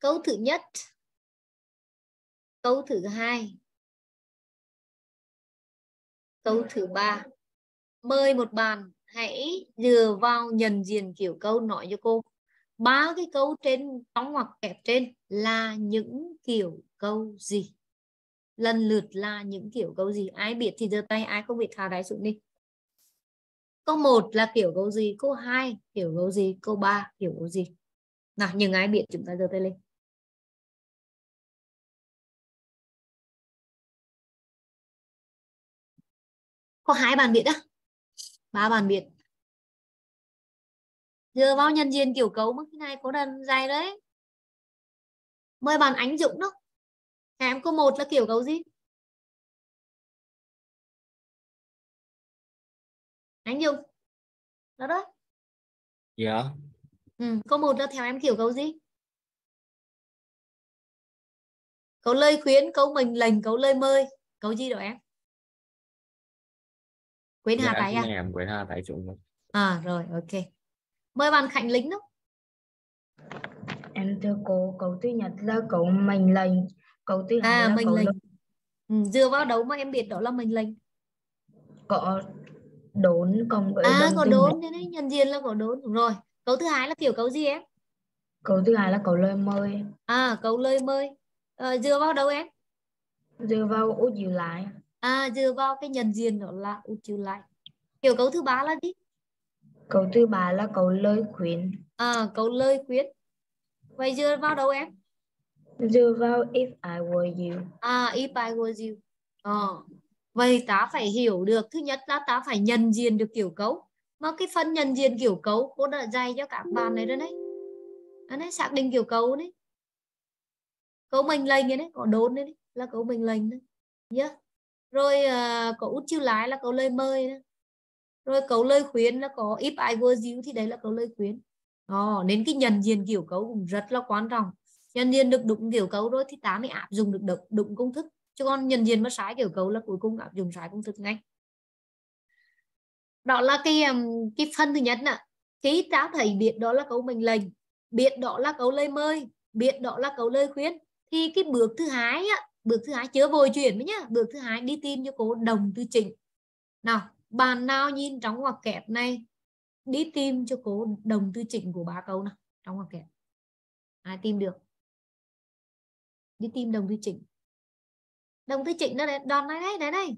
Câu thứ nhất. Câu thứ hai. Câu thứ ba. Mời một bạn hãy dựa vào nhận diện kiểu câu nói cho cô. Ba cái câu trên trong hoặc kẹp trên là những kiểu câu gì? Lần lượt là những kiểu câu gì? Ai biết thì giơ tay, ai không biết thả đáy xuống đi câu 1 là kiểu gấu gì? Câu 2 kiểu gấu gì? Câu 3 kiểu gấu gì? Nào những ai biết chúng ta giơ tay lên. Có hai bạn biết á. Ba bạn biết giờ vào nhân diện kiểu cấu mức này có đần dài đấy. Mời bạn ánh dụng đó. Em câu một là kiểu cấu gì? Anh dung đó đó. Dạ. Ừ. câu một là theo em kiểu câu gì? Cấu lời khuyến cấu mình lệnh cấu lời mời. Cấu gì đó em? Quên hà dạ tại à? em quên hà tại chúng à rồi ok. Mời bạn khánh lính đó. Em thưa cô câu thứ nhất là câu mệnh lệnh câu thứ hai à là mình câu lệnh. lời. Ừ, dựa vào đâu mà em biết đó là mình lệnh? Có đốn cộng với à có đốn thế đấy nhân viên là có đốn Đúng rồi. Câu thứ hai là kiểu câu gì em? Câu thứ hai là câu lời mời. À câu lời mời. Ờ, dựa vào đâu em? Dựa vào would you like à dựa vào cái nhận diện đó là would you like kiểu câu thứ ba là gì? Câu thứ ba là câu lời khuyến. À câu lời khuyến. Vậy dựa vào đâu em? Dựa vào if I were you. À if I was you. Ờ vậy ta phải hiểu được thứ nhất là ta phải nhận diện được kiểu cấu. Mà cái phần nhận diện kiểu cấu cô đã dạy cho các bạn này rồi đấy. Anh ấy xác định kiểu cấu đấy cấu mệnh lệnh đấy có đốn đấy, đấy là cấu mệnh lệnh đấy nhớ. Rồi uh, có út chiêu lái là cấu lời mời đấy. rồi cấu lời khuyến là có if I was you thì đấy là cấu lời khuyến Ồ, ờ, nên cái nhận diện kiểu cấu cũng rất là quan trọng. Nhận diện được đúng kiểu cấu rồi thì ta mới áp dụng được đúng, đúng công thức chứ còn nhận diện mà sai kiểu cấu là cuối cùng áp dụng sai công thức ngay. Đó là cái cái phần thứ nhất nè. Khi ta thấy biết đó là câu mệnh lệnh, biết đó là câu lời mời, biết đó là câu lời khuyên. thì cái bước thứ hai á, bước thứ hai chưa vội chuyển với nhá. Bước thứ hai đi tìm cho cô đồng tư chỉnh. Nào, bạn nào nhìn trong ngoặc kẹp này, đi tìm cho cô đồng tư chỉnh của ba câu nào trong ngoặc kẹp. Ai tìm được? Đi tìm đồng tư chỉnh đồng tư chỉnh đó đấy, đòn này đấy đấy đây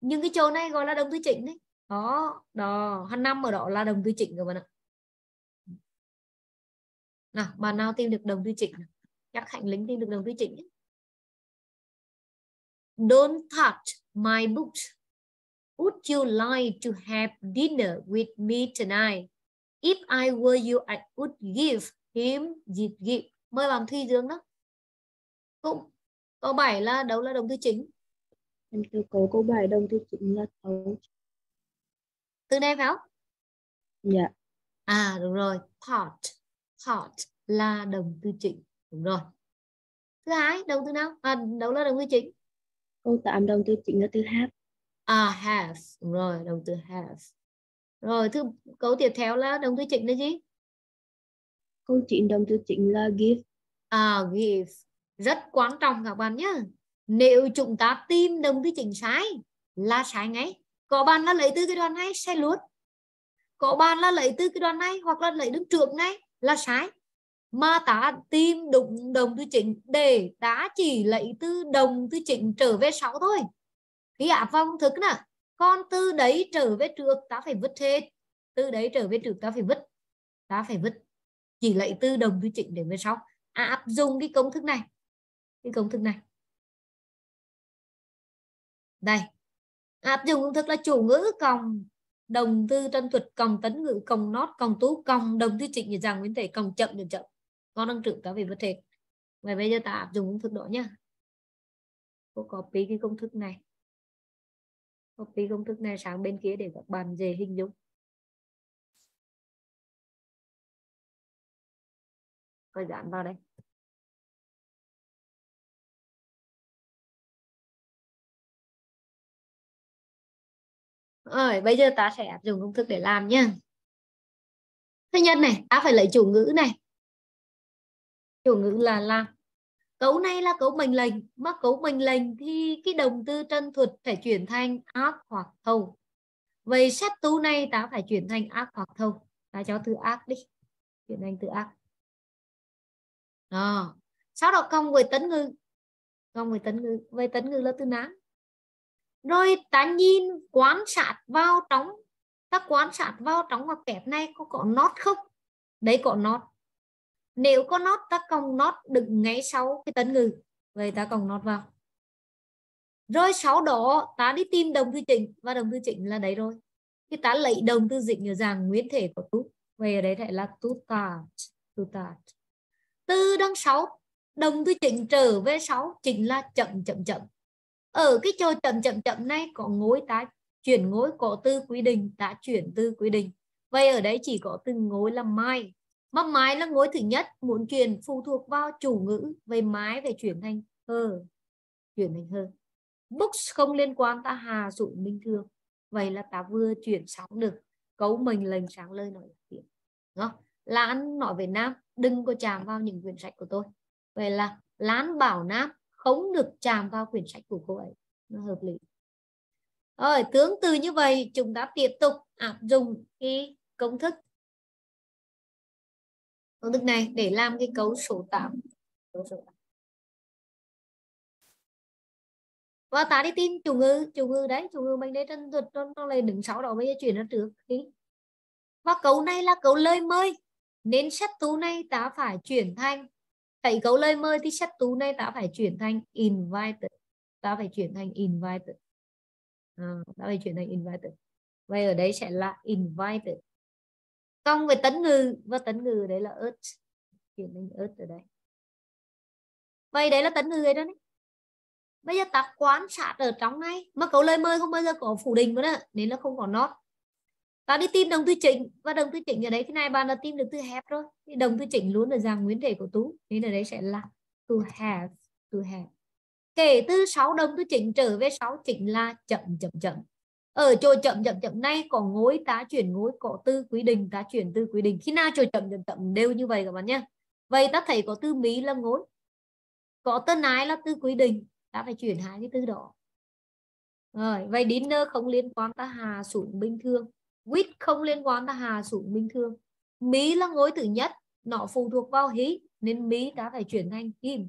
nhưng cái chỗ này gọi là đồng tư chỉnh đấy. Đó đó hắn năm ở đó là đồng tư chỉnh rồi bạn ạ. Nào bạn nào tìm được đồng tư chỉnh chắc hạnh lính tìm được đồng tư chỉnh ấy. don't touch my books. Would you like to have dinner with me tonight? If I were you I would give him the gift. Mời bạn thi Dương đó. Cũng câu 7 là đâu là đồng từ chính. Em thưa cô câu bài đồng từ chính là thấu từ đây phải không? Dạ. À đúng rồi. Thought. Thought là đồng từ chính. Đúng rồi. Thứ hai đồng từ nào? À đâu là đồng từ chính. Câu 8 đồng từ chính là từ have. À have. Đúng rồi đồng từ have. Rồi thứ câu tiếp theo là đồng từ chính là gì? Câu 9 đồng từ chính là give. À give rất quan trọng các bạn nhé nếu chúng ta tìm đồng cái chính sai là sai ngay. Có bạn là lấy từ cái đoạn này, sai luôn. Có bạn là lấy từ cái đoạn này hoặc là lấy đứng trước này là sai. Mà ta tìm đúng đồng tư chính để ta chỉ lấy từ đồng tư chính trở về sau thôi. Khi áp vào công thức nè con từ đấy trở về trước, ta phải vứt hết. Từ đấy trở về trước, ta phải vứt. Ta phải vứt. Chỉ lấy từ đồng tư chính để về sau. À, áp dụng cái công thức này cái công thức này. Đây. Áp dụng công thức là chủ ngữ cộng đồng tư trân thuật cộng tấn ngữ cộng nót cộng tú cộng đồng tư trịnh dạng nguyên thể cộng chậm được chậm. Con đang trưởng cả về vật thể. Và bây giờ ta áp dụng công thức đó nhá. Cô copy cái công thức này. Copy công thức này sang bên kia để các bạn dễ hình dung. Coi dán vào đây. Rồi, bây giờ ta sẽ áp dụng công thức để làm nhá. Thứ nhất này, ta phải lấy chủ ngữ này. Chủ ngữ là làm. Cấu này là cấu mệnh lệnh, mà cấu mệnh lệnh thì cái động từ chân thuật phải chuyển thành ác hoặc thâu vậy xét tu này ta phải chuyển thành ác hoặc thâu ta cho từ ác đi, chuyển thành từ ác. Đó. Sau đó cộng với tấn ngữ. Cộng với tấn ngữ. Với tấn ngữ là từ nán rồi ta nhìn quan sát vào trong, ta quan sát vào trong ngoặc kẹp này có có nốt không? Đấy có nốt. nếu có nốt ta cộng nốt đựng ngay sau cái tấn ngữ. Vậy ta cộng nốt vào. Rồi sau đó ta đi tìm đồng thư chỉnh, và đồng thư chỉnh là đấy rồi. Thì ta lấy đồng tư dịch ở dạng nguyên thể của tú vậy ở đấy lại là tú tạt tú tạt từ đằng sau, đồng tư chỉnh trở về sau chính là chậm chậm chậm ở cái chỗ chậm chậm chậm này, có ngôi ta chuyển ngôi, có từ quy định đã chuyển từ quy định. Vậy ở đấy chỉ có từng ngôi là mai. Mà mái là ngôi thứ nhất, muốn chuyển phụ thuộc vào chủ ngữ về mái về chuyển thành hơ chuyển thành hơ books không liên quan, ta hà dụng bình thường. Vậy là ta vừa chuyển sóng được. Cấu mình lành sáng lời nói tiếng đó Lan nói về Nam, đừng có chạm vào những quyển sách của tôi. Vậy là lán bảo Nam không được chạm vào quyển sách của cô ấy. Nó hợp lý. Rồi tương tự như vậy chúng ta tiếp tục áp dụng cái công thức. Công thức này để làm cái cấu số 8 cấu số 8 và ta đi tìm chủ ngữ chủ ngữ đấy chủ ngữ mình đây trên thuật nó, nó lại đứng sau đó bây giờ chuyển nó trước đi. Và cấu này là cấu lời mời. Nên sách tú này ta phải chuyển thành Hãy gấu lời mời thì chắc tú này ta phải chuyển thành invited. Ta phải chuyển thành invited. Ờ, à, ta phải chuyển thành invited. Vậy ở đây sẽ là invited. Còn về tấn ngư và tấn ngư đấy là ớt chuyển thành ớt ở đây. Vậy đấy là tấn ngư đấy đó đấy bây giờ ta quan sát ở trong này. Mà cấu lời mời không bao giờ có phủ định nữa nên là không có not ta đi tìm đồng tư chỉnh. Và đồng tư chỉnh ở đấy, cái này bạn đã tìm được từ have rồi. Thì đồng tư chỉnh luôn là dạng nguyên thể của tú. Nên ở đấy sẽ là to have to have. Kể từ 6 đồng tư chỉnh trở về 6 chỉnh là chậm chậm chậm. Ở chỗ chậm chậm chậm này, có ngối tá chuyển ngối có tư quy định tá chuyển tư quy định. Khi nào chỗ chậm chậm chậm đều như vậy các bạn nhé. Vậy ta thấy có tư mỹ là ngối có tân ái là tư quy định. Ta phải chuyển hai cái tư đó. Rồi, vậy dinner không liên quan, ta hà xuống bình thường with không liên quan ta hà xuống bình thường mỹ là ngôi thứ nhất nó phụ thuộc vào hí nên mỹ ta phải chuyển thành him.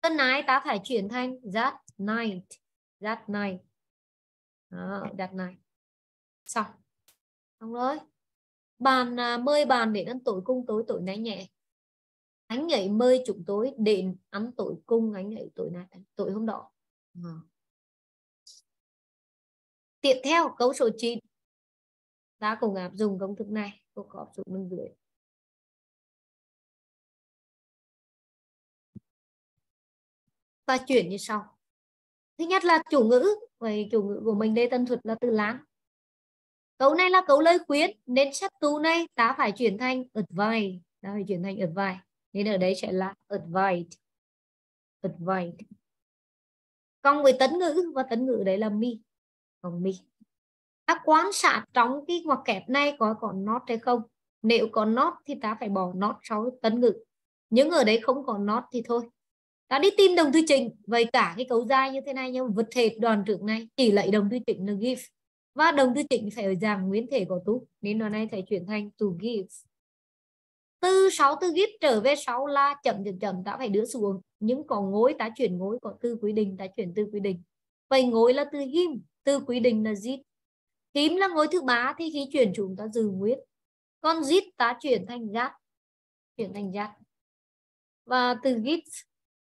Tân nái ta phải chuyển thành that night that night. À, that night. Xong. Xong rồi. Bàn à, mời bàn để ăn tối cung tối tối nay nhẹ anh ấy mời chúng tôi đến ăn tối cung anh ấy tối nay tối hôm đó. À. tiếp theo câu số 9 ta cùng áp dụng công thức này cô có áp dụng bên dưới. Ta chuyển như sau. Thứ nhất là chủ ngữ vậy chủ ngữ của mình đây tân thuật là từ láng câu này là câu lời khuyến nên sát tu này ta phải chuyển thành advice. Ta phải chuyển thành advice. Nên ở đây sẽ là advice. Advice. Còn với tấn ngữ và tấn ngữ đấy là mi, còn mi ta quan sát trong cái ngoặc kẹp này có còn not hay không. Nếu có not thì ta phải bỏ not sau tấn ngữ. Nhưng ở đấy không có not thì thôi. Ta đi tìm đồng tư chỉnh vậy cả cái cấu dài như thế này nhưng vật thể đoàn trưởng này, chỉ lấy đồng tư chỉnh là give và đồng tư chỉnh phải ở dạng nguyên thể của tú nên đoạn này phải chuyển thành to give từ 6 từ give trở về sáu là chậm chậm chậm, ta phải đưa xuống. Những có ngối ta chuyển ngối có từ quy định, ta chuyển từ quy định. Vậy ngối là từ him, từ quy định là gì tím là ngôi thứ ba thì khi chuyển chúng ta giữ nguyên. Con zit ta chuyển thành giác chuyển thành giác và từ git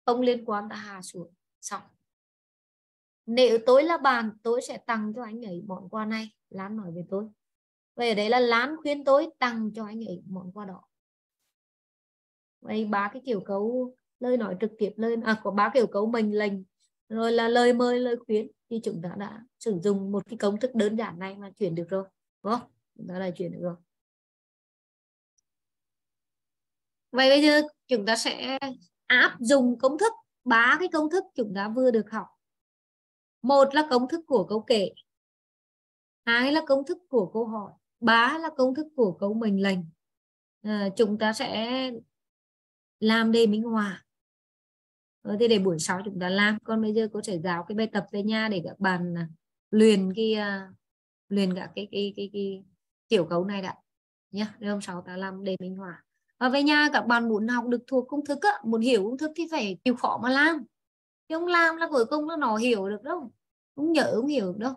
không liên quan ta hạ xuống. Xong. Nếu tối là bạn tôi sẽ tặng cho anh ấy món quà này. Lan nói về tôi. Vậy ở đấy là Lan khuyên tôi tặng cho anh ấy món quà đó. Vậy ba cái kiểu cấu lời nói trực tiếp lời à có ba kiểu cấu mình lành, rồi là lời mời lời khuyến thì chúng ta đã sử dụng một cái công thức đơn giản này mà chuyển được rồi đúng không? Chúng ta đã chuyển được rồi. Vậy bây giờ chúng ta sẽ áp dụng công thức ba cái công thức chúng ta vừa được học. Một là công thức của câu kể hai là công thức của câu hỏi ba là công thức của câu mệnh lệnh. À, chúng ta sẽ làm đề minh hòa Ờ, Rồi thì để buổi sau chúng ta làm. Còn bây giờ cô sẽ giáo cái bài tập về nhà để các bạn à, luyện cái uh, luyện cả cái cái cái, cái kiểu cấu này đã nhá. để hôm sau ta làm đề minh họa. Và về nhà các bạn muốn học được thuộc công thức á, muốn hiểu công thức thì phải chịu khó mà làm. Chứ không làm là cuối cùng nó nó hiểu được đâu. Không nhớ không hiểu được đâu.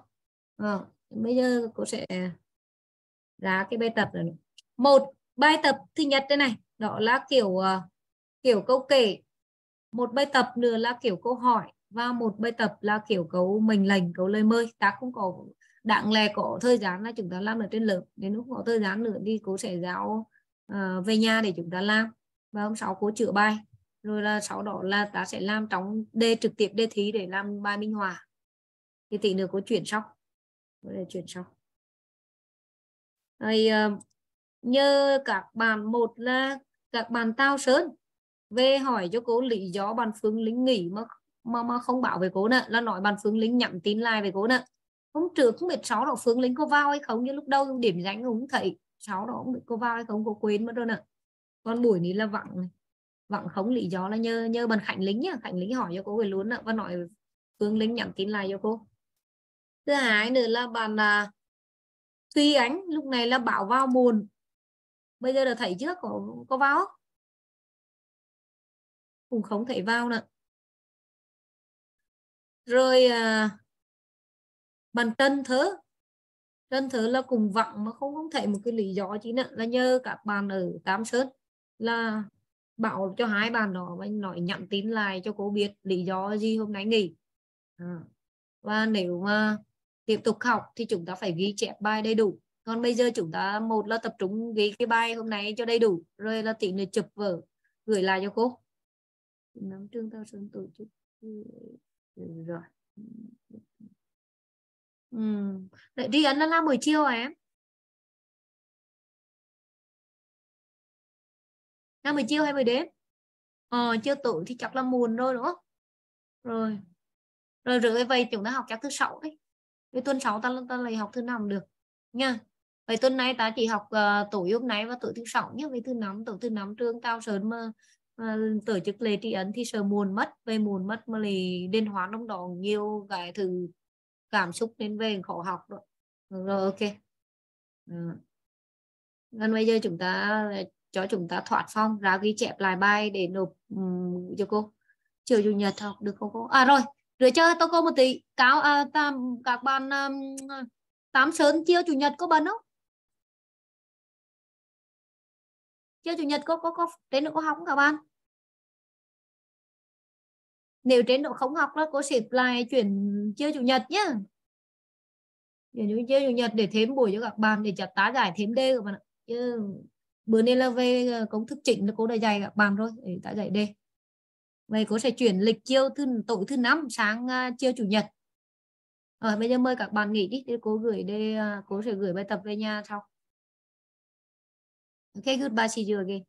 À, bây giờ cô sẽ ra cái bài tập này. Một bài tập thứ nhất đây này. Đó là kiểu uh, kiểu câu kể một bài tập nữa là kiểu câu hỏi và một bài tập là kiểu câu mình lệnh câu lời mời. Ta không có đặng lè có thời gian là chúng ta làm ở trên lớp. Đến lúc có thời gian nữa đi cô sẽ giáo uh, ờ, về nhà để chúng ta làm. Và hôm sau cô chữa bài. Rồi là sau đó là ta sẽ làm trong đề trực tiếp đề thí để làm bài minh họa. Thì tí nữa cô chuyển xong để chuyển xong rồi uh, nhờ các bạn một là các bạn tao sơn về hỏi cho cô lý do bàn phương lính nghỉ mà mà mà không bảo về cô nè, là nói bàn phương lính nhắn tin lại về cô nè. Hôm trước không biết sáu đó phương lính có vào hay không như lúc đầu điểm danh cũng thấy. Sáu đó không biết cô vào hay không, cô quên mất rồi nè. Còn buổi này là vặn này. Vặn không, lý do là nhờ nhờ bàn khánh lính nhá. Khánh lính hỏi cho cô về luôn nè và nói phương lính nhắn tin lại cho cô. Thứ hai nữa là bàn là Thùy Ánh, lúc này là bảo vào muộn. Bây giờ là thấy chưa? Có có vào không? cũng không thể vào nữa rồi à, bàn tân thớ tân thớ là cùng vặn mà không không thể một cái lý do chỉ nữa là nhờ các bạn ở Tam Sơn là bảo cho hai bạn đó và nói nhận tin lại cho cô biết lý do gì hôm nay nghỉ à. và nếu mà tiếp tục học thì chúng ta phải ghi chép bài đầy đủ còn bây giờ chúng ta một là tập trung ghi cái bài hôm nay cho đầy đủ rồi là tí nữa chụp vở gửi lại cho cô nắm trương tao sớm tổ chức rồi ừ. Đấy, đi ấn là làm buổi chiều à em? Làm buổi chiều hay buổi đêm? Ờ chưa tụ thì chắc là muộn rồi đúng không? Rồi. Rồi rồi vậy chúng ta học chắc thứ sáu đấy. Cái tuần sáu ta ta lại học thứ năm được nha. Vậy tuần này ta chỉ học uh, tối hôm nay và tối thứ sáu nhé với thứ năm tối thứ năm trường cao sớm mà Ờ, tổ chức lễ tri ấn thì sợ muộn mất về muộn mất mà lì liên hoan trong đó nhiều cái thứ cảm xúc nên về khó học rồi rồi ok. Ừ. Nên bây giờ chúng ta ờ, cho chúng ta thoát phong ra ghi chép lại bài để nộp um, cho cô. Chiều chủ nhật học được không cô? À rồi rửa chơi tôi cô một tí. Cáo à, tam, các bạn um, tám sớm chiều chủ nhật có bận không? Chiều chủ nhật có có có chế độ có học không các bạn? Nếu trên độ không học là cô xếp lại chuyển chiều chủ nhật nhé chuyển chiều chủ nhật để thêm buổi cho các bạn, để chặt tá giải thêm đê các bạn ạ. Chứ bữa nay là về ờ, công thức chỉnh là cô đã dạy các bạn rồi, để tá giải đê vậy cô sẽ chuyển lịch chiều thứ, tối thứ năm sáng ờ, chiều chủ nhật. Rồi, bây giờ mời các bạn nghỉ đi, để cô gửi đây ờ, cô sẽ gửi bài tập về nhà sau okay goodbye. See you again.